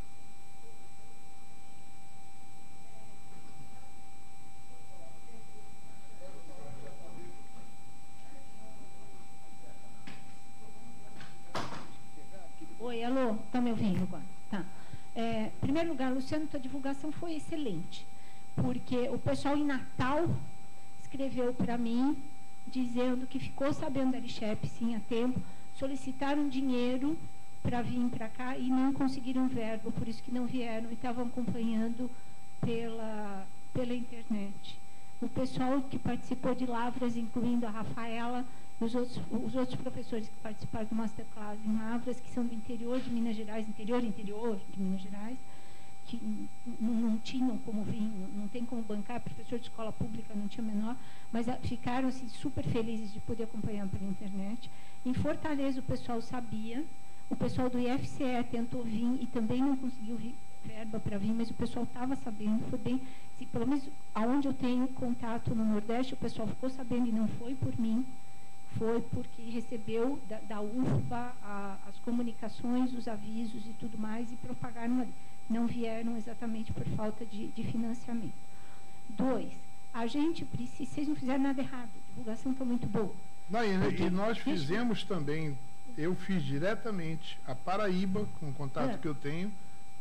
Oi, alô, tá me ouvindo agora? É, em primeiro lugar, Luciano, tua divulgação foi excelente, porque o pessoal em Natal escreveu para mim dizendo que ficou sabendo da Lixep, sim, a tempo, solicitaram dinheiro para vir para cá e não conseguiram verbo, por isso que não vieram e estavam acompanhando pela, pela internet. O pessoal que participou de Lavras, incluindo a Rafaela, os outros, os outros professores que participaram do Masterclass em Lavras, que são do interior de Minas Gerais, interior, interior de Minas Gerais, que não, tinham como vir, não, não tem como bancar, professor de escola pública não tinha menor, mas ah, ficaram assim, super felizes de poder acompanhar pela internet. Em Fortaleza o pessoal sabia, o pessoal do IFCE tentou vir e também não conseguiu vir, verba para vir, mas o pessoal estava sabendo, foi bem, assim, pelo menos aonde eu tenho contato no Nordeste, o pessoal ficou sabendo e não foi por mim, foi porque recebeu da, da UFBA a, as comunicações, os avisos e tudo mais e propagaram ali. Não vieram exatamente por falta de, de financiamento. Dois, a gente precisa, vocês não fizeram nada errado, a divulgação está muito boa. Não, e, e, nós fizemos também, eu fiz diretamente a Paraíba, com o contato é. que eu tenho,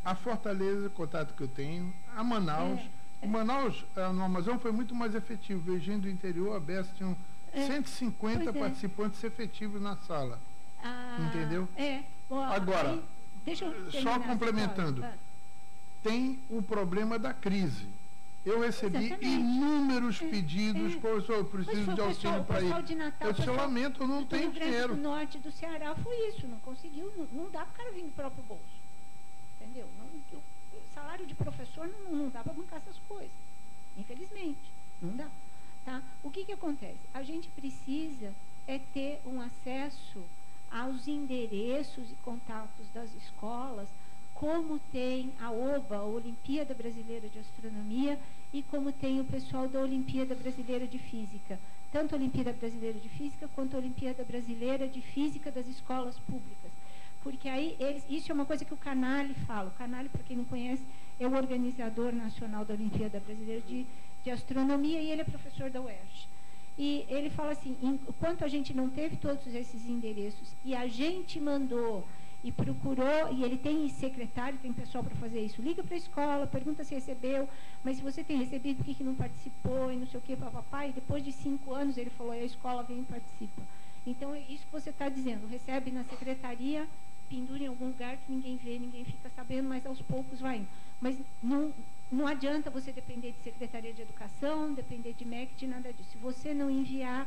a Fortaleza, contato que eu tenho, a Manaus. É, é. Manaus, eh, no Amazônia, foi muito mais efetivo. Virgínia do interior, a BES tinham é, 150 é. participantes efetivos na sala. Ah, Entendeu? É. Bom, Agora, aí, deixa eu só complementando, tem o problema da crise. Eu recebi Exatamente. inúmeros é, pedidos, é. professor, eu preciso de auxílio para ir. De Natal, eu pessoal, lamento, eu não tenho dinheiro. O norte do Ceará foi isso, não conseguiu, não, não dá para o cara vir do próprio bolso. Entendeu? Não, o salário de professor não, não dá para bancar essas coisas. Infelizmente, não dá. O que, que acontece? A gente precisa é ter um acesso aos endereços e contatos das escolas, como tem a OBA, a Olimpíada Brasileira de Astronomia, e como tem o pessoal da Olimpíada Brasileira de Física. Tanto a Olimpíada Brasileira de Física quanto a Olimpíada Brasileira de Física das escolas públicas. Porque aí, eles, isso é uma coisa que o Canale fala. O Canale, para quem não conhece, é o organizador nacional da Olimpíada Brasileira de de astronomia e ele é professor da UERJ. E ele fala assim, enquanto a gente não teve todos esses endereços e a gente mandou e procurou, e ele tem secretário, tem pessoal para fazer isso, liga para a escola, pergunta se recebeu, mas se você tem recebido, por que, que não participou, e não sei o que, papapá, e depois de cinco anos ele falou, a escola vem e participa. Então, é isso que você está dizendo, recebe na secretaria, pendura em algum lugar que ninguém vê, ninguém fica sabendo, mas aos poucos vai. Mas não, não adianta você depender de Secretaria de Educação, depender de MEC, de nada disso. Se você não enviar,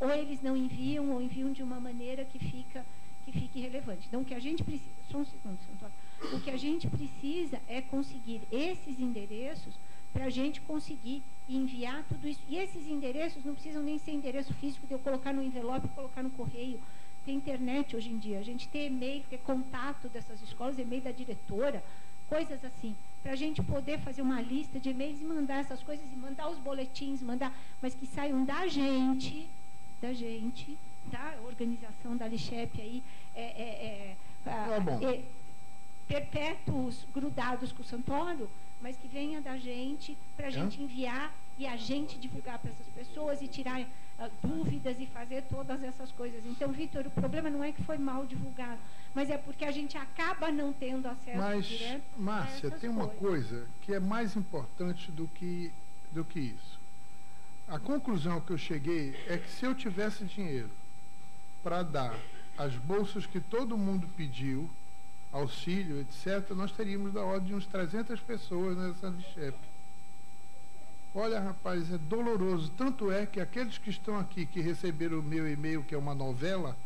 ou eles não enviam, ou enviam de uma maneira que fica que fique relevante. Então, o que a gente precisa, só um segundo, Antônio, o que a gente precisa é conseguir esses endereços para a gente conseguir enviar tudo isso. E esses endereços não precisam nem ser endereço físico de eu colocar no envelope colocar no correio. Tem internet hoje em dia, a gente tem e-mail, ter contato dessas escolas, e-mail da diretora, coisas assim, para a gente poder fazer uma lista de e-mails e mandar essas coisas, e mandar os boletins, mandar, mas que saiam da gente, da gente, da organização da Lixep aí, é, é, é, tá é, perpétuos grudados com o Santoro, mas que venha da gente para a gente enviar e a gente divulgar para essas pessoas e tirar uh, dúvidas e fazer todas essas coisas. Então, Vitor, o problema não é que foi mal divulgado, mas é porque a gente acaba não tendo acesso mas, direto. Márcia, tem uma coisas. coisa que é mais importante do que, do que isso. A conclusão que eu cheguei é que se eu tivesse dinheiro para dar as bolsas que todo mundo pediu, auxílio, etc., nós teríamos da ordem de uns 300 pessoas nessa Lichep. Olha, rapaz, é doloroso. Tanto é que aqueles que estão aqui, que receberam o meu e-mail, que é uma novela,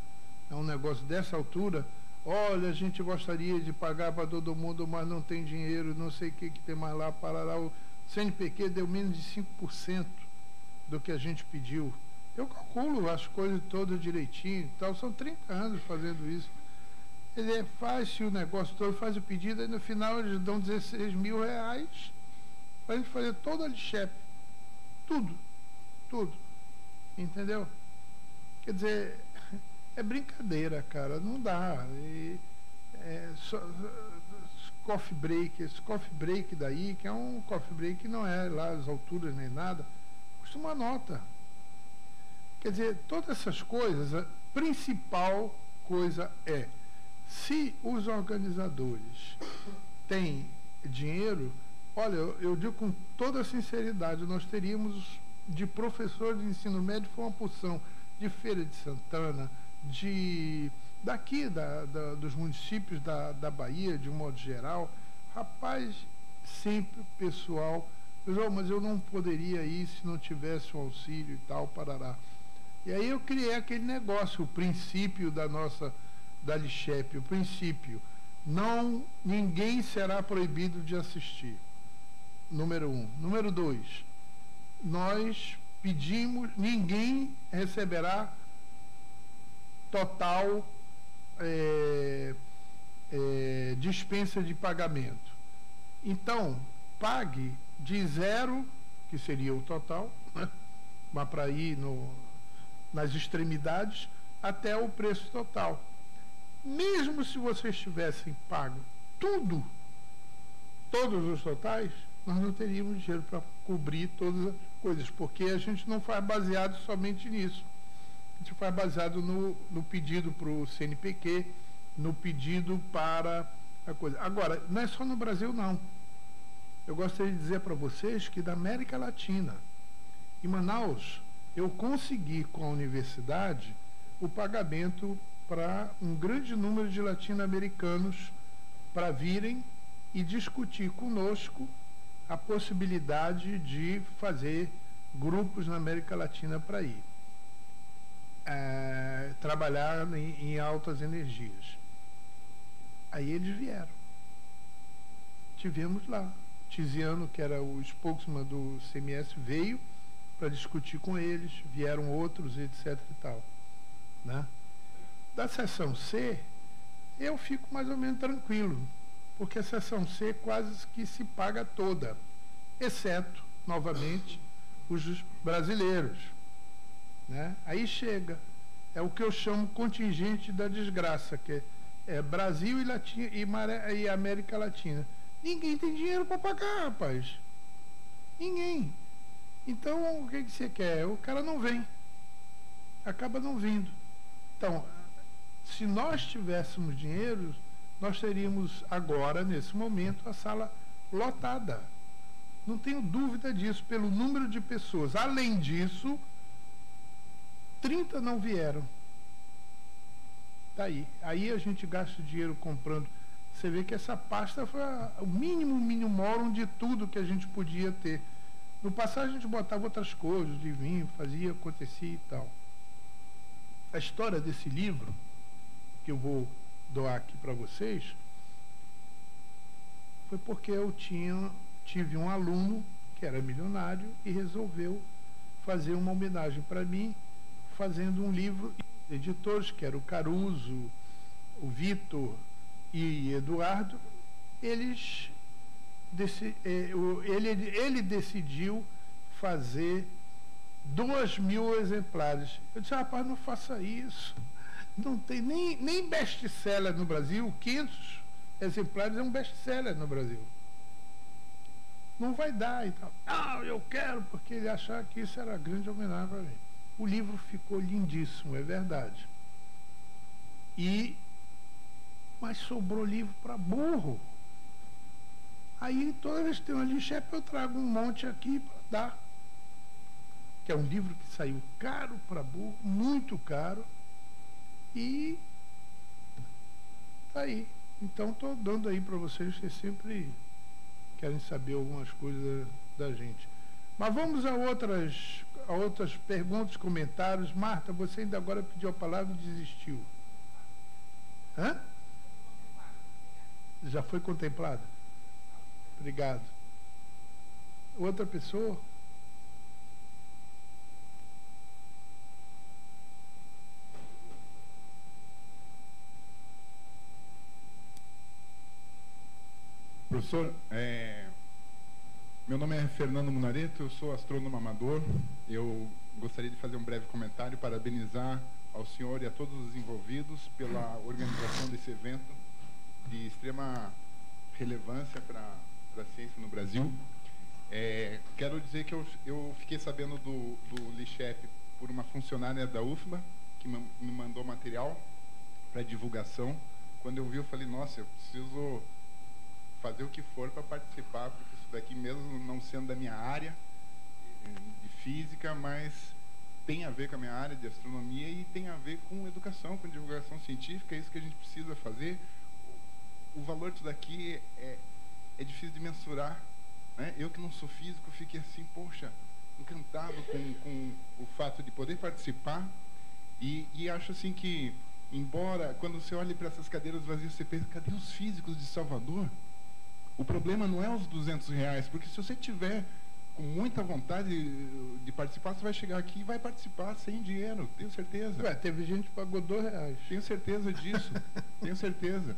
é um negócio dessa altura, olha, a gente gostaria de pagar para todo mundo, mas não tem dinheiro, não sei o que, que tem mais lá, parará. O CNPq deu menos de 5% do que a gente pediu. Eu calculo as coisas todas direitinho e tal. São 30 anos fazendo isso. Ele faz o negócio todo, faz o pedido, e no final eles dão 16 mil reais para gente fazer toda a lixepe. Tudo. Tudo. Entendeu? Quer dizer, é brincadeira, cara. Não dá. E, é, coffee break, esse coffee break daí, que é um coffee break que não é lá as alturas nem nada, custa uma nota. Quer dizer, todas essas coisas, a principal coisa é, se os organizadores têm dinheiro, olha, eu, digo com toda sinceridade, nós teríamos de professor de ensino médio foi uma porção de Feira de Santana, de daqui da, da, dos municípios da, da Bahia, de um modo geral, rapaz, sempre pessoal, mas eu não poderia ir se não tivesse um auxílio e tal, parará. E aí eu criei aquele negócio, o princípio da nossa, da Lixep, o princípio. Não, ninguém será proibido de assistir. Número um. Número dois, nós pedimos, ninguém receberá total é, é, dispensa de pagamento. Então, pague de zero, que seria o total, né? mas para ir no, nas extremidades, até o preço total. Mesmo se vocês tivessem pago tudo, todos os totais, nós não teríamos dinheiro para cobrir todas as coisas, porque a gente não faz baseado somente nisso. A gente faz baseado no, no pedido para o CNPq, no pedido para a coisa. Agora, não é só no Brasil, não. Eu gostaria de dizer para vocês que da América Latina, em Manaus, eu consegui com a universidade o pagamento para um grande número de latino-americanos para virem e discutir conosco a possibilidade de fazer grupos na América Latina para ir é, trabalhar em, em altas energias. Aí eles vieram. Tivemos lá. Tiziano, que era o spokesman do CMS, veio para discutir com eles, vieram outros, etc e tal. Né? Da seção C, eu fico mais ou menos tranquilo, porque a seção C quase que se paga toda, exceto, novamente, os brasileiros. Né? Aí chega, é o que eu chamo contingente da desgraça, que é, Brasil e, Latina, e, Maré, e América Latina. Ninguém tem dinheiro para pagar, rapaz. Ninguém. Então, o que, que você quer? O cara não vem. Acaba não vindo. Então, se nós tivéssemos dinheiro, nós teríamos agora, nesse momento, a sala lotada. Não tenho dúvida disso, pelo número de pessoas. Além disso, 30 não vieram. Tá aí. Aí a gente gasta dinheiro comprando. Você vê que essa pasta foi o mínimo, mínimo morum de tudo que a gente podia ter. No passado a gente botava outras coisas, de vinho, fazia, acontecia e tal. A história desse livro, que eu vou doar aqui para vocês, foi porque eu tinha, tive um aluno que era milionário e resolveu fazer uma homenagem para mim, fazendo um livro, editores, que era o Caruso, o Vitor e Eduardo, eles é, ele, ele decidiu fazer duas mil exemplares. Eu disse, rapaz, não faça isso. Não tem nem, nem best-seller no Brasil, 500 exemplares é um best-seller no Brasil. Não vai dar e tal. Ah, eu quero, porque ele achava que isso era grande homenagem para mim. O livro ficou lindíssimo, é verdade. E mas sobrou livro para burro. Aí toda vez que tem uma lixepa eu trago um monte aqui para dar. Que é um livro que saiu caro para burro, muito caro. E tá aí. Então estou dando aí para vocês que sempre querem saber algumas coisas da gente. Mas vamos a outras, a outras perguntas, comentários. Marta, você ainda agora pediu a palavra e desistiu. Hã? Já foi contemplada? Obrigado. Outra pessoa? Professor, é, meu nome é Fernando Munareto, eu sou astrônomo amador. Eu gostaria de fazer um breve comentário, parabenizar ao senhor e a todos os envolvidos pela organização desse evento de extrema relevância para a ciência no Brasil. É, quero dizer que eu, eu fiquei sabendo do, do LICHEP por uma funcionária da UFBA, que me mandou material para divulgação. Quando eu vi, eu falei, nossa, eu preciso fazer o que for para participar, porque isso daqui mesmo não sendo da minha área de física, mas tem a ver com a minha área de astronomia e tem a ver com educação, com divulgação científica, é isso que a gente precisa fazer. O valor disso daqui é, é difícil de mensurar. Né? Eu que não sou físico, fiquei assim, poxa, encantado com, com o fato de poder participar e, e acho assim que, embora quando você olha para essas cadeiras vazias, você pensa, cadê os físicos de Salvador? O problema não é os 200 reais, porque se você tiver com muita vontade de participar, você vai chegar aqui e vai participar sem dinheiro, tenho certeza. Ué, teve gente que pagou dois reais. Tenho certeza disso, tenho certeza.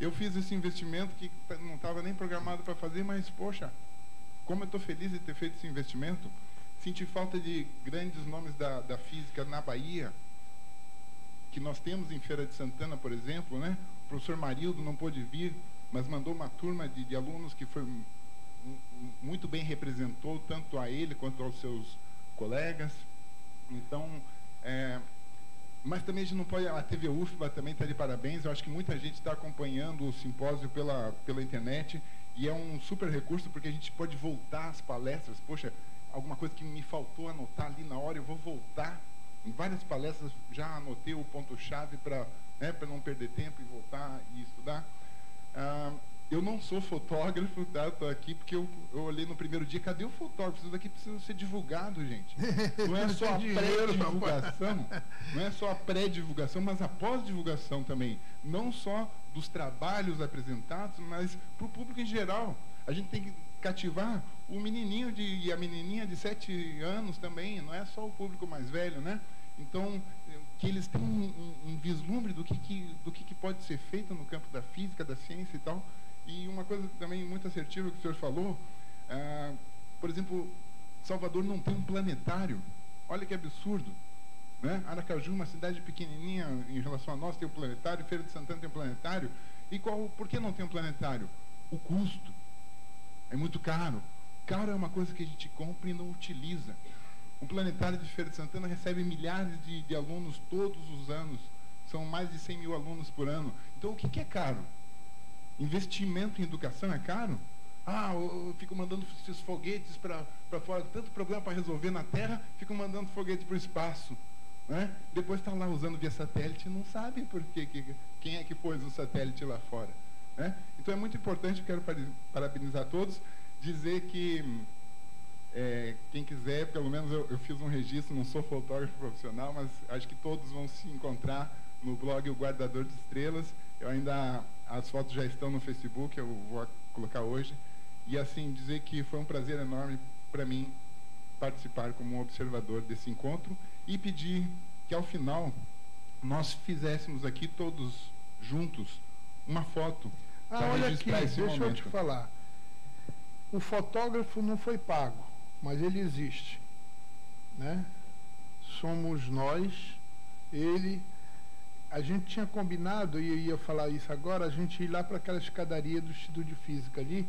Eu fiz esse investimento que não estava nem programado para fazer, mas, poxa, como eu estou feliz de ter feito esse investimento. Senti falta de grandes nomes da, da física na Bahia, que nós temos em Feira de Santana, por exemplo, né? O professor Marildo não pôde vir, mas mandou uma turma de, de alunos que foi muito bem representou tanto a ele quanto aos seus colegas. Então, é, mas também a gente não pode. A TV UFBA também está de parabéns. Eu acho que muita gente está acompanhando o simpósio pela, pela internet e é um super recurso porque a gente pode voltar às palestras. Poxa, alguma coisa que me faltou anotar ali na hora, eu vou voltar. Em várias palestras já anotei o ponto-chave para né, não perder tempo e voltar e estudar. Ah, eu não sou fotógrafo, tá? Estou aqui porque eu, eu olhei no primeiro dia, cadê o fotógrafo? Isso daqui precisa ser divulgado, gente. Não é só a pré-divulgação, não é só a pré-divulgação, mas a pós-divulgação também. Não só dos trabalhos apresentados, mas para o público em geral. A gente tem que cativar o menininho de, e a menininha de sete anos também, não é só o público mais velho, né? Então, que eles tenham um, um, um vislumbre do, que, que do que, que, pode ser feito no campo da física, da ciência e tal. E uma coisa também muito assertiva que o senhor falou, ah, por exemplo, Salvador não tem um planetário. Olha que absurdo. Né? Aracaju, uma cidade pequenininha em relação a nós, tem um planetário, Feira de Santana tem um planetário. E qual, por que não tem um planetário? O custo. É muito caro. Carro é uma coisa que a gente compra e não utiliza. O planetário de Feira de Santana recebe milhares de, de alunos todos os anos. São mais de 100 mil alunos por ano. Então, o que, que é caro? Investimento em educação é caro? Ah, eu fico mandando esses foguetes para fora, tanto problema para resolver na Terra, fico mandando foguete para o espaço. Né? Depois está lá usando via satélite e não sabe por que, quem é que pôs o satélite lá fora. Né? Então é muito importante, quero parabenizar todos, dizer que é, quem quiser, pelo menos eu, eu, fiz um registro, não sou fotógrafo profissional, mas acho que todos vão se encontrar no blog O Guardador de Estrelas. Eu ainda, as fotos já estão no Facebook, eu vou colocar hoje. E assim, dizer que foi um prazer enorme para mim participar como um observador desse encontro e pedir que ao final nós fizéssemos aqui todos juntos uma foto. Ah, olha aqui, deixa momento. eu te falar. O fotógrafo não foi pago mas ele existe. Né? Somos nós, ele. A gente tinha combinado, e eu ia falar isso agora, a gente ir lá para aquela escadaria do Instituto de Física ali,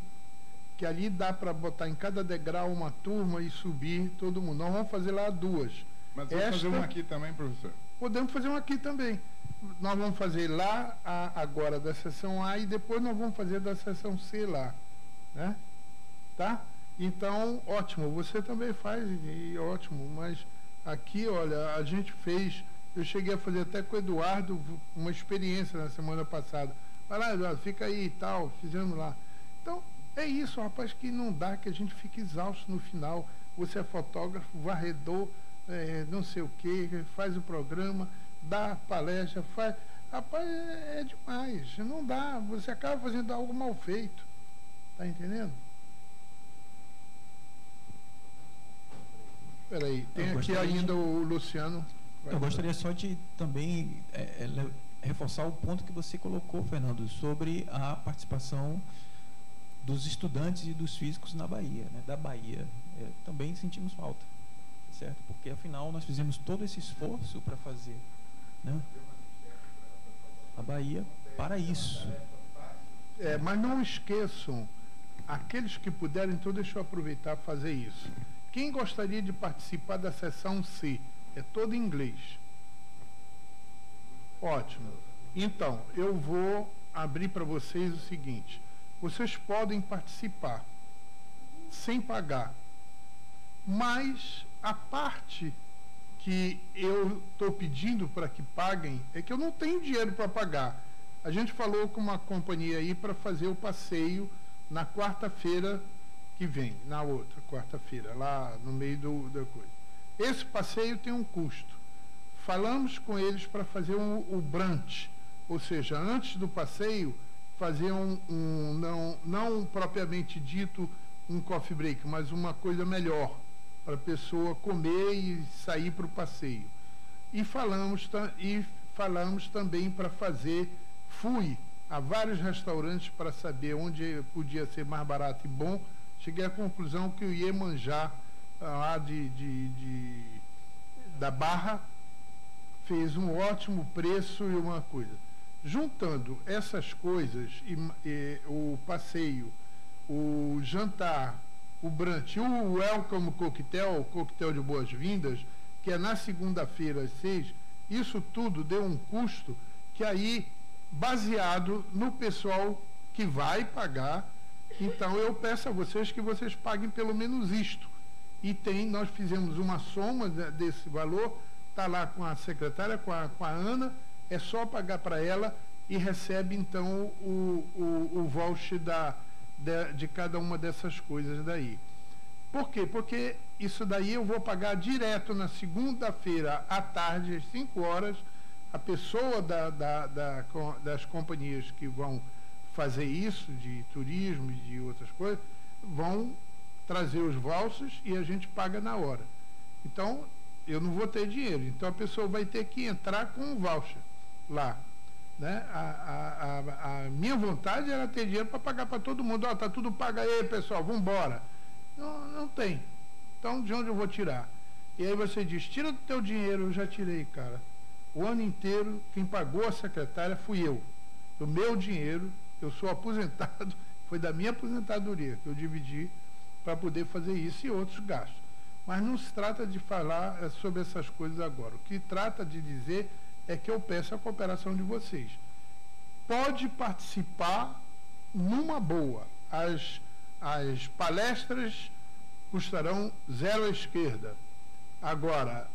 que ali dá para botar em cada degrau uma turma e subir todo mundo. Nós vamos fazer lá duas. Mas vamos Esta, fazer uma aqui também, professor? Podemos fazer uma aqui também. Nós vamos fazer lá a, agora da sessão A e depois nós vamos fazer da sessão C lá. Né? Tá? Então, ótimo, você também faz, e ótimo, mas aqui, olha, a gente fez, eu cheguei a fazer até com o Eduardo uma experiência na semana passada. Vai lá, Eduardo, fica aí e tal, fizemos lá. Então, é isso, rapaz, que não dá, que a gente fica exausto no final. Você é fotógrafo, varredor, é, não sei o quê, faz o programa, dá palestra, faz. Rapaz, é, é demais, não dá, você acaba fazendo algo mal feito. Tá entendendo? Peraí, tem aqui ainda de... o Luciano. Eu gostaria só de também é, é, reforçar o ponto que você colocou, Fernando, sobre a participação dos estudantes e dos físicos na Bahia, né, da Bahia. É, também sentimos falta, certo? Porque afinal nós fizemos todo esse esforço para fazer né, a Bahia para isso. É, mas não esqueçam, aqueles que puderem, então deixa eu aproveitar para fazer isso. Quem gostaria de participar da sessão C? É todo em inglês. Ótimo. Então, eu vou abrir para vocês o seguinte: vocês podem participar sem pagar, mas a parte que eu estou pedindo para que paguem é que eu não tenho dinheiro para pagar. A gente falou com uma companhia aí para fazer o passeio na quarta-feira que vem, na outra quarta-feira, lá no meio do, da coisa. Esse passeio tem um custo. Falamos com eles para fazer um, o brunch, ou seja, antes do passeio, fazer um, um não, não propriamente dito um coffee break, mas uma coisa melhor para a pessoa comer e sair para o passeio. E falamos, e falamos também para fazer, fui a vários restaurantes para saber onde podia ser mais barato e bom cheguei à conclusão que o Iemanjá, lá de, de, de, da Barra, fez um ótimo preço e uma coisa. Juntando essas coisas, e, e, o passeio, o jantar, o brunch, o welcome coquetel, o coquetel de boas-vindas, que é na segunda-feira às seis, isso tudo deu um custo que aí, baseado no pessoal que vai pagar então eu peço a vocês que vocês paguem pelo menos isto. E tem, nós fizemos uma soma desse valor, está lá com a secretária, com a, com a Ana, é só pagar para ela e recebe então o, o, o voucher da, de, de cada uma dessas coisas daí. Por quê? Porque isso daí eu vou pagar direto na segunda-feira à tarde, às 5 horas, a pessoa da, da, da, das companhias que vão fazer isso, de turismo e de outras coisas, vão trazer os valsos e a gente paga na hora. Então, eu não vou ter dinheiro. Então, a pessoa vai ter que entrar com um voucher lá. Né? A, a, a, a minha vontade era ter dinheiro para pagar para todo mundo. Ó, oh, tá tudo pago aí, pessoal, vamos embora. Não, não tem. Então, de onde eu vou tirar? E aí você diz, tira do teu dinheiro, eu já tirei, cara. O ano inteiro, quem pagou a secretária fui eu. Do meu dinheiro, eu sou aposentado, foi da minha aposentadoria que eu dividi para poder fazer isso e outros gastos. Mas não se trata de falar é, sobre essas coisas agora. O que trata de dizer é que eu peço a cooperação de vocês. Pode participar numa boa. As, as palestras custarão zero à esquerda. Agora,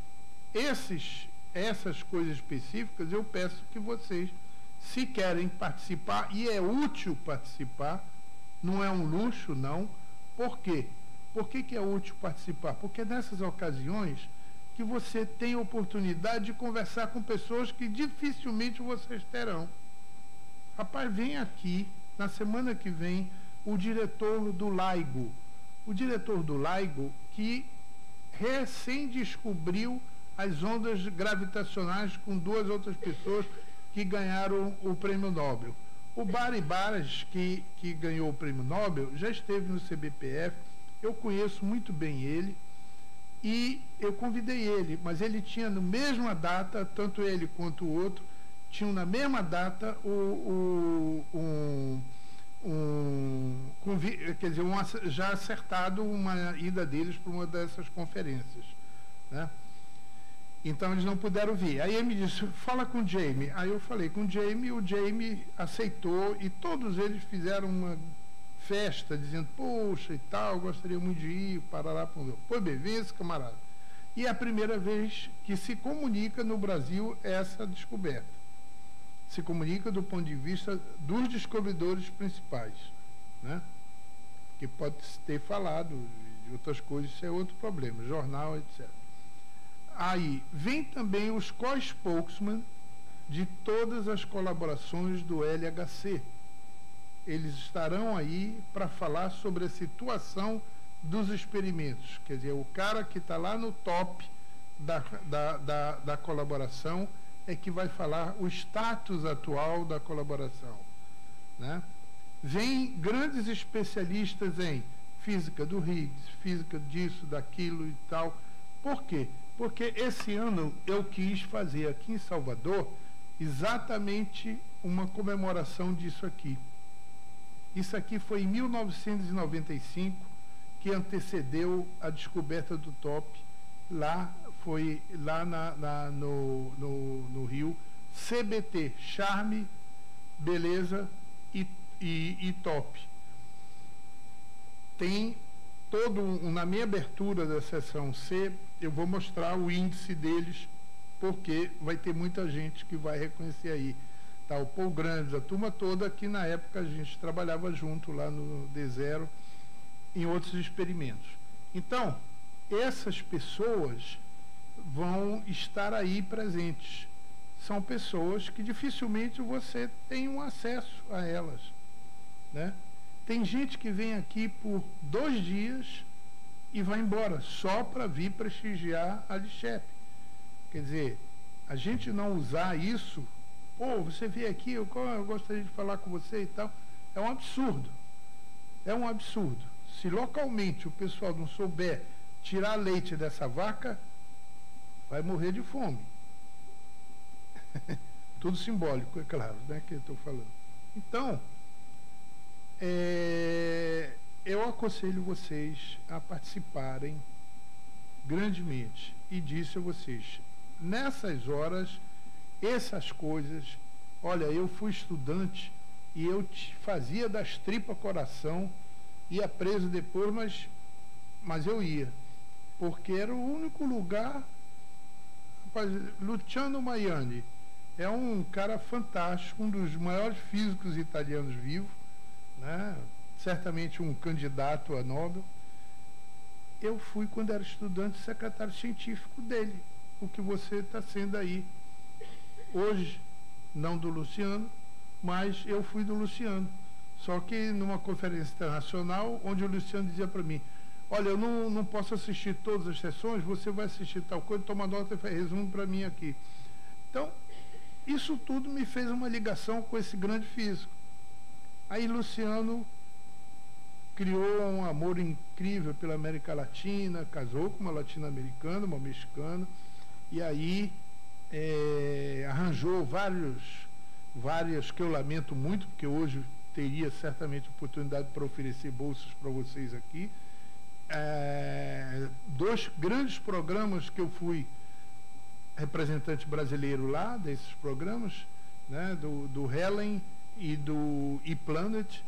esses, essas coisas específicas, eu peço que vocês, se querem participar, e é útil participar, não é um luxo, não. Por quê? Por que, que é útil participar? Porque nessas ocasiões que você tem a oportunidade de conversar com pessoas que dificilmente vocês terão. Rapaz, vem aqui, na semana que vem, o diretor do Laigo. O diretor do Laigo que recém descobriu as ondas gravitacionais com duas outras pessoas que ganharam o prêmio Nobel. O Barry Baras, que, que ganhou o prêmio Nobel, já esteve no CBPF, eu conheço muito bem ele, e eu convidei ele, mas ele tinha na mesma data, tanto ele quanto o outro, tinham na mesma data o, o, um, um, quer dizer, um, já acertado uma ida deles para uma dessas conferências. Né? Então eles não puderam vir. Aí ele me disse, fala com o Jamie. Aí eu falei com o Jamie, o Jamie aceitou e todos eles fizeram uma festa, dizendo, poxa e tal, gostaria muito de ir, parará para o Pois bem, vem esse camarada. E é a primeira vez que se comunica no Brasil essa descoberta. Se comunica do ponto de vista dos descobridores principais. Né? Que pode ter falado de outras coisas, isso é outro problema, jornal, etc. Aí, vem também os co-spokesman de todas as colaborações do LHC eles estarão aí para falar sobre a situação dos experimentos. Quer dizer, o cara que está lá no top da, da, da, da, colaboração é que vai falar o status atual da colaboração. Né? Vem grandes especialistas em física do Higgs, física disso, daquilo e tal. Por quê? Porque esse ano eu quis fazer aqui em Salvador exatamente uma comemoração disso aqui. Isso aqui foi em 1995, que antecedeu a descoberta do top. Lá foi lá na, na, no, no, no, Rio, CBT, Charme, Beleza e, e, e Top. Tem todo um, na minha abertura da sessão C, eu vou mostrar o índice deles, porque vai ter muita gente que vai reconhecer aí tá, o Paul Grandes, a turma toda, que na época a gente trabalhava junto lá no D0 em outros experimentos. Então, essas pessoas vão estar aí presentes. São pessoas que dificilmente você tem um acesso a elas. Né? Tem gente que vem aqui por dois dias e vai embora, só para vir prestigiar a Lichep. Quer dizer, a gente não usar isso Pô, você veio aqui, eu, eu gostaria de falar com você e tal. É um absurdo. É um absurdo. Se localmente o pessoal não souber tirar leite dessa vaca, vai morrer de fome. Tudo simbólico, é claro, né, que eu estou falando. Então, é, eu aconselho vocês a participarem grandemente. E disse a vocês, nessas horas essas coisas. Olha, eu fui estudante e eu fazia das tripas coração, ia preso depois, mas, mas eu ia. Porque era o único lugar. Rapaz, Luciano Maiani é um cara fantástico, um dos maiores físicos italianos vivos, né? Certamente um candidato a Nobel. Eu fui, quando era estudante, secretário científico dele, o que você está sendo aí hoje, não do Luciano, mas eu fui do Luciano. Só que numa conferência internacional, onde o Luciano dizia para mim, olha, eu não, não posso assistir todas as sessões, você vai assistir tal coisa, toma nota e resumo para mim aqui. Então, isso tudo me fez uma ligação com esse grande físico. Aí Luciano criou um amor incrível pela América Latina, casou com uma latino-americana, uma mexicana, e aí é, arranjou vários, várias que eu lamento muito, porque hoje teria certamente oportunidade para oferecer bolsas para vocês aqui, é, dois grandes programas que eu fui representante brasileiro lá, desses programas, né, do, do Helen e do ePlanet,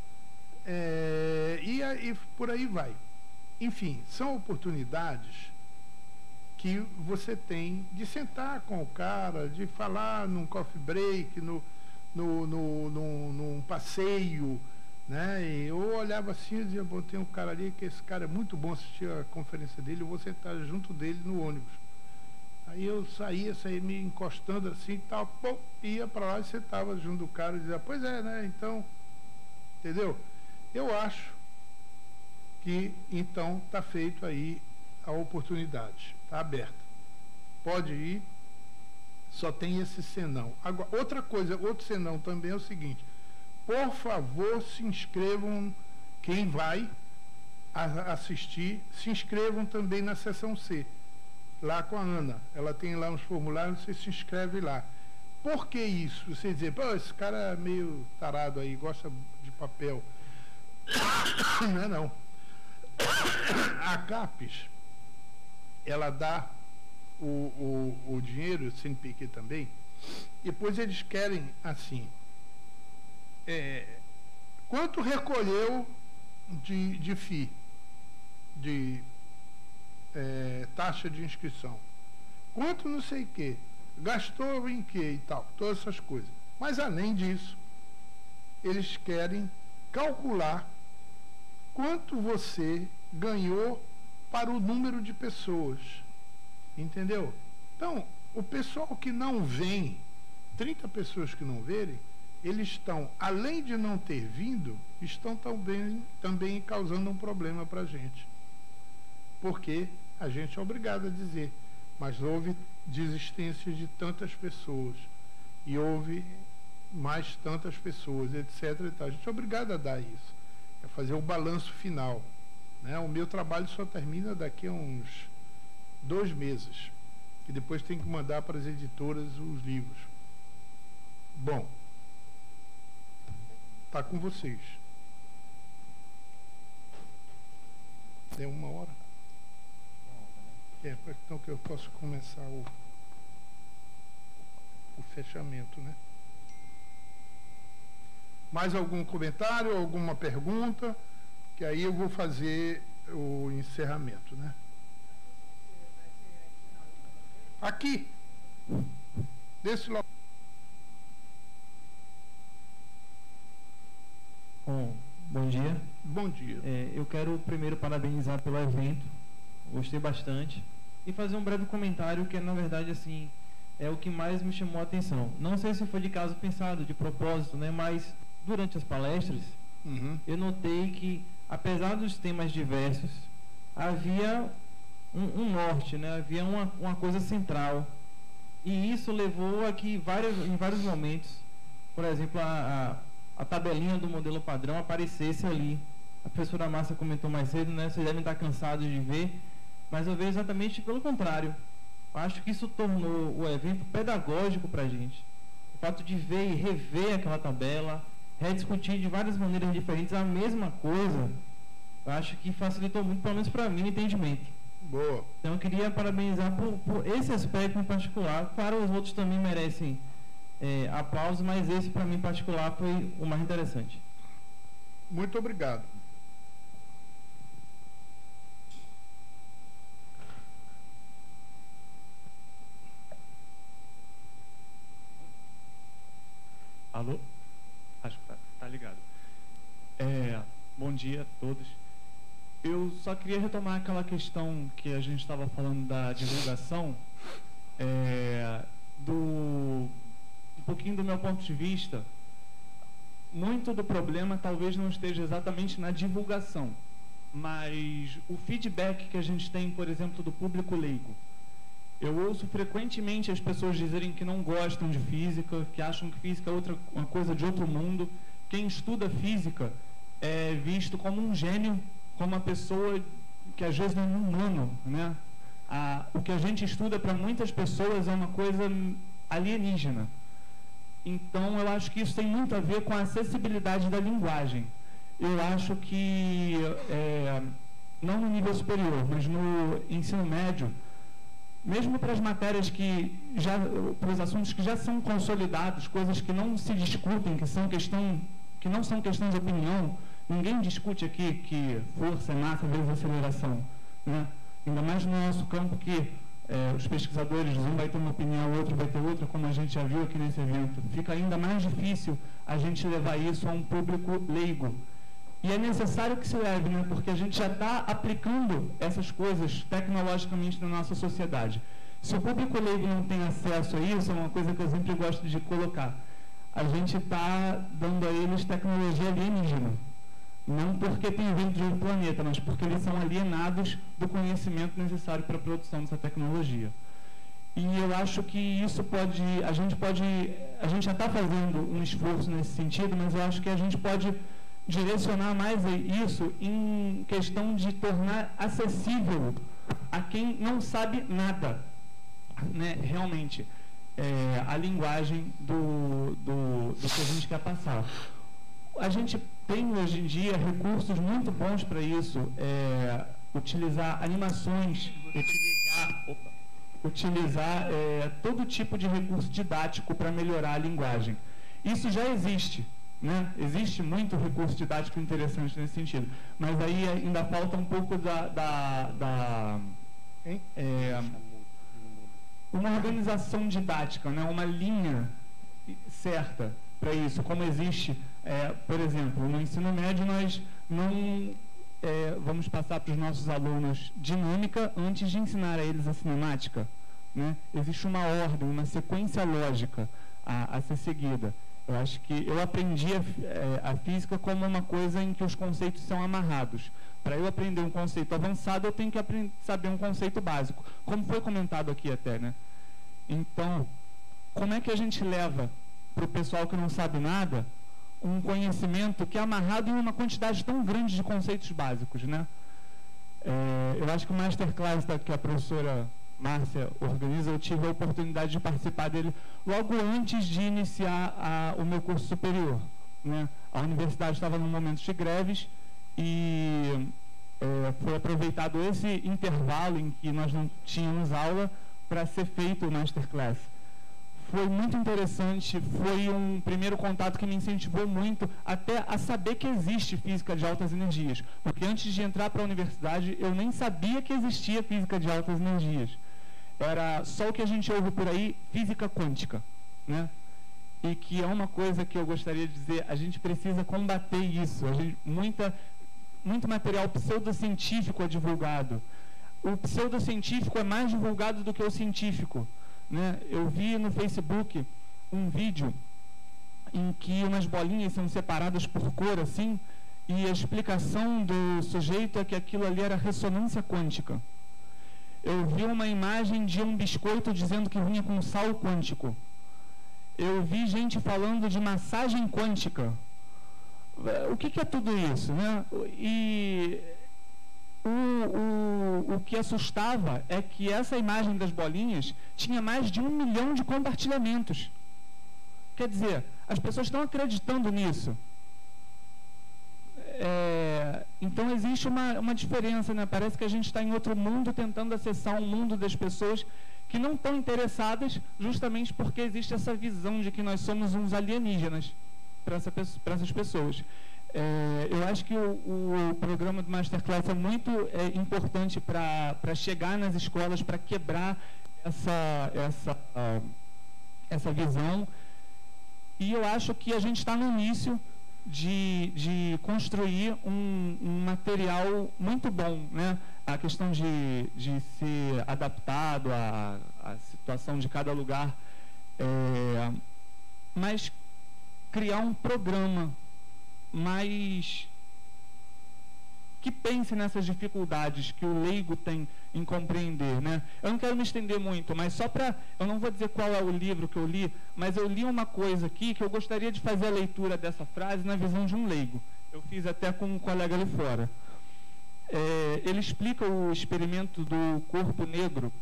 é, e, e por aí vai. Enfim, são oportunidades que você tem de sentar com o cara, de falar num coffee break, no, no, no, no num passeio, né? E eu olhava assim e dizia, bom, tem um cara ali que esse cara é muito bom assistir a conferência dele, eu vou sentar junto dele no ônibus. Aí eu saía, saía me encostando assim e tal, pô, ia para lá e sentava junto do cara e dizia, pois é, né? Então, entendeu? Eu acho que então está feito aí a oportunidade, está aberta. Pode ir, só tem esse senão. Agora, outra coisa, outro senão também é o seguinte, por favor, se inscrevam, quem vai assistir, se inscrevam também na sessão C, lá com a Ana. Ela tem lá uns formulários, você se inscreve lá. Por que isso? Você dizer, esse cara é meio tarado aí, gosta de papel. Não é não. A CAPES, ela dá o, o, o dinheiro, o CNPq também, depois eles querem assim, é, quanto recolheu de, de FII, de é, taxa de inscrição? Quanto não sei o quê? Gastou em quê e tal? Todas essas coisas. Mas além disso, eles querem calcular quanto você ganhou para o número de pessoas. Entendeu? Então, o pessoal que não vem, 30 pessoas que não verem, eles estão, além de não ter vindo, estão também, também causando um problema para a gente. Porque a gente é obrigado a dizer, mas houve desistência de tantas pessoas e houve mais tantas pessoas, etc. A gente é obrigado a dar isso, é fazer o balanço final. Né? O meu trabalho só termina daqui a uns dois meses, e depois tem que mandar para as editoras os livros. Bom, Está com vocês. É uma hora? É, então que eu posso começar o, o fechamento, né? Mais algum comentário, alguma pergunta? Que aí eu vou fazer o encerramento, né? Aqui, desse local. Bom, bom dia. Bom dia. É, eu quero primeiro parabenizar pelo evento. Gostei bastante. E fazer um breve comentário que, na verdade, assim, é o que mais me chamou a atenção. Não sei se foi de caso pensado, de propósito, né? Mas durante as palestras, uhum. eu notei que, apesar dos temas diversos, havia um, um norte, né? Havia uma, uma coisa central. E isso levou a que, vários, em vários momentos, por exemplo, a, a a tabelinha do modelo padrão aparecesse ali. A professora Márcia comentou mais cedo, né? Vocês devem estar cansados de ver, mas eu vejo exatamente pelo contrário. Eu acho que isso tornou o evento pedagógico para a gente. O fato de ver e rever aquela tabela, rediscutir de várias maneiras diferentes a mesma coisa, eu acho que facilitou muito, pelo menos para mim, o entendimento. Boa. Então eu queria parabenizar por, por esse aspecto em particular. Claro, os outros também merecem é, aplausos, mas esse para mim em particular foi o mais interessante. Muito obrigado. Alô? Acho que tá, tá ligado. É, bom dia a todos. Eu só queria retomar aquela questão que a gente estava falando da divulgação é, do pouquinho do meu ponto de vista, muito do problema talvez não esteja exatamente na divulgação, mas o feedback que a gente tem, por exemplo, do público leigo. Eu ouço frequentemente as pessoas dizerem que não gostam de física, que acham que física é outra, uma coisa de outro mundo. Quem estuda física é visto como um gênio, como uma pessoa que às vezes não é humano, né? O que a gente estuda para muitas pessoas é uma coisa alienígena. Então, eu acho que isso tem muito a ver com a acessibilidade da linguagem. Eu acho que é, não no nível superior, mas no ensino médio, mesmo para as matérias que já, para os assuntos que já são consolidados, coisas que não se discutem, que são questão, que não são questões de opinião, ninguém discute aqui que força é massa vezes aceleração, né? Ainda mais no nosso campo que é, os pesquisadores, um vai ter uma opinião, o outro vai ter outra, como a gente já viu aqui nesse evento. Fica ainda mais difícil a gente levar isso a um público leigo. E é necessário que se leve, né? porque a gente já está aplicando essas coisas tecnologicamente na nossa sociedade. Se o público leigo não tem acesso a isso, é uma coisa que eu sempre gosto de colocar. A gente está dando a eles tecnologia alienígena. Não porque tem vindo de outro planeta, mas porque eles são alienados do conhecimento necessário para a produção dessa tecnologia. E eu acho que isso pode, a gente pode, a gente já está fazendo um esforço nesse sentido, mas eu acho que a gente pode direcionar mais isso em questão de tornar acessível a quem não sabe nada, né, realmente, é, a linguagem do, do, do que a gente quer passar. A gente tem hoje em dia recursos muito bons para isso. É, utilizar animações, utilizar, opa, utilizar é, todo tipo de recurso didático para melhorar a linguagem. Isso já existe. Né? Existe muito recurso didático interessante nesse sentido. Mas aí ainda falta um pouco da, da, da é, uma organização didática, né? uma linha certa para isso, como existe é, por exemplo, no ensino médio nós não é, vamos passar para os nossos alunos dinâmica antes de ensinar a eles a cinemática. Né? Existe uma ordem, uma sequência lógica a, a ser seguida. Eu acho que eu aprendi a, é, a, física como uma coisa em que os conceitos são amarrados. Para eu aprender um conceito avançado, eu tenho que saber um conceito básico, como foi comentado aqui até, né? Então, como é que a gente leva para o pessoal que não sabe nada um conhecimento que é amarrado em uma quantidade tão grande de conceitos básicos, né? É, eu acho que o masterclass que a professora Márcia organiza, eu tive a oportunidade de participar dele logo antes de iniciar a, o meu curso superior. Né? A universidade estava num momento de greves e é, foi aproveitado esse intervalo em que nós não tínhamos aula para ser feito o masterclass foi muito interessante, foi um primeiro contato que me incentivou muito até a saber que existe física de altas energias. Porque antes de entrar para a universidade, eu nem sabia que existia física de altas energias. Era só o que a gente ouve por aí, física quântica. Né? E que é uma coisa que eu gostaria de dizer, a gente precisa combater isso. Gente, muita, muito material pseudocientífico é divulgado. O pseudocientífico é mais divulgado do que o científico. Né? Eu vi no Facebook um vídeo em que umas bolinhas são separadas por cor, assim, e a explicação do sujeito é que aquilo ali era ressonância quântica. Eu vi uma imagem de um biscoito dizendo que vinha com sal quântico. Eu vi gente falando de massagem quântica. O que, que é tudo isso? Né? E o, o, o que assustava é que essa imagem das bolinhas tinha mais de um milhão de compartilhamentos. Quer dizer, as pessoas estão acreditando nisso. É, então existe uma, uma diferença, né? Parece que a gente está em outro mundo tentando acessar um mundo das pessoas que não estão interessadas, justamente porque existe essa visão de que nós somos uns alienígenas para essa, essas pessoas. É, eu acho que o, o, programa do Masterclass é muito é, importante para chegar nas escolas, para quebrar essa, essa, essa visão. E eu acho que a gente está no início de, de construir um, um, material muito bom. Né? A questão de, de ser adaptado à, à situação de cada lugar. É, mas criar um programa mas que pense nessas dificuldades que o leigo tem em compreender, né? Eu não quero me estender muito, mas só para, eu não vou dizer qual é o livro que eu li, mas eu li uma coisa aqui que eu gostaria de fazer a leitura dessa frase na visão de um leigo. Eu fiz até com um colega ali fora. É, ele explica o experimento do corpo negro,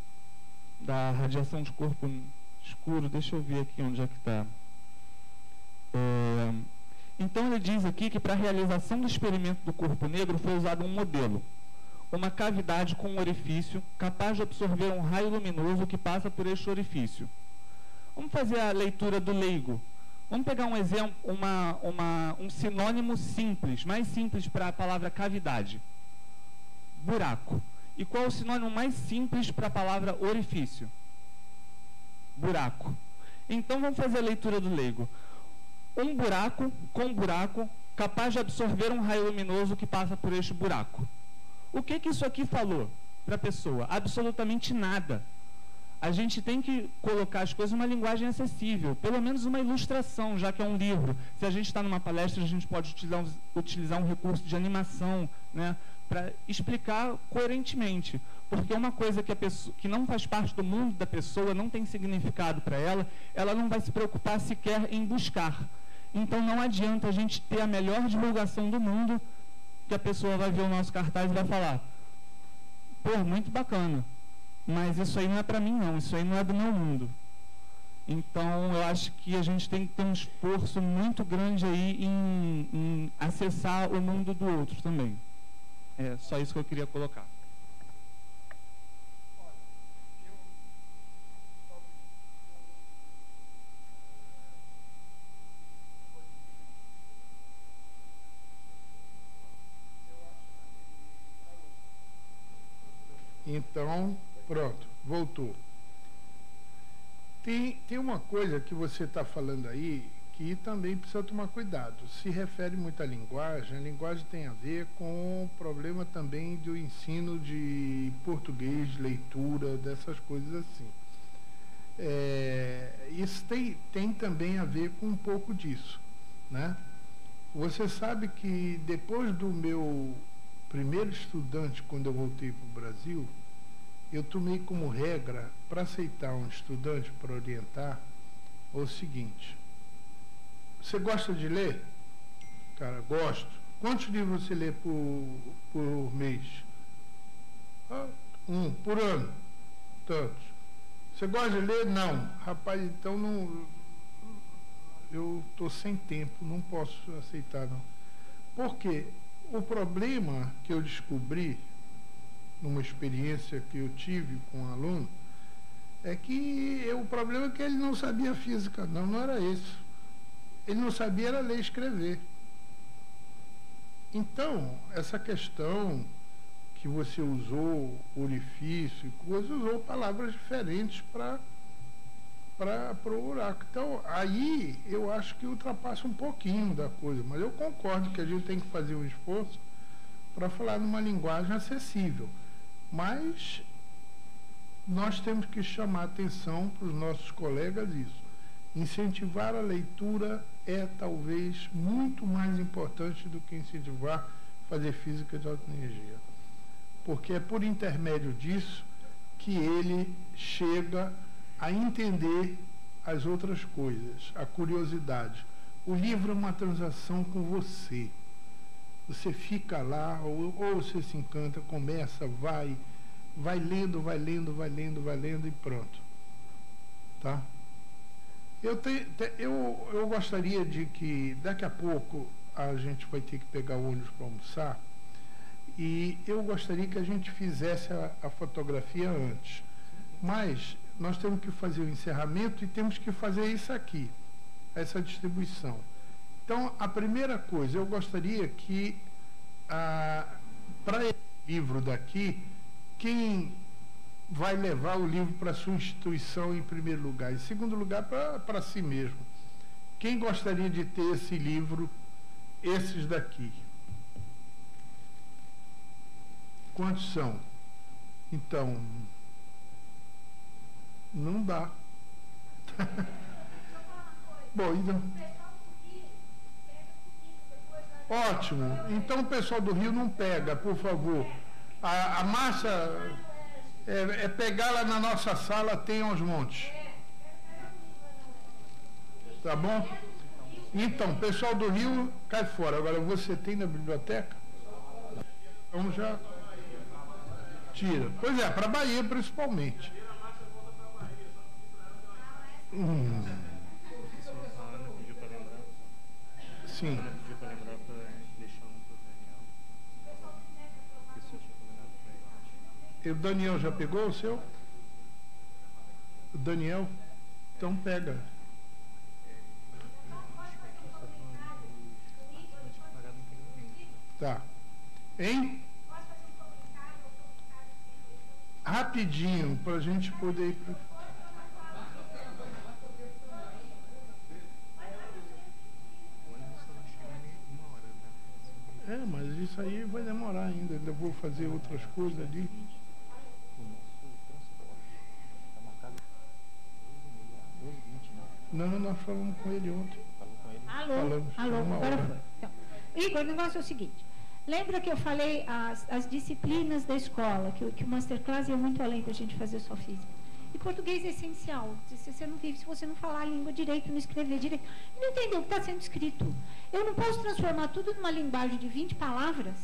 da radiação de corpo escuro. Deixa eu ver aqui onde é que está. É, então ele diz aqui que para a realização do experimento do corpo negro foi usado um modelo. uma cavidade com um orifício capaz de absorver um raio luminoso que passa por este orifício. Vamos fazer a leitura do leigo. Vamos pegar um exemplo, uma, uma, um sinônimo simples, mais simples para a palavra cavidade. Buraco. E qual é o sinônimo mais simples para a palavra orifício? Buraco. Então vamos fazer a leitura do leigo. Um buraco com buraco capaz de absorver um raio luminoso que passa por este buraco. O que, que isso aqui falou para a pessoa? Absolutamente nada. A gente tem que colocar as coisas numa linguagem acessível, pelo menos uma ilustração, já que é um livro. Se a gente está numa palestra, a gente pode utilizar um, utilizar um recurso de animação, né, para explicar coerentemente. Porque uma coisa que, a pessoa, que não faz parte do mundo da pessoa, não tem significado para ela, ela não vai se preocupar sequer em buscar. Então não adianta a gente ter a melhor divulgação do mundo, que a pessoa vai ver o nosso cartaz e vai falar: pô, muito bacana, mas isso aí não é para mim, não, isso aí não é do meu mundo. Então, eu acho que a gente tem que ter um esforço muito grande aí em, em acessar o mundo do outro também. É só isso que eu queria colocar. Então, pronto, voltou. Tem, tem uma coisa que você está falando aí que também precisa tomar cuidado. Se refere muito à linguagem, a linguagem tem a ver com o problema também do ensino de português, leitura, dessas coisas assim. É, isso tem, tem também a ver com um pouco disso. Né? Você sabe que depois do meu primeiro estudante, quando eu voltei para o Brasil, eu tomei como regra, para aceitar um estudante para orientar, o seguinte: você gosta de ler? Cara, gosto. Quantos livros você lê por, por mês? Ah, um, por ano. Tantos. Você gosta de ler? Não. Rapaz, então não. Eu estou sem tempo, não posso aceitar não. Por quê? O problema que eu descobri numa experiência que eu tive com um aluno é que eu, o problema é que ele não sabia física, não, não era isso. Ele não sabia era ler e escrever. Então, essa questão que você usou orifício e coisas, usou palavras diferentes para para o buraco. Então, aí eu acho que ultrapassa um pouquinho da coisa, mas eu concordo que a gente tem que fazer um esforço para falar numa linguagem acessível. Mas nós temos que chamar atenção para os nossos colegas isso. Incentivar a leitura é talvez muito mais importante do que incentivar fazer física de alta energia. Porque é por intermédio disso que ele chega a entender as outras coisas, a curiosidade. O livro é uma transação com você. Você fica lá, ou, ou você se encanta, começa, vai, vai lendo, vai lendo, vai lendo, vai lendo e pronto. Tá? Eu, te, eu, eu gostaria de que daqui a pouco a gente vai ter que pegar o ônibus para almoçar e eu gostaria que a gente fizesse a, a fotografia antes. Mas nós temos que fazer o encerramento e temos que fazer isso aqui, essa distribuição. Então, a primeira coisa, eu gostaria que, ah, para esse livro daqui, quem vai levar o livro para sua instituição em primeiro lugar, em segundo lugar, para si mesmo. Quem gostaria de ter esse livro, esses daqui? Quantos são? Então, não dá. Bom, então. Ótimo. Então o pessoal do Rio não pega, por favor. A, a massa é, é pegar lá na nossa sala, tem aos montes. Tá bom? Então, pessoal do Rio, cai fora. Agora, você tem na biblioteca? Então já tira. Pois é, para Bahia principalmente. Sim. E o Daniel já pegou o seu? O Daniel? Então pega. Tá. Hein? Rapidinho, para a gente poder ir. É, mas isso aí vai demorar ainda. Ainda vou fazer outras coisas ali. Não, nós falamos com ele ontem. Alô, Falamos, alô, agora foi. Então, Igor, o negócio é o seguinte. Lembra que eu falei as, as disciplinas da escola, que, que o Masterclass ia muito além da gente fazer só física. E português é essencial. Se você não vive, se você não falar a língua direito, não escrever direito, e não entender o que está sendo escrito. Eu não posso transformar tudo numa linguagem de 20 palavras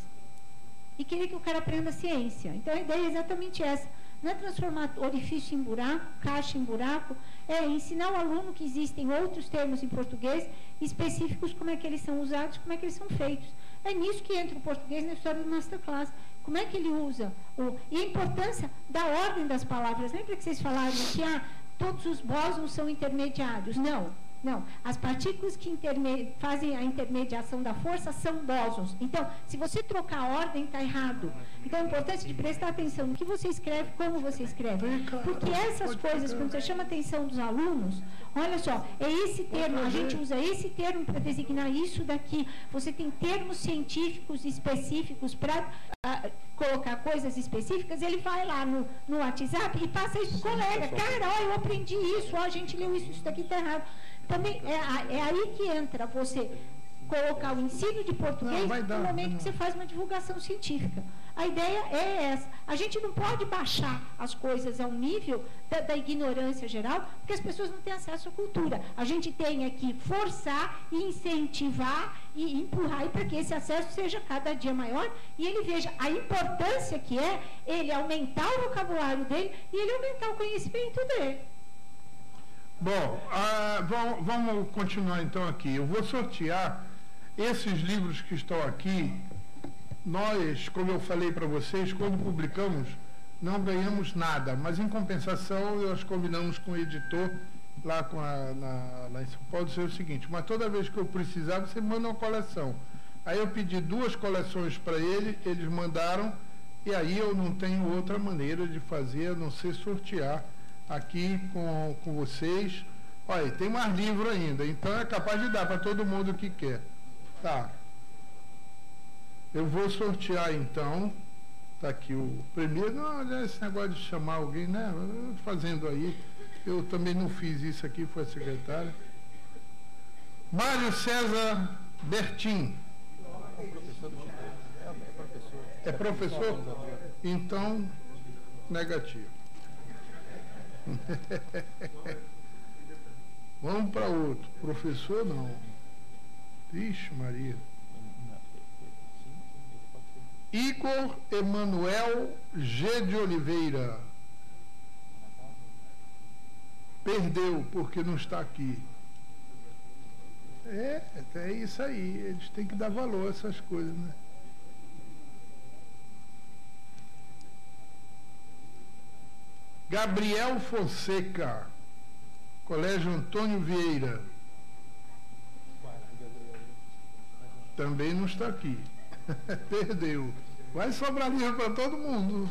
e querer que o cara aprenda ciência. Então a ideia é exatamente essa. Não é transformar orifício em buraco, caixa em buraco, é ensinar o aluno que existem outros termos em português específicos, como é que eles são usados, como é que eles são feitos. É nisso que entra o português na história do Masterclass. Como é que ele usa? O, e a importância da ordem das palavras. Lembra que vocês falaram que ah, todos os bósons são intermediários? Não. Não, as partículas que fazem a intermediação da força são bósons. Então, se você trocar a ordem, está errado. Então, é importante de prestar atenção no que você escreve, como você escreve. Porque essas coisas, quando você chama a atenção dos alunos, olha só, é esse termo, a gente usa esse termo para designar isso daqui. Você tem termos científicos específicos para uh, colocar coisas específicas, ele vai lá no, no WhatsApp e passa isso para o colega. Cara, ó, eu aprendi isso, ó, a gente leu isso, isso daqui está errado. Também é, é aí que entra você colocar o ensino de português não, dar, no momento não. que você faz uma divulgação científica. A ideia é essa. A gente não pode baixar as coisas a um nível da, da, ignorância geral, porque as pessoas não têm acesso à cultura. A gente tem que forçar, incentivar e empurrar para que esse acesso seja cada dia maior e ele veja a importância que é ele aumentar o vocabulário dele e ele aumentar o conhecimento dele. Bom, ah, vamos, vamos continuar então aqui. Eu vou sortear esses livros que estão aqui. Nós, como eu falei para vocês, quando publicamos, não ganhamos nada, mas em compensação nós combinamos com o editor lá, com a, na, lá em São Paulo, dizer o seguinte, mas toda vez que eu precisar, você manda uma coleção. Aí eu pedi duas coleções para ele, eles mandaram, e aí eu não tenho outra maneira de fazer a não ser sortear aqui com, com vocês. Olha, tem mais livro ainda, então é capaz de dar para todo mundo que quer. Tá. Eu vou sortear então. Tá aqui o primeiro. Não, olha esse negócio de chamar alguém, né? Fazendo aí. Eu também não fiz isso aqui, foi a secretária. Mário César Bertin. É professor? Então, negativo. Vamos para outro. Professor, não. Vixe, Maria. Igor Emanuel G. de Oliveira. Perdeu porque não está aqui. É, é isso aí. Eles têm que dar valor a essas coisas, né? Gabriel Fonseca, Colégio Antônio Vieira. Também não está aqui. Perdeu. Vai sobrar livro para todo mundo.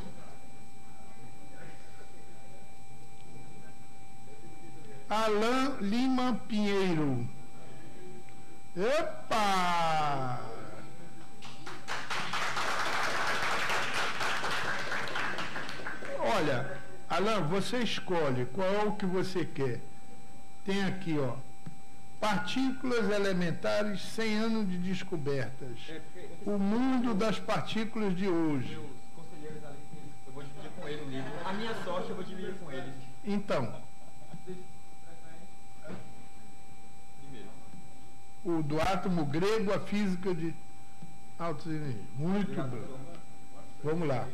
Alain Lima Pinheiro. Epa! Olha, Alain, você escolhe qual é o que você quer. Tem aqui, ó. Partículas elementares 100 anos de descobertas. O mundo das partículas de hoje. eu vou dividir com ele o livro. A minha sorte eu vou dividir com eles. Então. O do átomo grego, a física de altas energias. Muito bom. Vamos lá.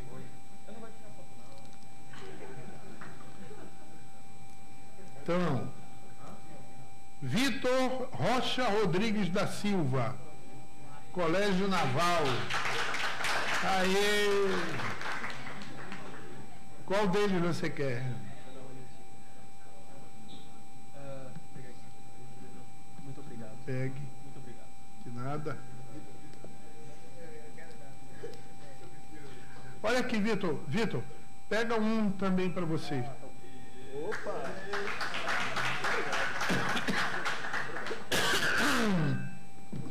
Então, Vitor Rocha Rodrigues da Silva, Colégio Naval. Aê! Qual deles você quer? Muito obrigado. Pegue. Muito obrigado. De nada. Olha aqui, Vitor. Vitor, pega um também para você. Opa!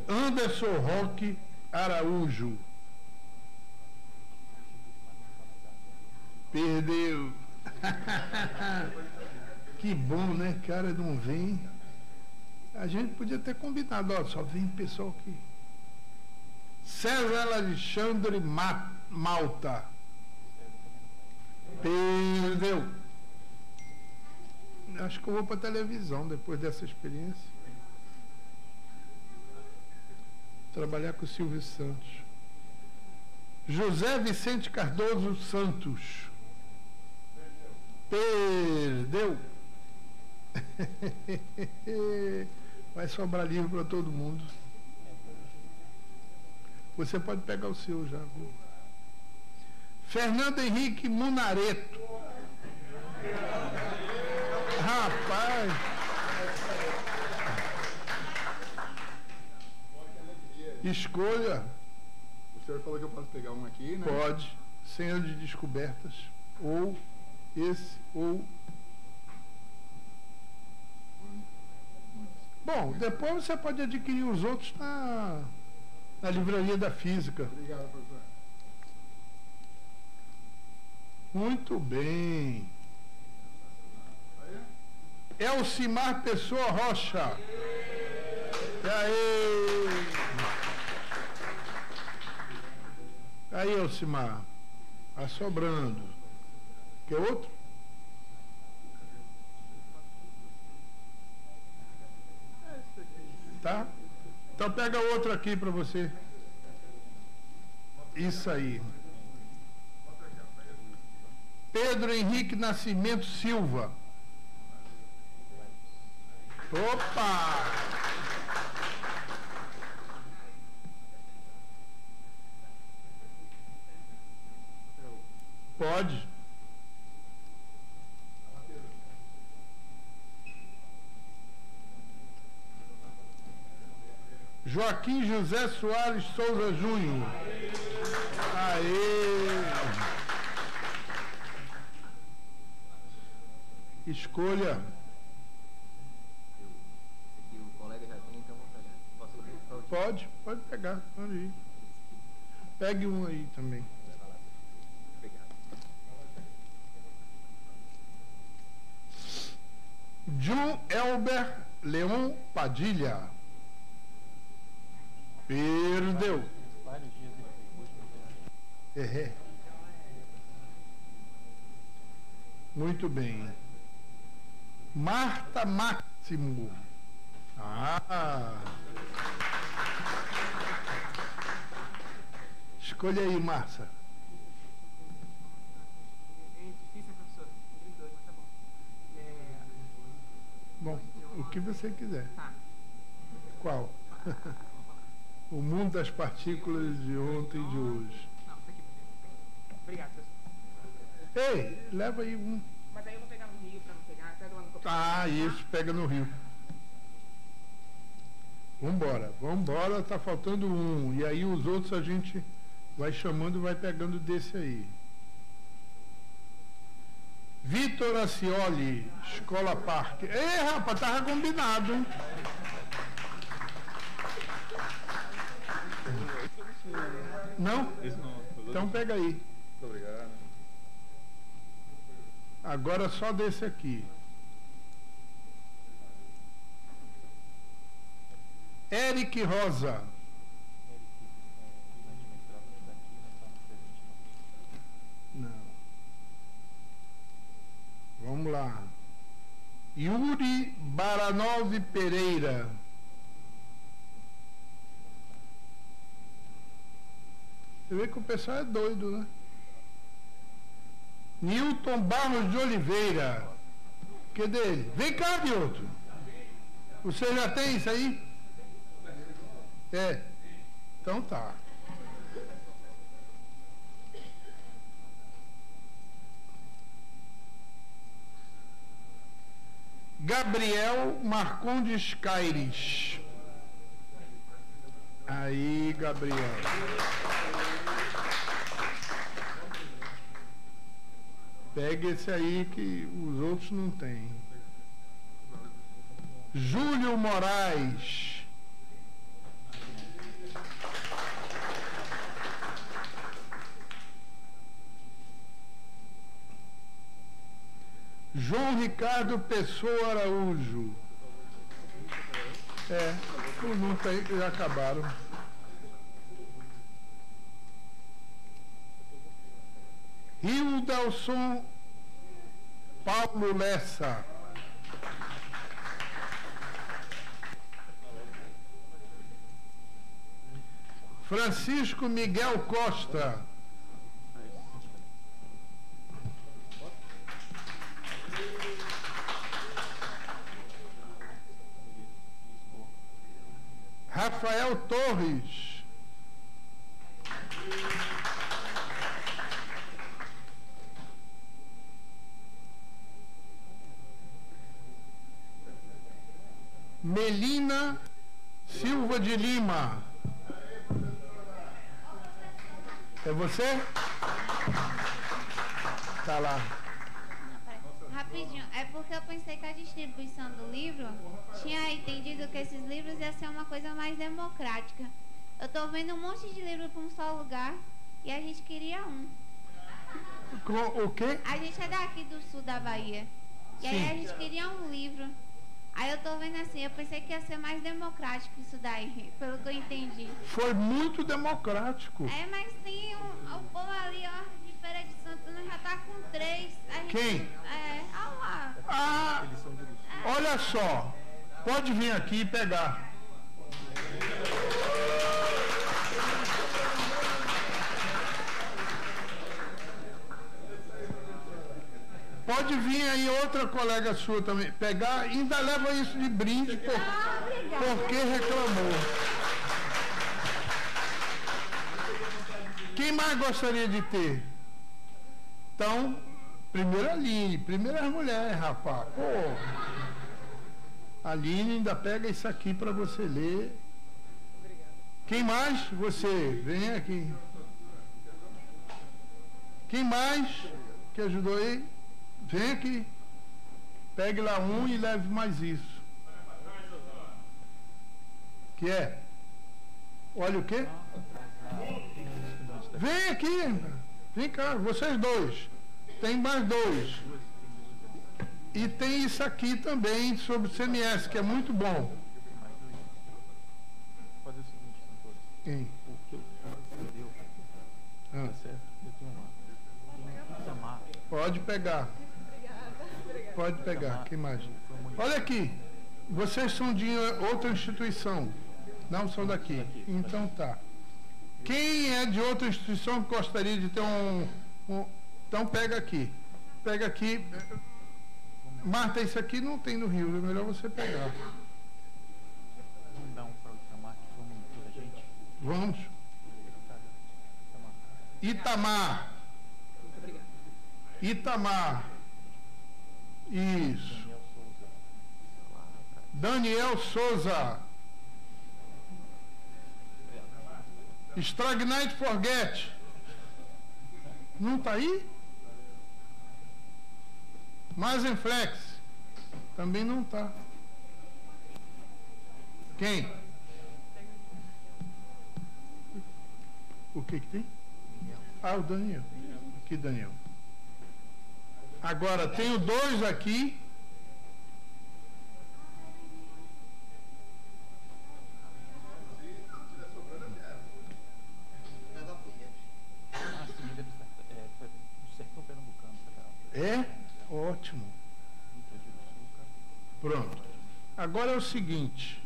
Anderson Roque Araújo. Perdeu. que bom, né? Cara, não vem. A gente podia ter combinado, ó, só vem pessoal que. César Alexandre Ma Malta. Perdeu. Acho que eu vou para televisão depois dessa experiência. Trabalhar com o Silvio Santos. José Vicente Cardoso Santos. Perdeu. Vai sobrar livro para todo mundo. Você pode pegar o seu já, viu? Fernando Henrique Munareto. Rapaz. Escolha. O senhor falou que eu posso pegar um aqui, né? Pode. Senha de descobertas. Ou esse, ou. Bom, depois você pode adquirir os outros na, na livraria da física. Obrigado, professor. Muito bem. Elcimar Pessoa Rocha. E aí? Aí, Elcimar. Assobrando. Quer outro? Tá? Então pega outro aqui para você. Isso aí. Pedro Henrique Nascimento Silva. Opa! Pode. Joaquim José Soares Souza Júnior. Aê! Escolha. Pode, pode pegar, pode ir. Pegue um aí também. John Elber Leon Padilha. Perdeu. É. Muito bem. Marta Máximo. Ah. Escolha aí, Márcia. Bom, o que você quiser. Qual? o mundo das partículas de ontem e de hoje. Obrigado, professor. Ei, leva aí um. Mas aí eu vou pegar no Rio para não pegar, pega lá no copo. Ah, isso, pega no Rio. Vambora, vambora, tá faltando um. E aí os outros a gente vai chamando e vai pegando desse aí. Vitor Acioli, Escola Parque. Ei, rapaz, tava combinado. Não? Então pega aí. Muito obrigado. Agora só desse aqui. Eric Rosa. Vamos lá. Yuri Baranov Pereira. Você vê que o pessoal é doido, né? Newton Barros de Oliveira. Que dele? Vem cá, Newton. Você já tem isso aí? É. Então tá. Gabriel Marcondes Caires. Aí, Gabriel. Pegue esse aí que os outros não têm. Júlio Moraes. João Ricardo Pessoa Araújo. É, os que já acabaram. Rio Paulo Lessa. Francisco Miguel Costa. Rafael Torres. Melina Silva de Lima. É você? Tá lá. Rapidinho, é porque eu pensei que a distribuição do livro tinha entendido que esses livros ia ser uma coisa mais democrática. Eu tô vendo um monte de livro para um só lugar e a gente queria um. O quê? A gente é daqui do sul da Bahia. E aí Sim. a gente queria um livro. Aí eu tô vendo assim, eu pensei que ia ser mais democrático isso daí, pelo que eu entendi. Foi muito democrático. É, mas tem um, o povo ali, ó, Feira de Santana já tá com três. Gente- Quem? É, olha lá. Ah, olha só. Pode vir aqui e pegar. Pode vir aí outra colega sua também pegar ainda leva isso de brinde por, porque reclamou. Quem mais gostaria de ter? Então, primeira Aline, primeira mulher, rapaz. Pô. Aline ainda pega isso aqui para você ler. Quem mais? Você, vem aqui. Quem mais que ajudou aí? Vem aqui. Pegue lá um e leve mais isso. Que é? Olha o quê? Vem aqui. Vem cá, vocês dois. Tem mais dois. E tem isso aqui também sobre o CMS, que é muito bom. fazer o seguinte. Quem? O que eu deu, Ah. tá certo? Eu tenho. Itamar. Pode pegar. Pode pegar. Quem mais? Olha aqui. Vocês são de outra instituição. Não são daqui. Então tá. Quem é de outra instituição que gostaria de ter um. um- então pega aqui. Pega aqui. Marta, isso aqui não tem no Rio. É melhor você pegar. Vamos dar um para o Itamar que foi gente. Vamos. Itamar. Itamar. Isso. Daniel Souza. Stagnate Forget. Não está aí? Mazenflex. Também não está. Quem? O que que tem? Ah, o Daniel. Aqui, Daniel. Agora, tenho dois aqui. Ah, sim, ele é do sertão, é, foi do sertão pernambucano, federal. É? Ótimo. Pronto. Agora é o seguinte.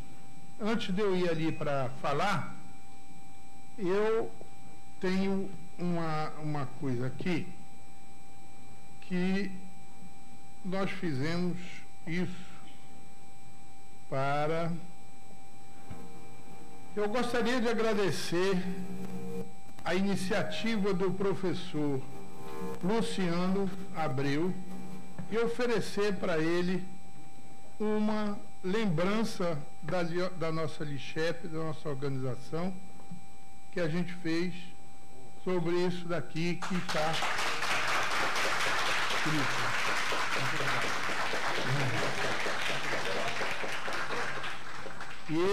Antes de eu ir ali para falar, eu tenho uma, uma coisa aqui que nós fizemos isso para. Eu gostaria de agradecer a iniciativa do professor Luciano Abreu e oferecer para ele uma lembrança da, da nossa LICHEP, da nossa organização, que a gente fez sobre isso daqui que está escrito.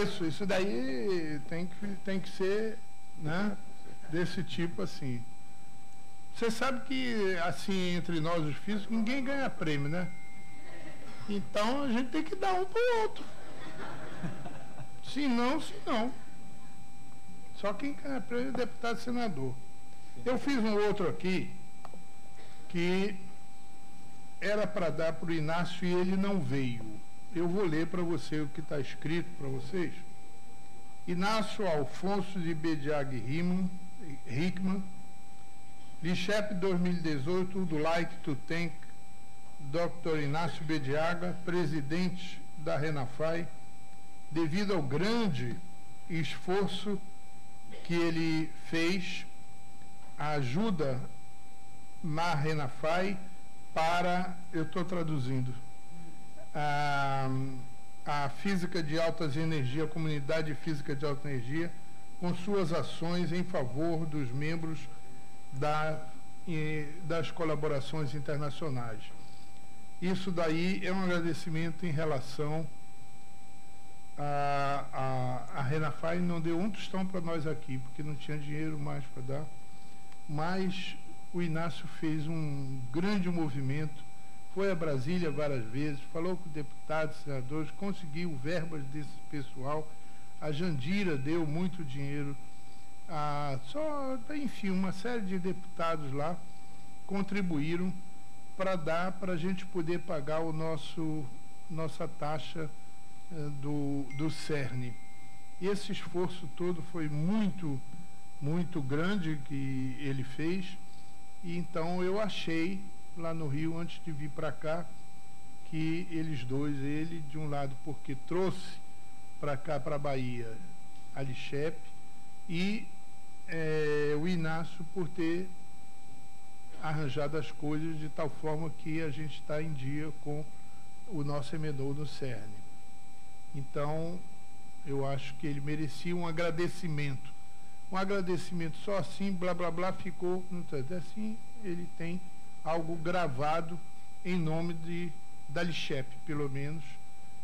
Isso, isso daí tem que, tem que ser né, desse tipo assim. Você sabe que, assim, entre nós os físicos, ninguém ganha prêmio, né? Então a gente tem que dar um para o outro. Se não, se não. Só quem ganha prêmio é deputado e senador. Eu fiz um outro aqui que era para dar para o Inácio e ele não veio. Eu vou ler para você o que está escrito para vocês. Inácio Alfonso de Bediag Hickman, Lichep 2018, do Like to Thank, Dr. Inácio Bediaga, presidente da Renafai, devido ao grande esforço que ele fez, a ajuda na Renafai para, eu estou traduzindo, a, a física de altas energia, a comunidade física de alta energia, com suas ações em favor dos membros da, das colaborações internacionais. Isso daí é um agradecimento em relação a, a, a Renafai não deu um tostão para nós aqui, porque não tinha dinheiro mais para dar, mas o Inácio fez um grande movimento, foi a Brasília várias vezes, falou com deputados, senadores, conseguiu verbas desse pessoal, a Jandira deu muito dinheiro, a, só, enfim, uma série de deputados lá contribuíram para dar para a gente poder pagar o nosso nossa taxa eh, do, do CERN. Esse esforço todo foi muito, muito grande que ele fez. E então eu achei lá no Rio, antes de vir para cá, que eles dois, ele de um lado porque trouxe para cá, para a Bahia, a e é, o Inácio por ter arranjado as coisas de tal forma que a gente está em dia com o nosso emendou no CERN. Então, eu acho que ele merecia um agradecimento. Um agradecimento só assim, blá blá blá, ficou. Não tanto assim, ele tem algo gravado em nome de, da Lixep, pelo menos.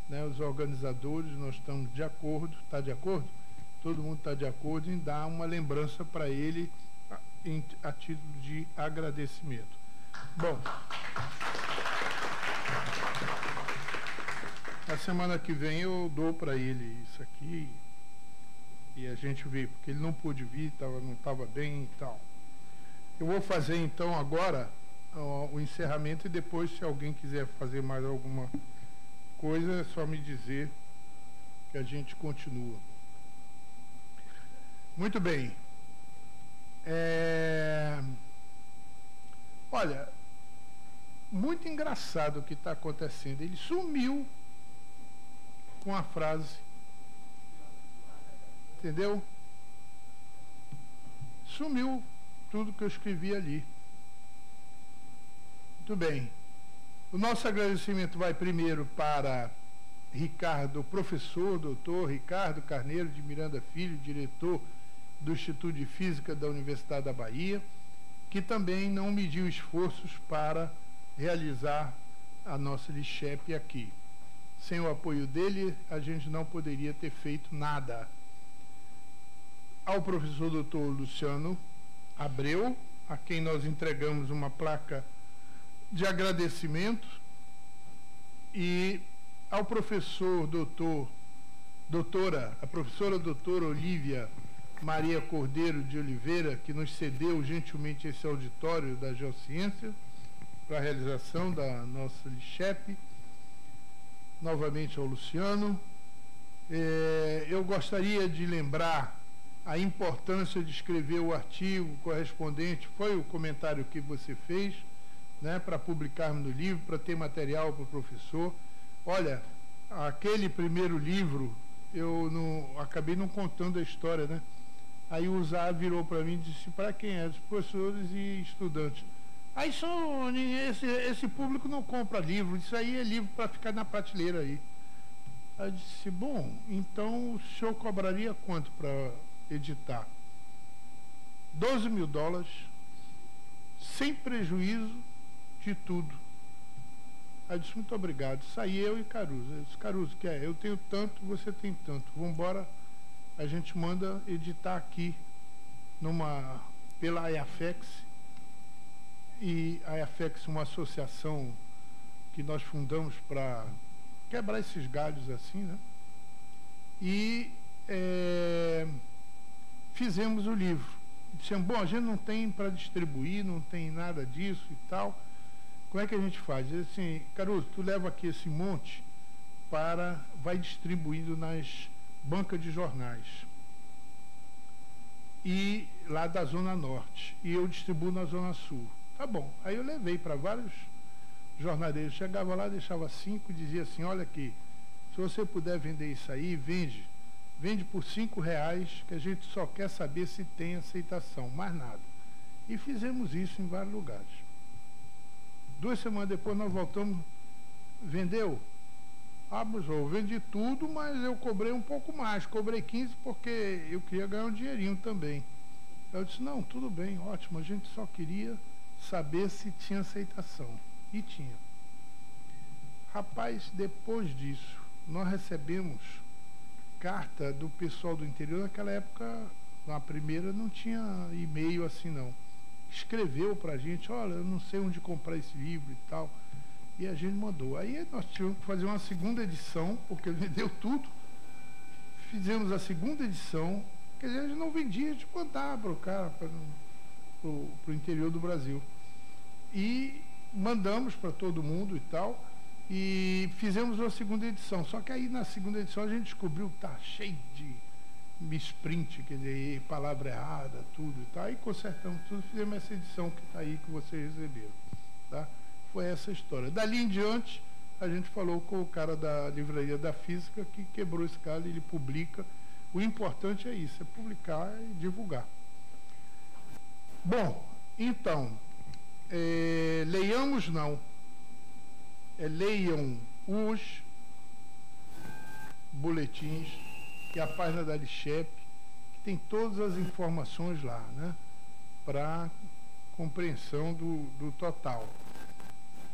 Né, os organizadores, nós estamos de acordo, está de acordo? Todo mundo está de acordo em dar uma lembrança para ele em, a título de agradecimento. Bom. Na semana que vem eu dou para ele isso aqui e a gente vê, porque ele não pôde vir, tava, não estava bem e tal. Eu vou fazer então agora ó, o encerramento e depois, se alguém quiser fazer mais alguma coisa, é só me dizer que a gente continua. Muito bem. É... Olha, muito engraçado o que está acontecendo. Ele sumiu com a frase. Entendeu? Sumiu tudo que eu escrevi ali. Muito bem. O nosso agradecimento vai primeiro para Ricardo, professor, doutor Ricardo Carneiro de Miranda Filho, diretor do Instituto de Física da Universidade da Bahia, que também não mediu esforços para realizar a nossa LICHEP aqui. Sem o apoio dele, a gente não poderia ter feito nada. Ao professor doutor Luciano Abreu, a quem nós entregamos uma placa de agradecimento, e ao professor doutor, doutora, a professora doutora Olívia Maria Cordeiro de Oliveira, que nos cedeu gentilmente esse auditório da Geociência para a realização da nossa LICHEP. Novamente ao Luciano. É, eu gostaria de lembrar a importância de escrever o artigo correspondente, foi o comentário que você fez, né, para publicarmos no livro, para ter material para o professor. Olha, aquele primeiro livro, eu não, acabei não contando a história, né? Aí o Zá virou para mim e disse, para quem é? Os professores e estudantes. Aí só, esse, esse público não compra livro, isso aí é livro para ficar na prateleira aí. Aí eu disse, bom, então o senhor cobraria quanto para editar? 12 mil dólares, sem prejuízo de tudo. Aí eu disse, muito obrigado. Saí eu e Caruso. Eu disse, Caruso, quer? Eu tenho tanto, você tem tanto. Vamos embora, a gente manda editar aqui numa, pela IAFEX. E a IAFEX, uma associação que nós fundamos para quebrar esses galhos assim, né? E é, fizemos o livro. Dissemos, bom, a gente não tem para distribuir, não tem nada disso e tal. Como é que a gente faz? Diz assim, Caruso, tu leva aqui esse monte para, vai distribuindo nas bancas de jornais. E lá da Zona Norte. E eu distribuo na Zona Sul. Tá bom. Aí eu levei para vários jornaleiros. Chegava lá, deixava cinco e dizia assim, olha aqui, se você puder vender isso aí, vende. Vende por cinco reais, que a gente só quer saber se tem aceitação, mais nada. E fizemos isso em vários lugares. Duas semanas depois nós voltamos, vendeu? Ah, mas eu vendi tudo, mas eu cobrei um pouco mais. Cobrei 15 porque eu queria ganhar um dinheirinho também. Eu disse, não, tudo bem, ótimo, a gente só queria saber se tinha aceitação. E tinha. Rapaz, depois disso, nós recebemos carta do pessoal do interior. Naquela época, na primeira, não tinha e-mail assim, não. Escreveu para a gente, olha, eu não sei onde comprar esse livro e tal. E a gente mandou. Aí nós tivemos que fazer uma segunda edição, porque ele vendeu tudo. Fizemos a segunda edição, quer dizer, a gente não vendia, a gente mandava para o cara, para o interior do Brasil. E mandamos para todo mundo e tal, e fizemos uma segunda edição. Só que aí na segunda edição a gente descobriu que tá cheio de misprint, quer dizer, palavra errada, tudo e tal. Aí consertamos tudo, fizemos essa edição que está aí que vocês receberam. Tá? Foi essa história. Dali em diante, a gente falou com o cara da livraria da física que quebrou esse cara, ele publica. O importante é isso, é publicar e divulgar. Bom, então, é, leiamos não, é, leiam os boletins e a página da Lixep, que tem todas as informações lá, né? Para compreensão do, do total.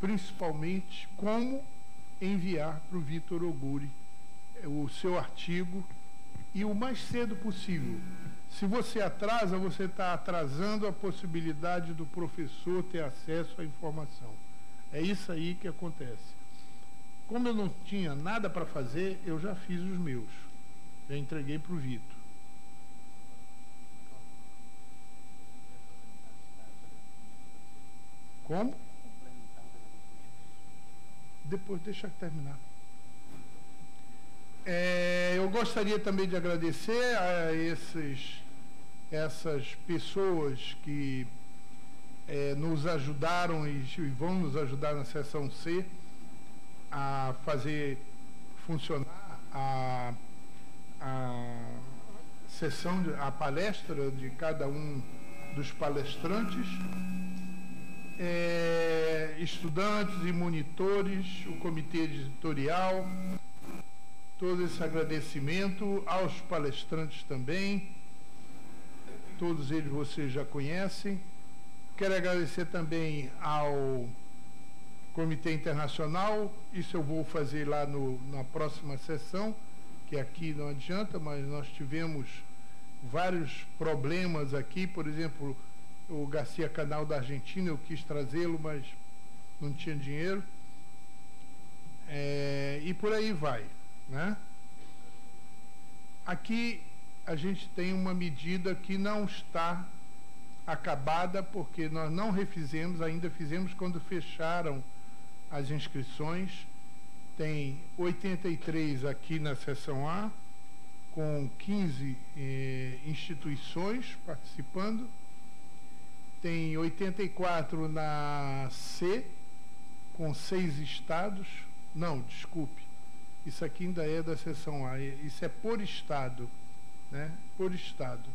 Principalmente como enviar para o Vitor Oguri é, o seu artigo e o mais cedo possível. Se você atrasa, você está atrasando a possibilidade do professor ter acesso à informação. É isso aí que acontece. Como eu não tinha nada para fazer, eu já fiz os meus. Já entreguei para o Vitor. Como? Depois deixa eu terminar. É, eu gostaria também de agradecer a esses, essas pessoas que é, nos ajudaram e, e vão nos ajudar na seção C a fazer funcionar a, a sessão, a palestra de cada um dos palestrantes, é, estudantes e monitores, o comitê editorial, todo esse agradecimento aos palestrantes também. Todos eles vocês já conhecem. Quero agradecer também ao Comitê Internacional. Isso eu vou fazer lá no, na próxima sessão, que aqui não adianta, mas nós tivemos vários problemas aqui. Por exemplo, o Garcia Canal da Argentina, eu quis trazê-lo, mas não tinha dinheiro. É, e por aí vai. Né? Aqui a gente tem uma medida que não está acabada, porque nós não refizemos, ainda fizemos quando fecharam as inscrições. Tem 83 aqui na seção A, com 15 eh, instituições participando. Tem 84 na C, com seis estados. Não, desculpe. Isso aqui ainda é da seção A, isso é por estado, né? Por estado.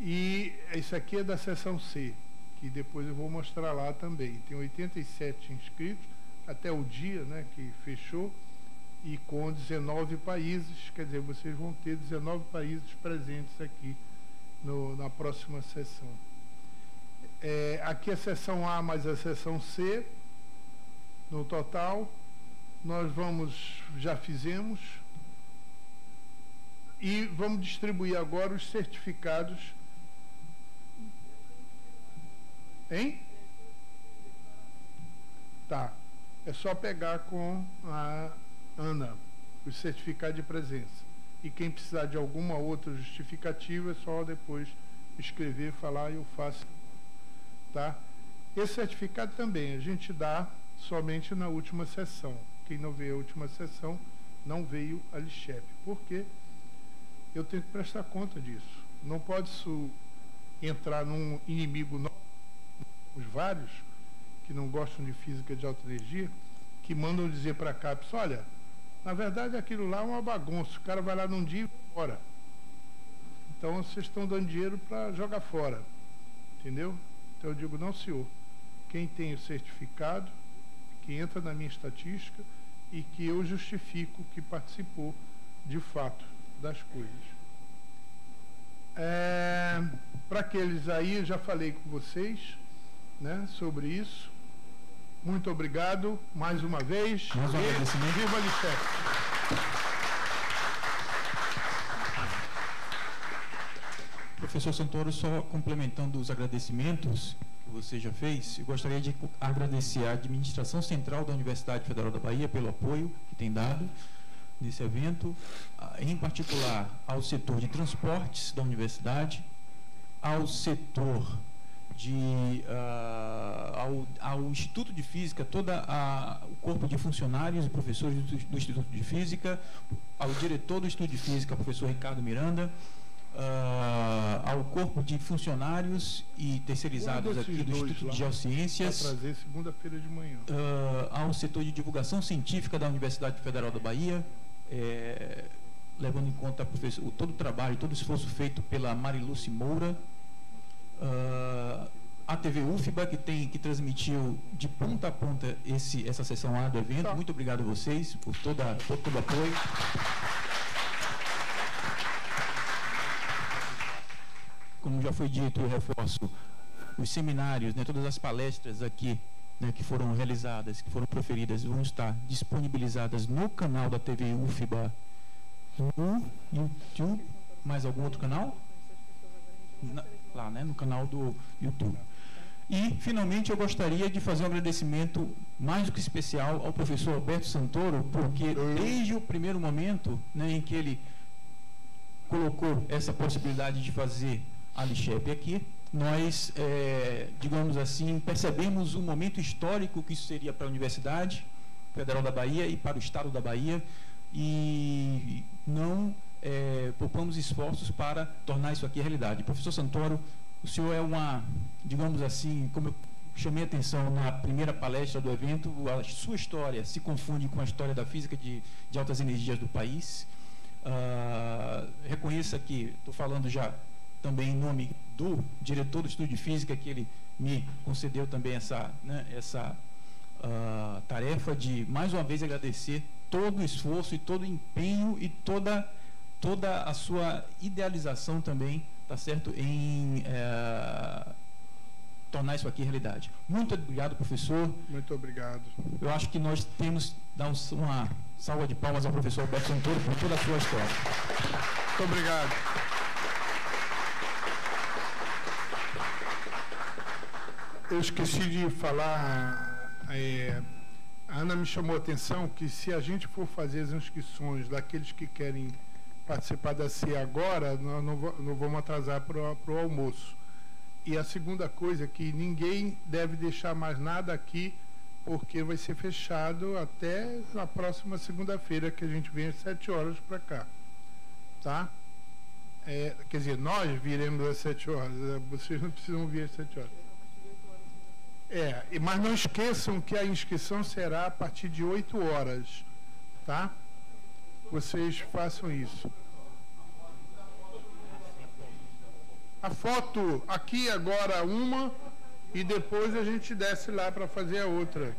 E isso aqui é da seção C. que depois eu vou mostrar lá também. Tem 87 inscritos até o dia né, que fechou e com 19 países, quer dizer, vocês vão ter 19 países presentes aqui no, na próxima sessão. É, aqui a sessão A mais a sessão C, no total, nós vamos, já fizemos, e vamos distribuir agora os certificados. Hein? Tá. É só pegar com a Ana o certificado de presença. E quem precisar de alguma outra justificativa, é só depois escrever, falar e eu faço. Tá? Esse certificado também a gente dá somente na última sessão. Quem não veio a última sessão não veio a LICHEP. Por quê? Eu tenho que prestar conta disso. Não pode isso entrar num inimigo nosso, os vários que não gostam de física de alta energia, que mandam dizer para a CAPES, olha, na verdade aquilo lá é uma bagunça, o cara vai lá num dia e fora. Então vocês estão dando dinheiro para jogar fora. Entendeu? Então eu digo, não senhor. Quem tem o certificado, que entra na minha estatística e que eu justifico que participou de fato das coisas. É, para aqueles aí, eu já falei com vocês né, sobre isso. Muito obrigado mais uma vez. Mais um agradecimento. Viva Licep. Professor Santoro, só complementando os agradecimentos que você já fez, eu gostaria de agradecer à Administração Central da Universidade Federal da Bahia pelo apoio que tem dado nesse evento, em particular ao setor de transportes da universidade, ao setor de uh, ao, ao, Instituto de Física, todo o corpo de funcionários e professores do, do, Instituto de Física, ao diretor do Instituto de Física, professor Ricardo Miranda, uh, ao corpo de funcionários e terceirizados aqui do Instituto de Geociências, trazer segunda-feira de manhã, uh, ao setor de divulgação científica da Universidade Federal da Bahia, é, levando em conta todo o trabalho, todo o esforço feito pela Mariluce Moura, uh, a TV UFBA, que, tem, que transmitiu de ponta a ponta esse, essa sessão A do evento. Tá. Muito obrigado a vocês por, toda, por todo o apoio. Como já foi dito, eu reforço os seminários, né, todas as palestras aqui né, que foram realizadas, que foram proferidas, vão estar disponibilizadas no canal da TV UFBA, no YouTube. Mais algum outro canal? Na, lá, né, no canal do YouTube. E, finalmente, eu gostaria de fazer um agradecimento mais do que especial ao professor Alberto Santoro, porque desde o primeiro momento né, em que ele colocou essa possibilidade de fazer a Lixep aqui, nós, é, digamos assim, percebemos o momento histórico que isso seria para a Universidade Federal da Bahia e para o Estado da Bahia, e não é, poupamos esforços para tornar isso aqui realidade. Professor Santoro, o senhor é uma, digamos assim, como eu chamei atenção na primeira palestra do evento, a sua história se confunde com a história da física de, de altas energias do país. Uh, reconheça que estou falando já também em nome do diretor do Estúdio de Física, que ele me concedeu também essa, né, essa uh, tarefa de, mais uma vez, agradecer todo o esforço e todo o empenho e toda toda a sua idealização também, tá certo, em é, tornar isso aqui realidade. Muito obrigado, professor. Muito obrigado. Eu acho que nós temos dar uma salva de palmas ao professor Alberto Santoro por toda a sua história. Muito obrigado. Eu esqueci de falar. É, a Ana me chamou a atenção que se a gente for fazer as inscrições daqueles que querem participar da CIA agora, nós não, não vamos atrasar para o almoço. E a segunda coisa é que ninguém deve deixar mais nada aqui, porque vai ser fechado até a próxima segunda-feira, que a gente vem às sete horas para cá. Tá? É, quer dizer, nós viremos às sete horas, é, vocês não precisam vir às sete horas. É, mas não esqueçam que a inscrição será a partir de 8 horas, tá? vocês façam isso. A foto aqui agora uma e depois a gente desce lá para fazer a outra.